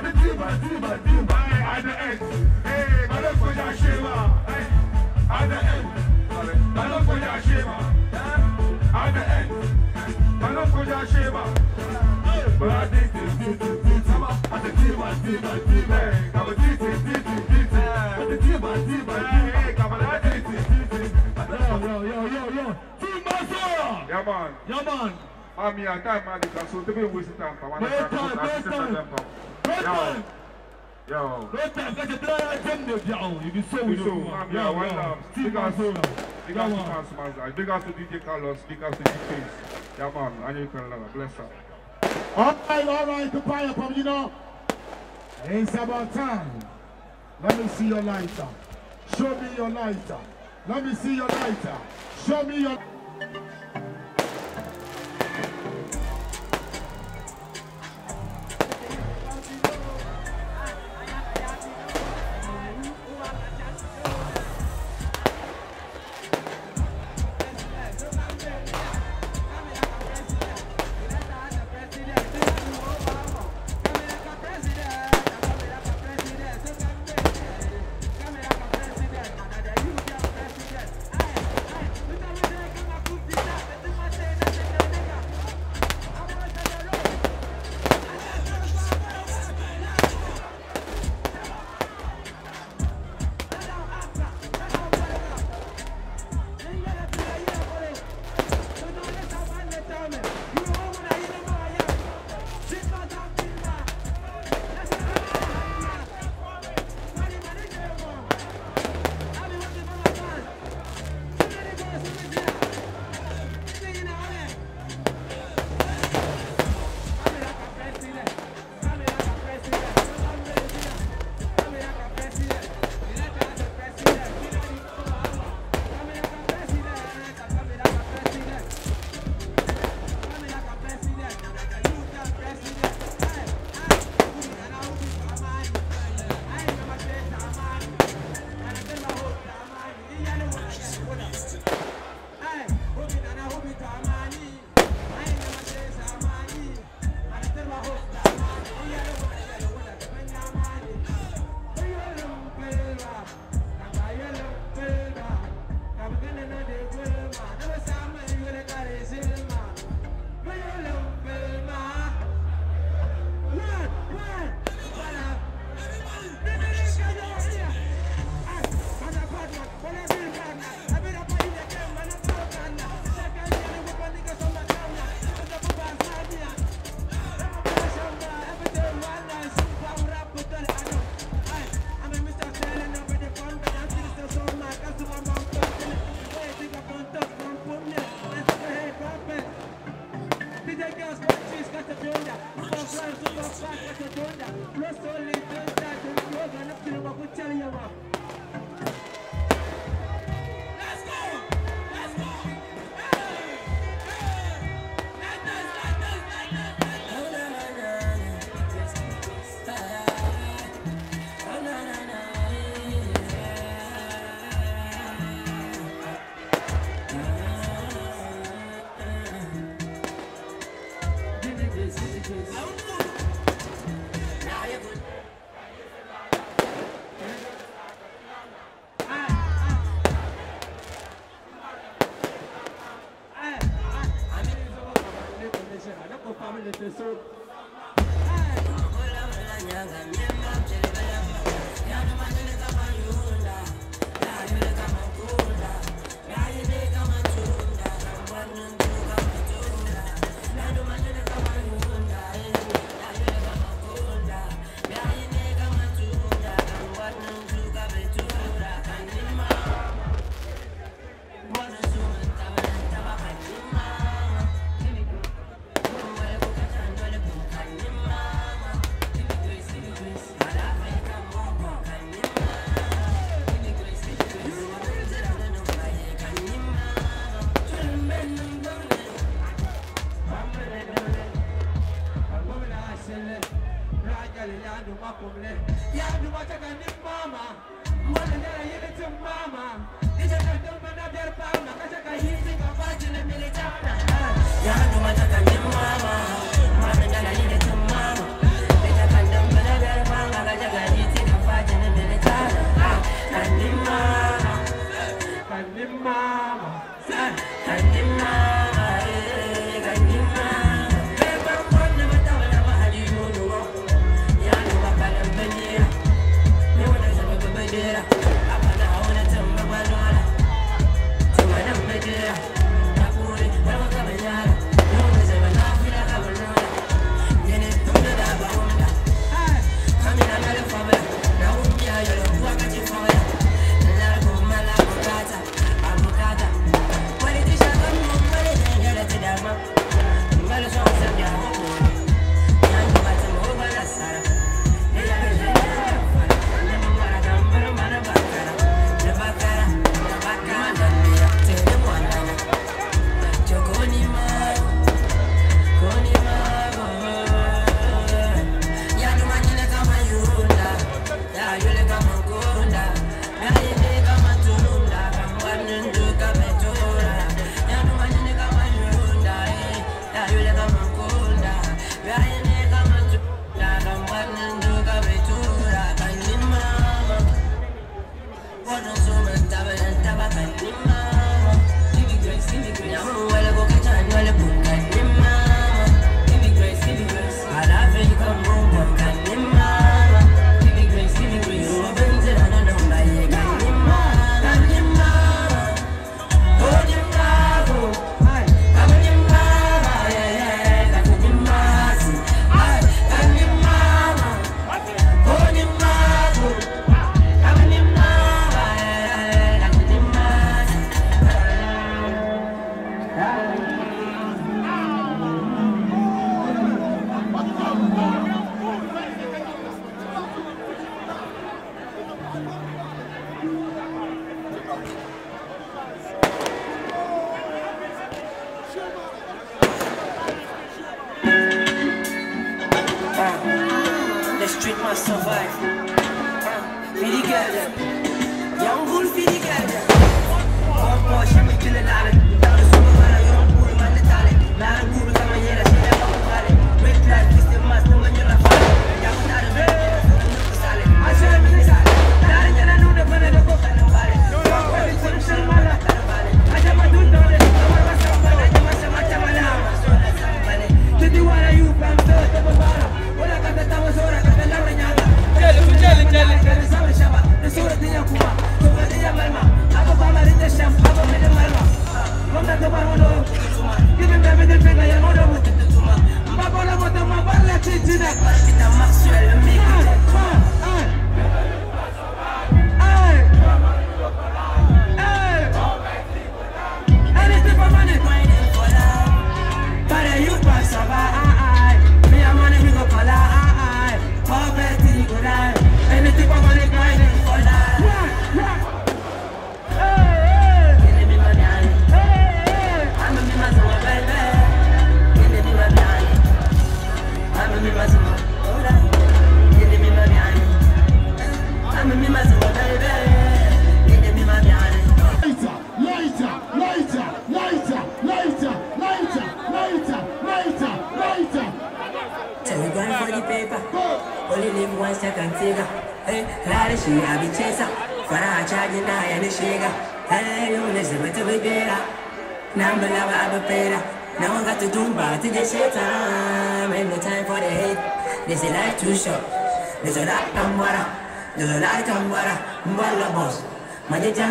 At the tiba, tiba, tiba. Hey, at the end. Hey, malo koja shema. Hey, at the end. Malo koja shema. At the end. Malo koja shema. Bola titi, titi, titi. At the tiba, tiba, tiba. Hey, kama titi, titi, titi. At the tiba, tiba, tiba. Hey, kama la titi, titi. Yo, yo, yo, yo. Team Masora. Yeah, man. Yeah, man. I'm here, time, man. You can so to be wasting time. I want to No talk time, about no that. time. Yo, yo. No time, kake try agenda vyao. You be so We with so, you. man, one love. Team Big ups, Masora. big ups to Fans Mazda. Big ups to DJ Carlos. Big ups to D-Face. Yeah, man. And you can love. Bless up. All right, all right, the fire pump, you know. It's about time. Let me see your lighter. Show me your lighter. Let me see your lighter. Show me your.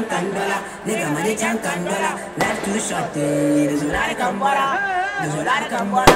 Maji jankan dola. Nigga maji jankan dola. Life too short. like Tambara. This is like Tambara. Mbala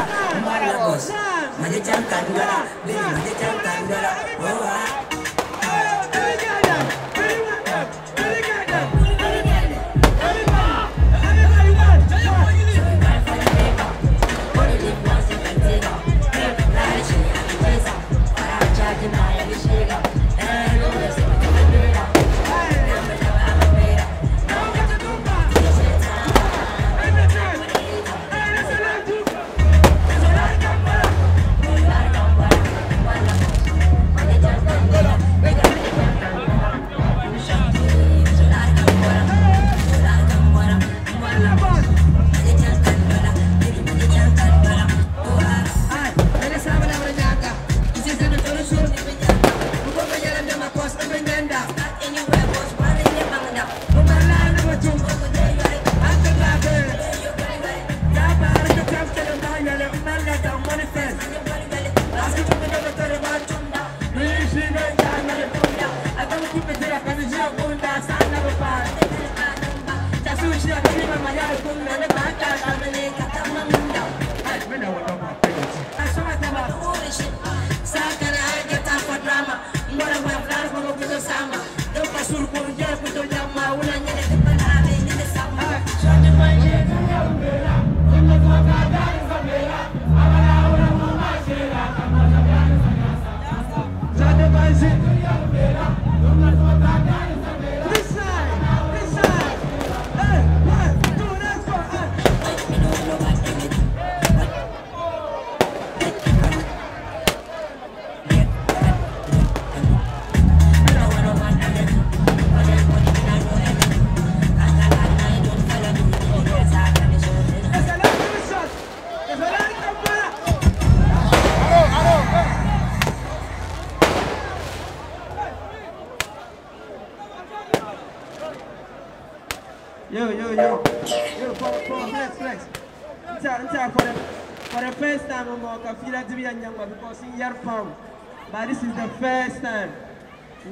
time.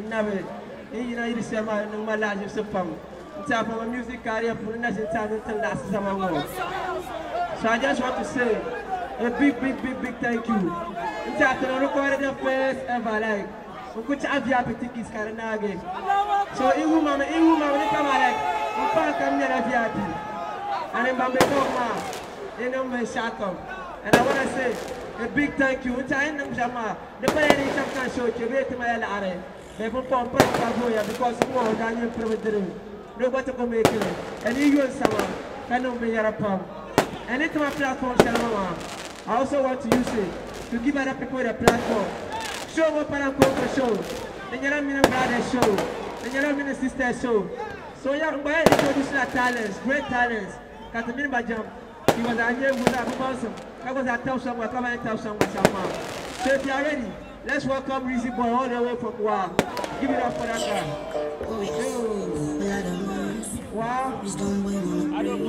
Never. Eh, you know, you see my, my life is so fun. Nta, for my music career, for the next time, until last summer. So I just want to say a big, big, big, big thank you. Nta, to record the first ever, like, ukucha avya petiki skaranage. So iwu mama, iwu mama, ni kama like, mpa kam nyara viati. And mbambe koma, ino me shakom. And I want to say big thank you. Nta ina mjama, the pale ni chamkan show ke beti ma yala are. Be po pom pa pa goya because mo danyo providere. No bata ko make it. And you sama, kanu me yara pam. And it's my platform, Shalom. I also want to use it to give other people the platform. Show go for show. The Yellow Mina Brother show. The Yellow Mina Sister show. So yeah, introduce our talents, great talents. Katamini Bajam. He was a year with a person. That was a tell someone, come and tell someone, someone. So if you are ready, let's welcome Rizzy Boy all the way from Wow. Give it up for that guy. Wow. I don't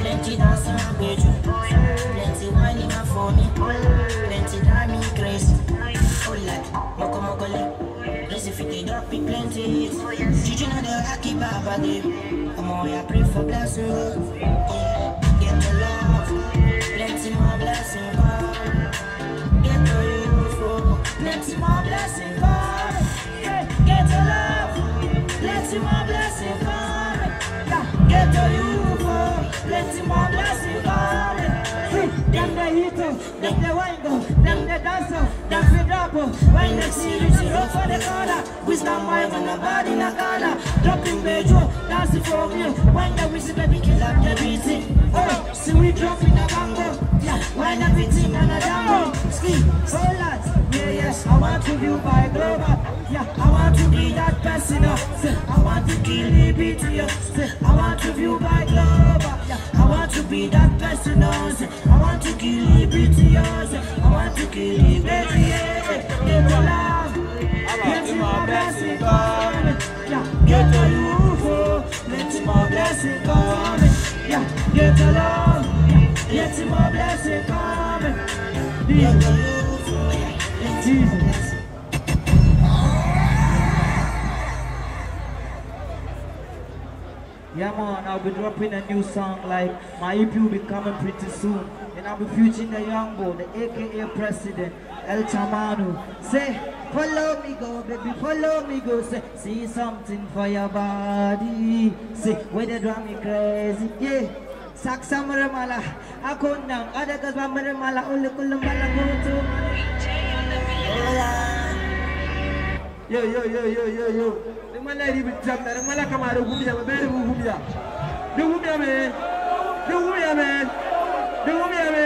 Plenty dancing and bedroom. It up, it plenty. You know the lucky baba? Come on, I pray for blessings. Yeah. Get your love. Plenty more blessing. Get to you for plenty more blessing. Them the eater, them the wine them the dancer, them the dapper. When they see you, see road for the corner. Wisdom wise and nobody in a corner. Dropping bejo, dancing for me. When the whistle baby kill up the beating. Oh, see we drop in a bango. Yeah, when the beating and a dango. Ski, So lads, yeah, yes, I want to view by global. Yeah, I want to be that person. Uh. I want to be liberty. Uh. I want to view my love. Yeah, I want to be that person. Uh. I want to give liberty. Uh. I want to give liberty. Yeah, yeah, love. Give my blessing, God. Yeah, get to you. Let my blessing come. Yeah, get oh, to love. Let my blessing come. Yeah, oh, Jesus. Man, I'll be dropping a new song like my EP will be coming pretty soon. And I'll be featuring the young boy, the aka president, El Chamanu. Say, follow me go, baby, follow me go. Say, see something for your body. Say, where they drive me crazy, yeah. Saksa maramala, ako nang ada kas maramala, uli oh, oh, kulang bala go to Yo yo yo yo yo yo. Ni mana di bitam na mana kama gumiya ba bai da gumiya. Da gumiya me. Da gumiya me. Da gumiya me.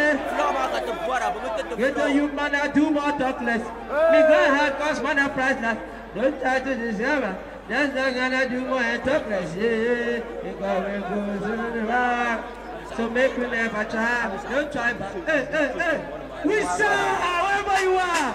Get youth man I do more talk less. Me go hard cause man I priceless. Don't try to discover. That's not gonna do more and talk. Yeah, it on the rock. So make me never try. Don't try but hey hey hey. We shall wherever you are.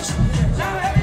Jalila, Jalila.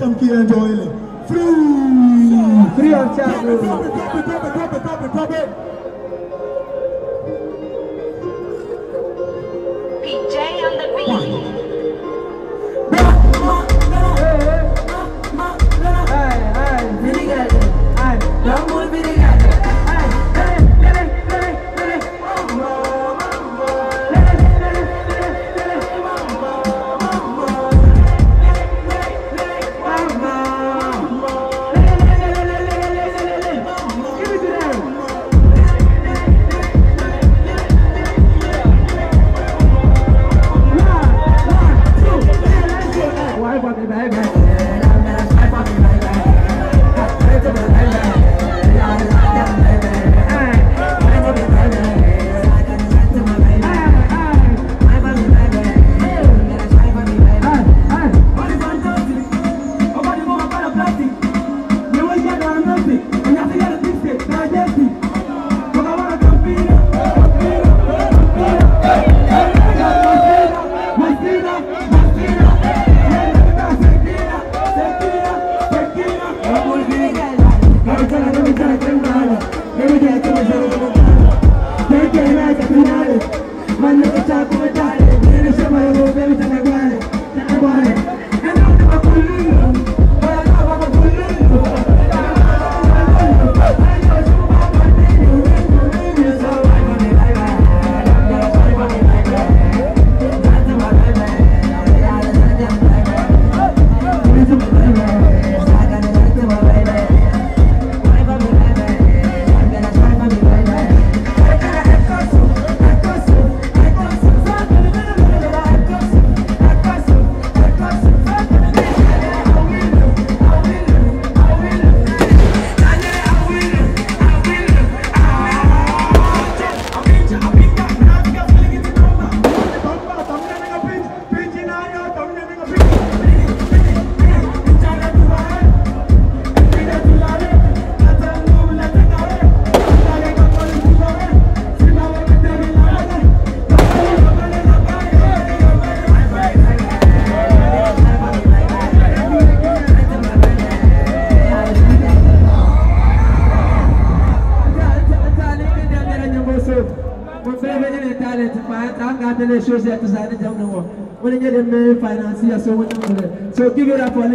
Barca so So give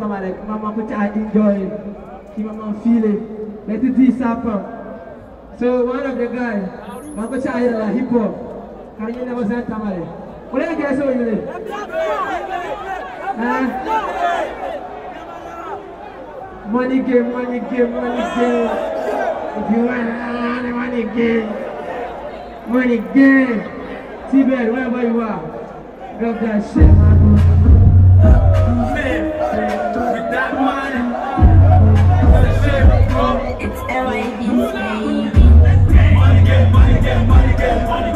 kama rek mama ko cha enjoy ki mama feel let it this happen so one of the guy mama cha ya la hip hop. Kan yene was that tamare what are you guys oh, doing eh? money game money game money game. If you want money money game. Money game. T-Bed, wherever you are, grab that shit, man.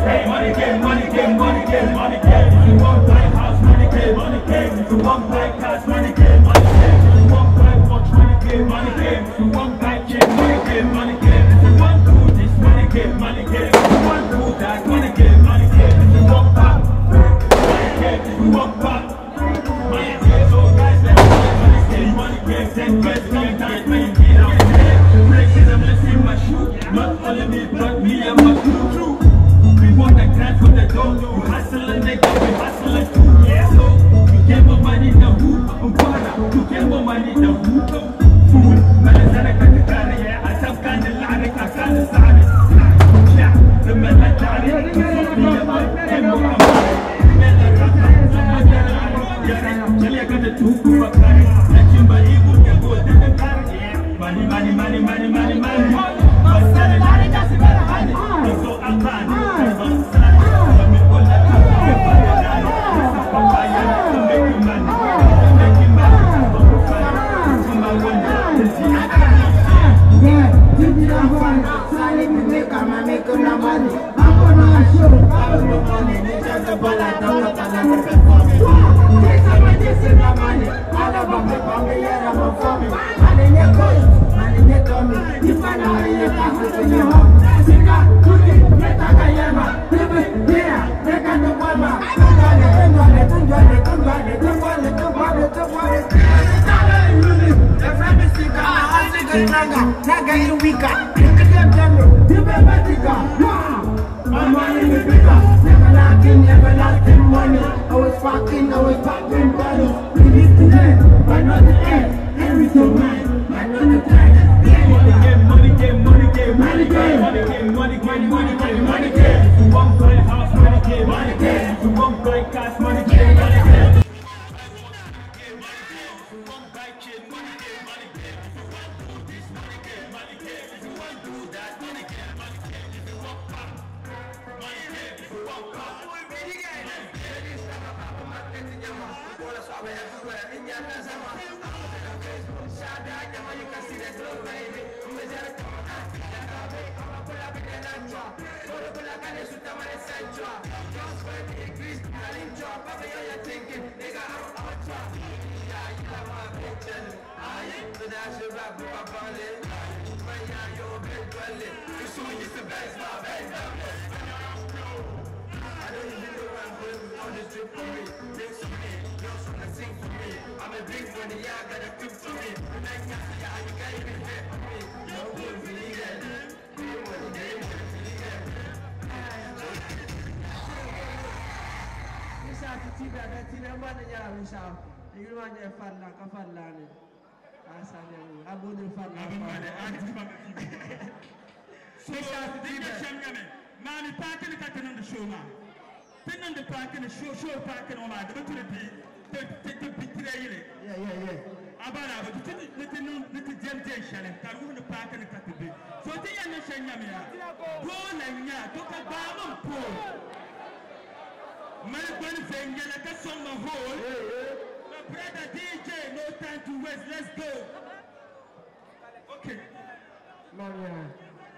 came, money came, money came, money came, money came. If you want black house, money came, money came. If you want black cars, money came, money came. If you want black watch, money came, money came. If you want So, dinga shangane, nani pakin ka tanan da shoma. Tanan da pakin sho sho pakin o ma da mutu da te te te bitire yile. Yeah, yeah, yeah. Abana ba tu ni ti nu ni ti jem jem shale, ta ru da pakin ka te bi. So ti yan shangame ya. Ko na nya to ka ba mun po. Mal gwan fengela ka son ma hole. My brother DJ, no time to waste, let's go. Okay. Nako koma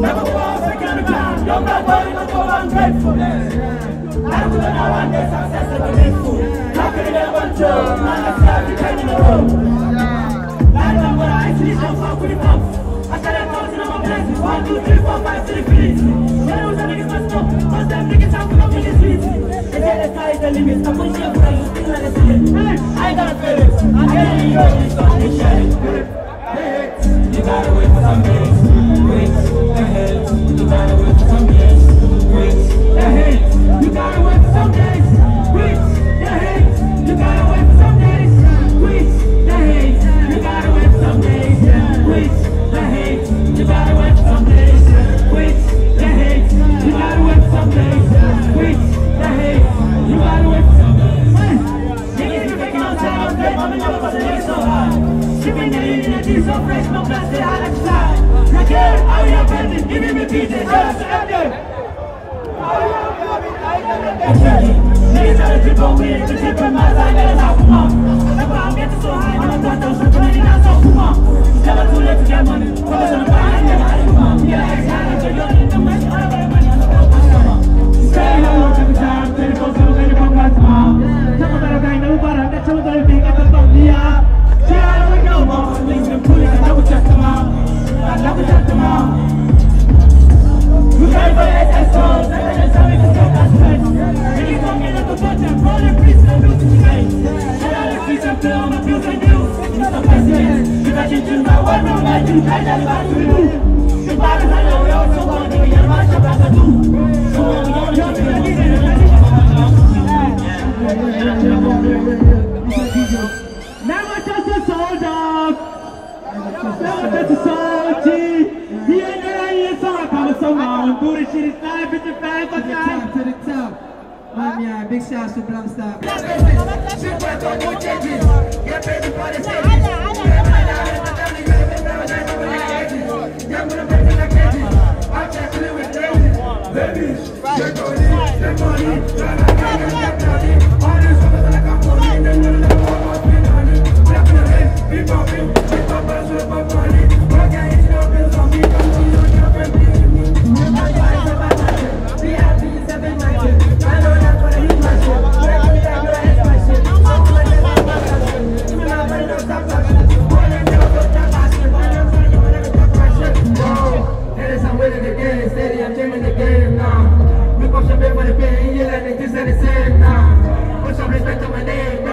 Never was a kind of ground, young black boy, no go ungratefulness. Now to the now one day success is the big fool. How can you never control? Man, that's how you can in the road. Now I'm gonna ice this one fuck with the pumps. I started counting on my blessings. One, two, three, four, five, six, infinity. When I was a nigga messed up, cause them niggas have come up in this city. They say the sky is the limit. I'm pushing up for you, still like a ceiling. I ain't gonna fail it. I'm getting you, this one, this shit. You gotta wait for some days. The hell. You. You gotta wait some days. Wait the hell. You gotta wait some days. Wait the hell. You gotta wait some days. Wait the hell. You gotta wait some days. Wait the hell. You gotta wait some days. Wait the hell. You gotta wait for some days. Be faking on time, I'm dead, I'm gonna make it so hard. Sipping the energy so fresh, no plastic, I bending, give me PJ, just up there. Niggas are the drip on weed, the drip in my side, that is how come on. That's why I'm getting so high, I'm not done, so running out, so come on. Never too late to get money, focus on the grind, never had to come on. Yeah, exactly, so you're the money, all of I'm not gonna Stay low, every time, 24 7, 24 months, mom. Tell me that I them out. We can't play SSOs, and then it's having to take that stress. And you come in at the bottom, rolling priests and music space. And all the streets and film, abuse and news. Mr. President, you Live, it's a fan, but time to the top.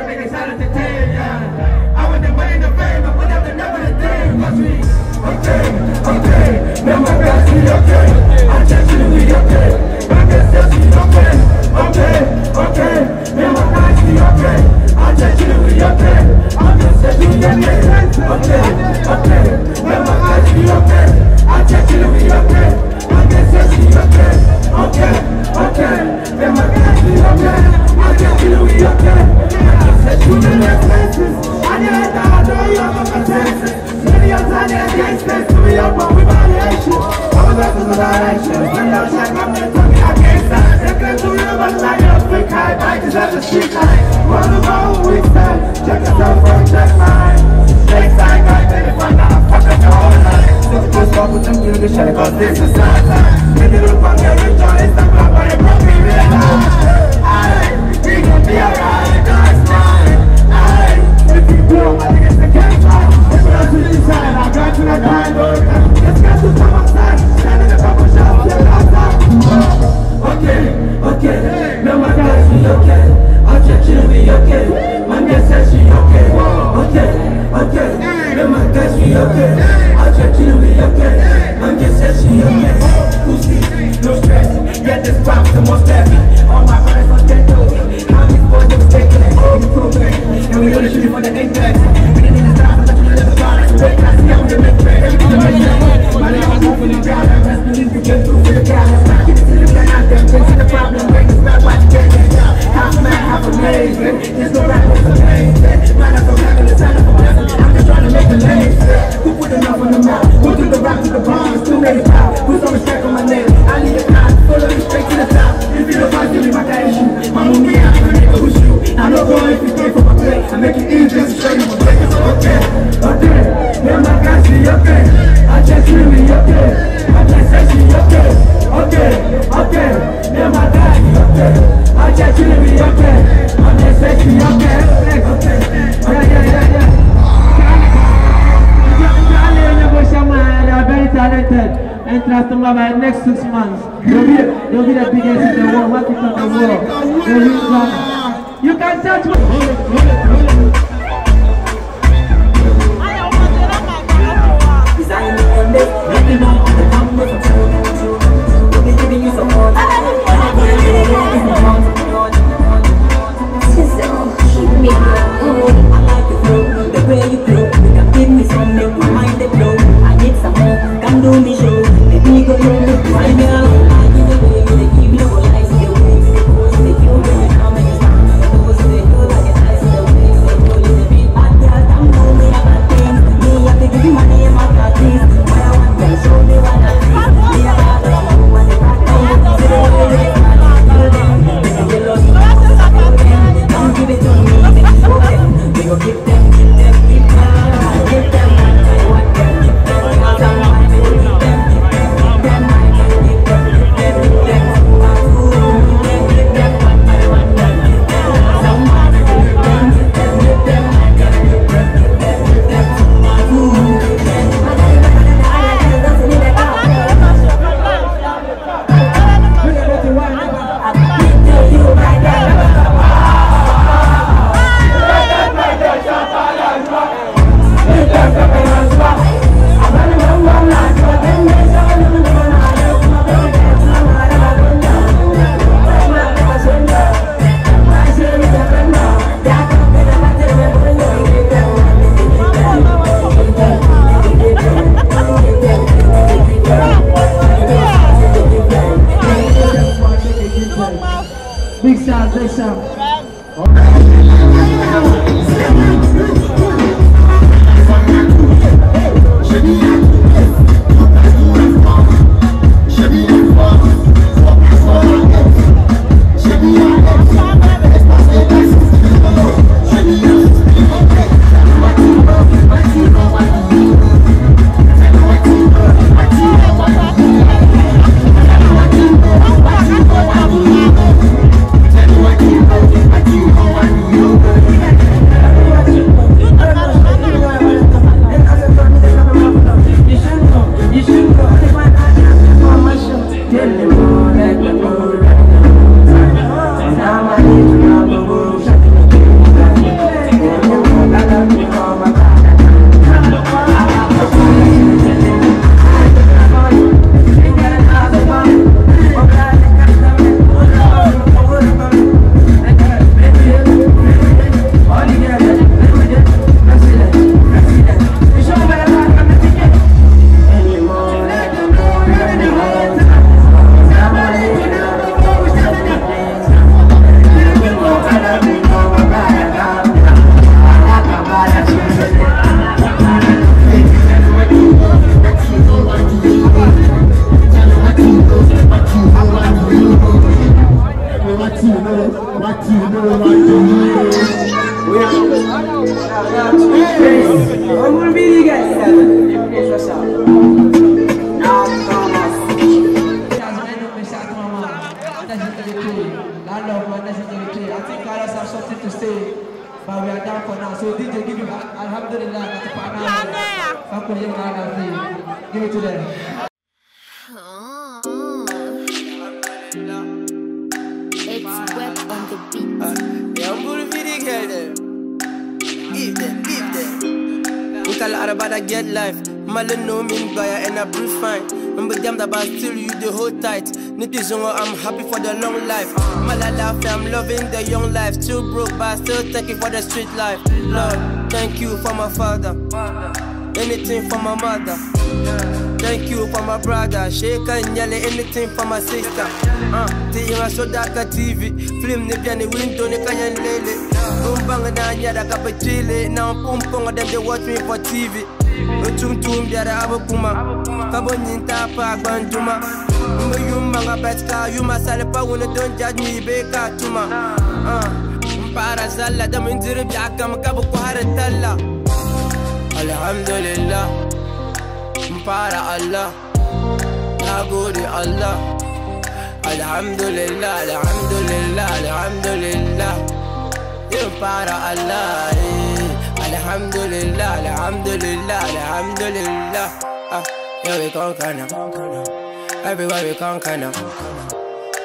conquer now.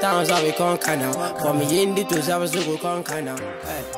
Times that we conquer now. For me in the two, I was to go conquer now. Hey.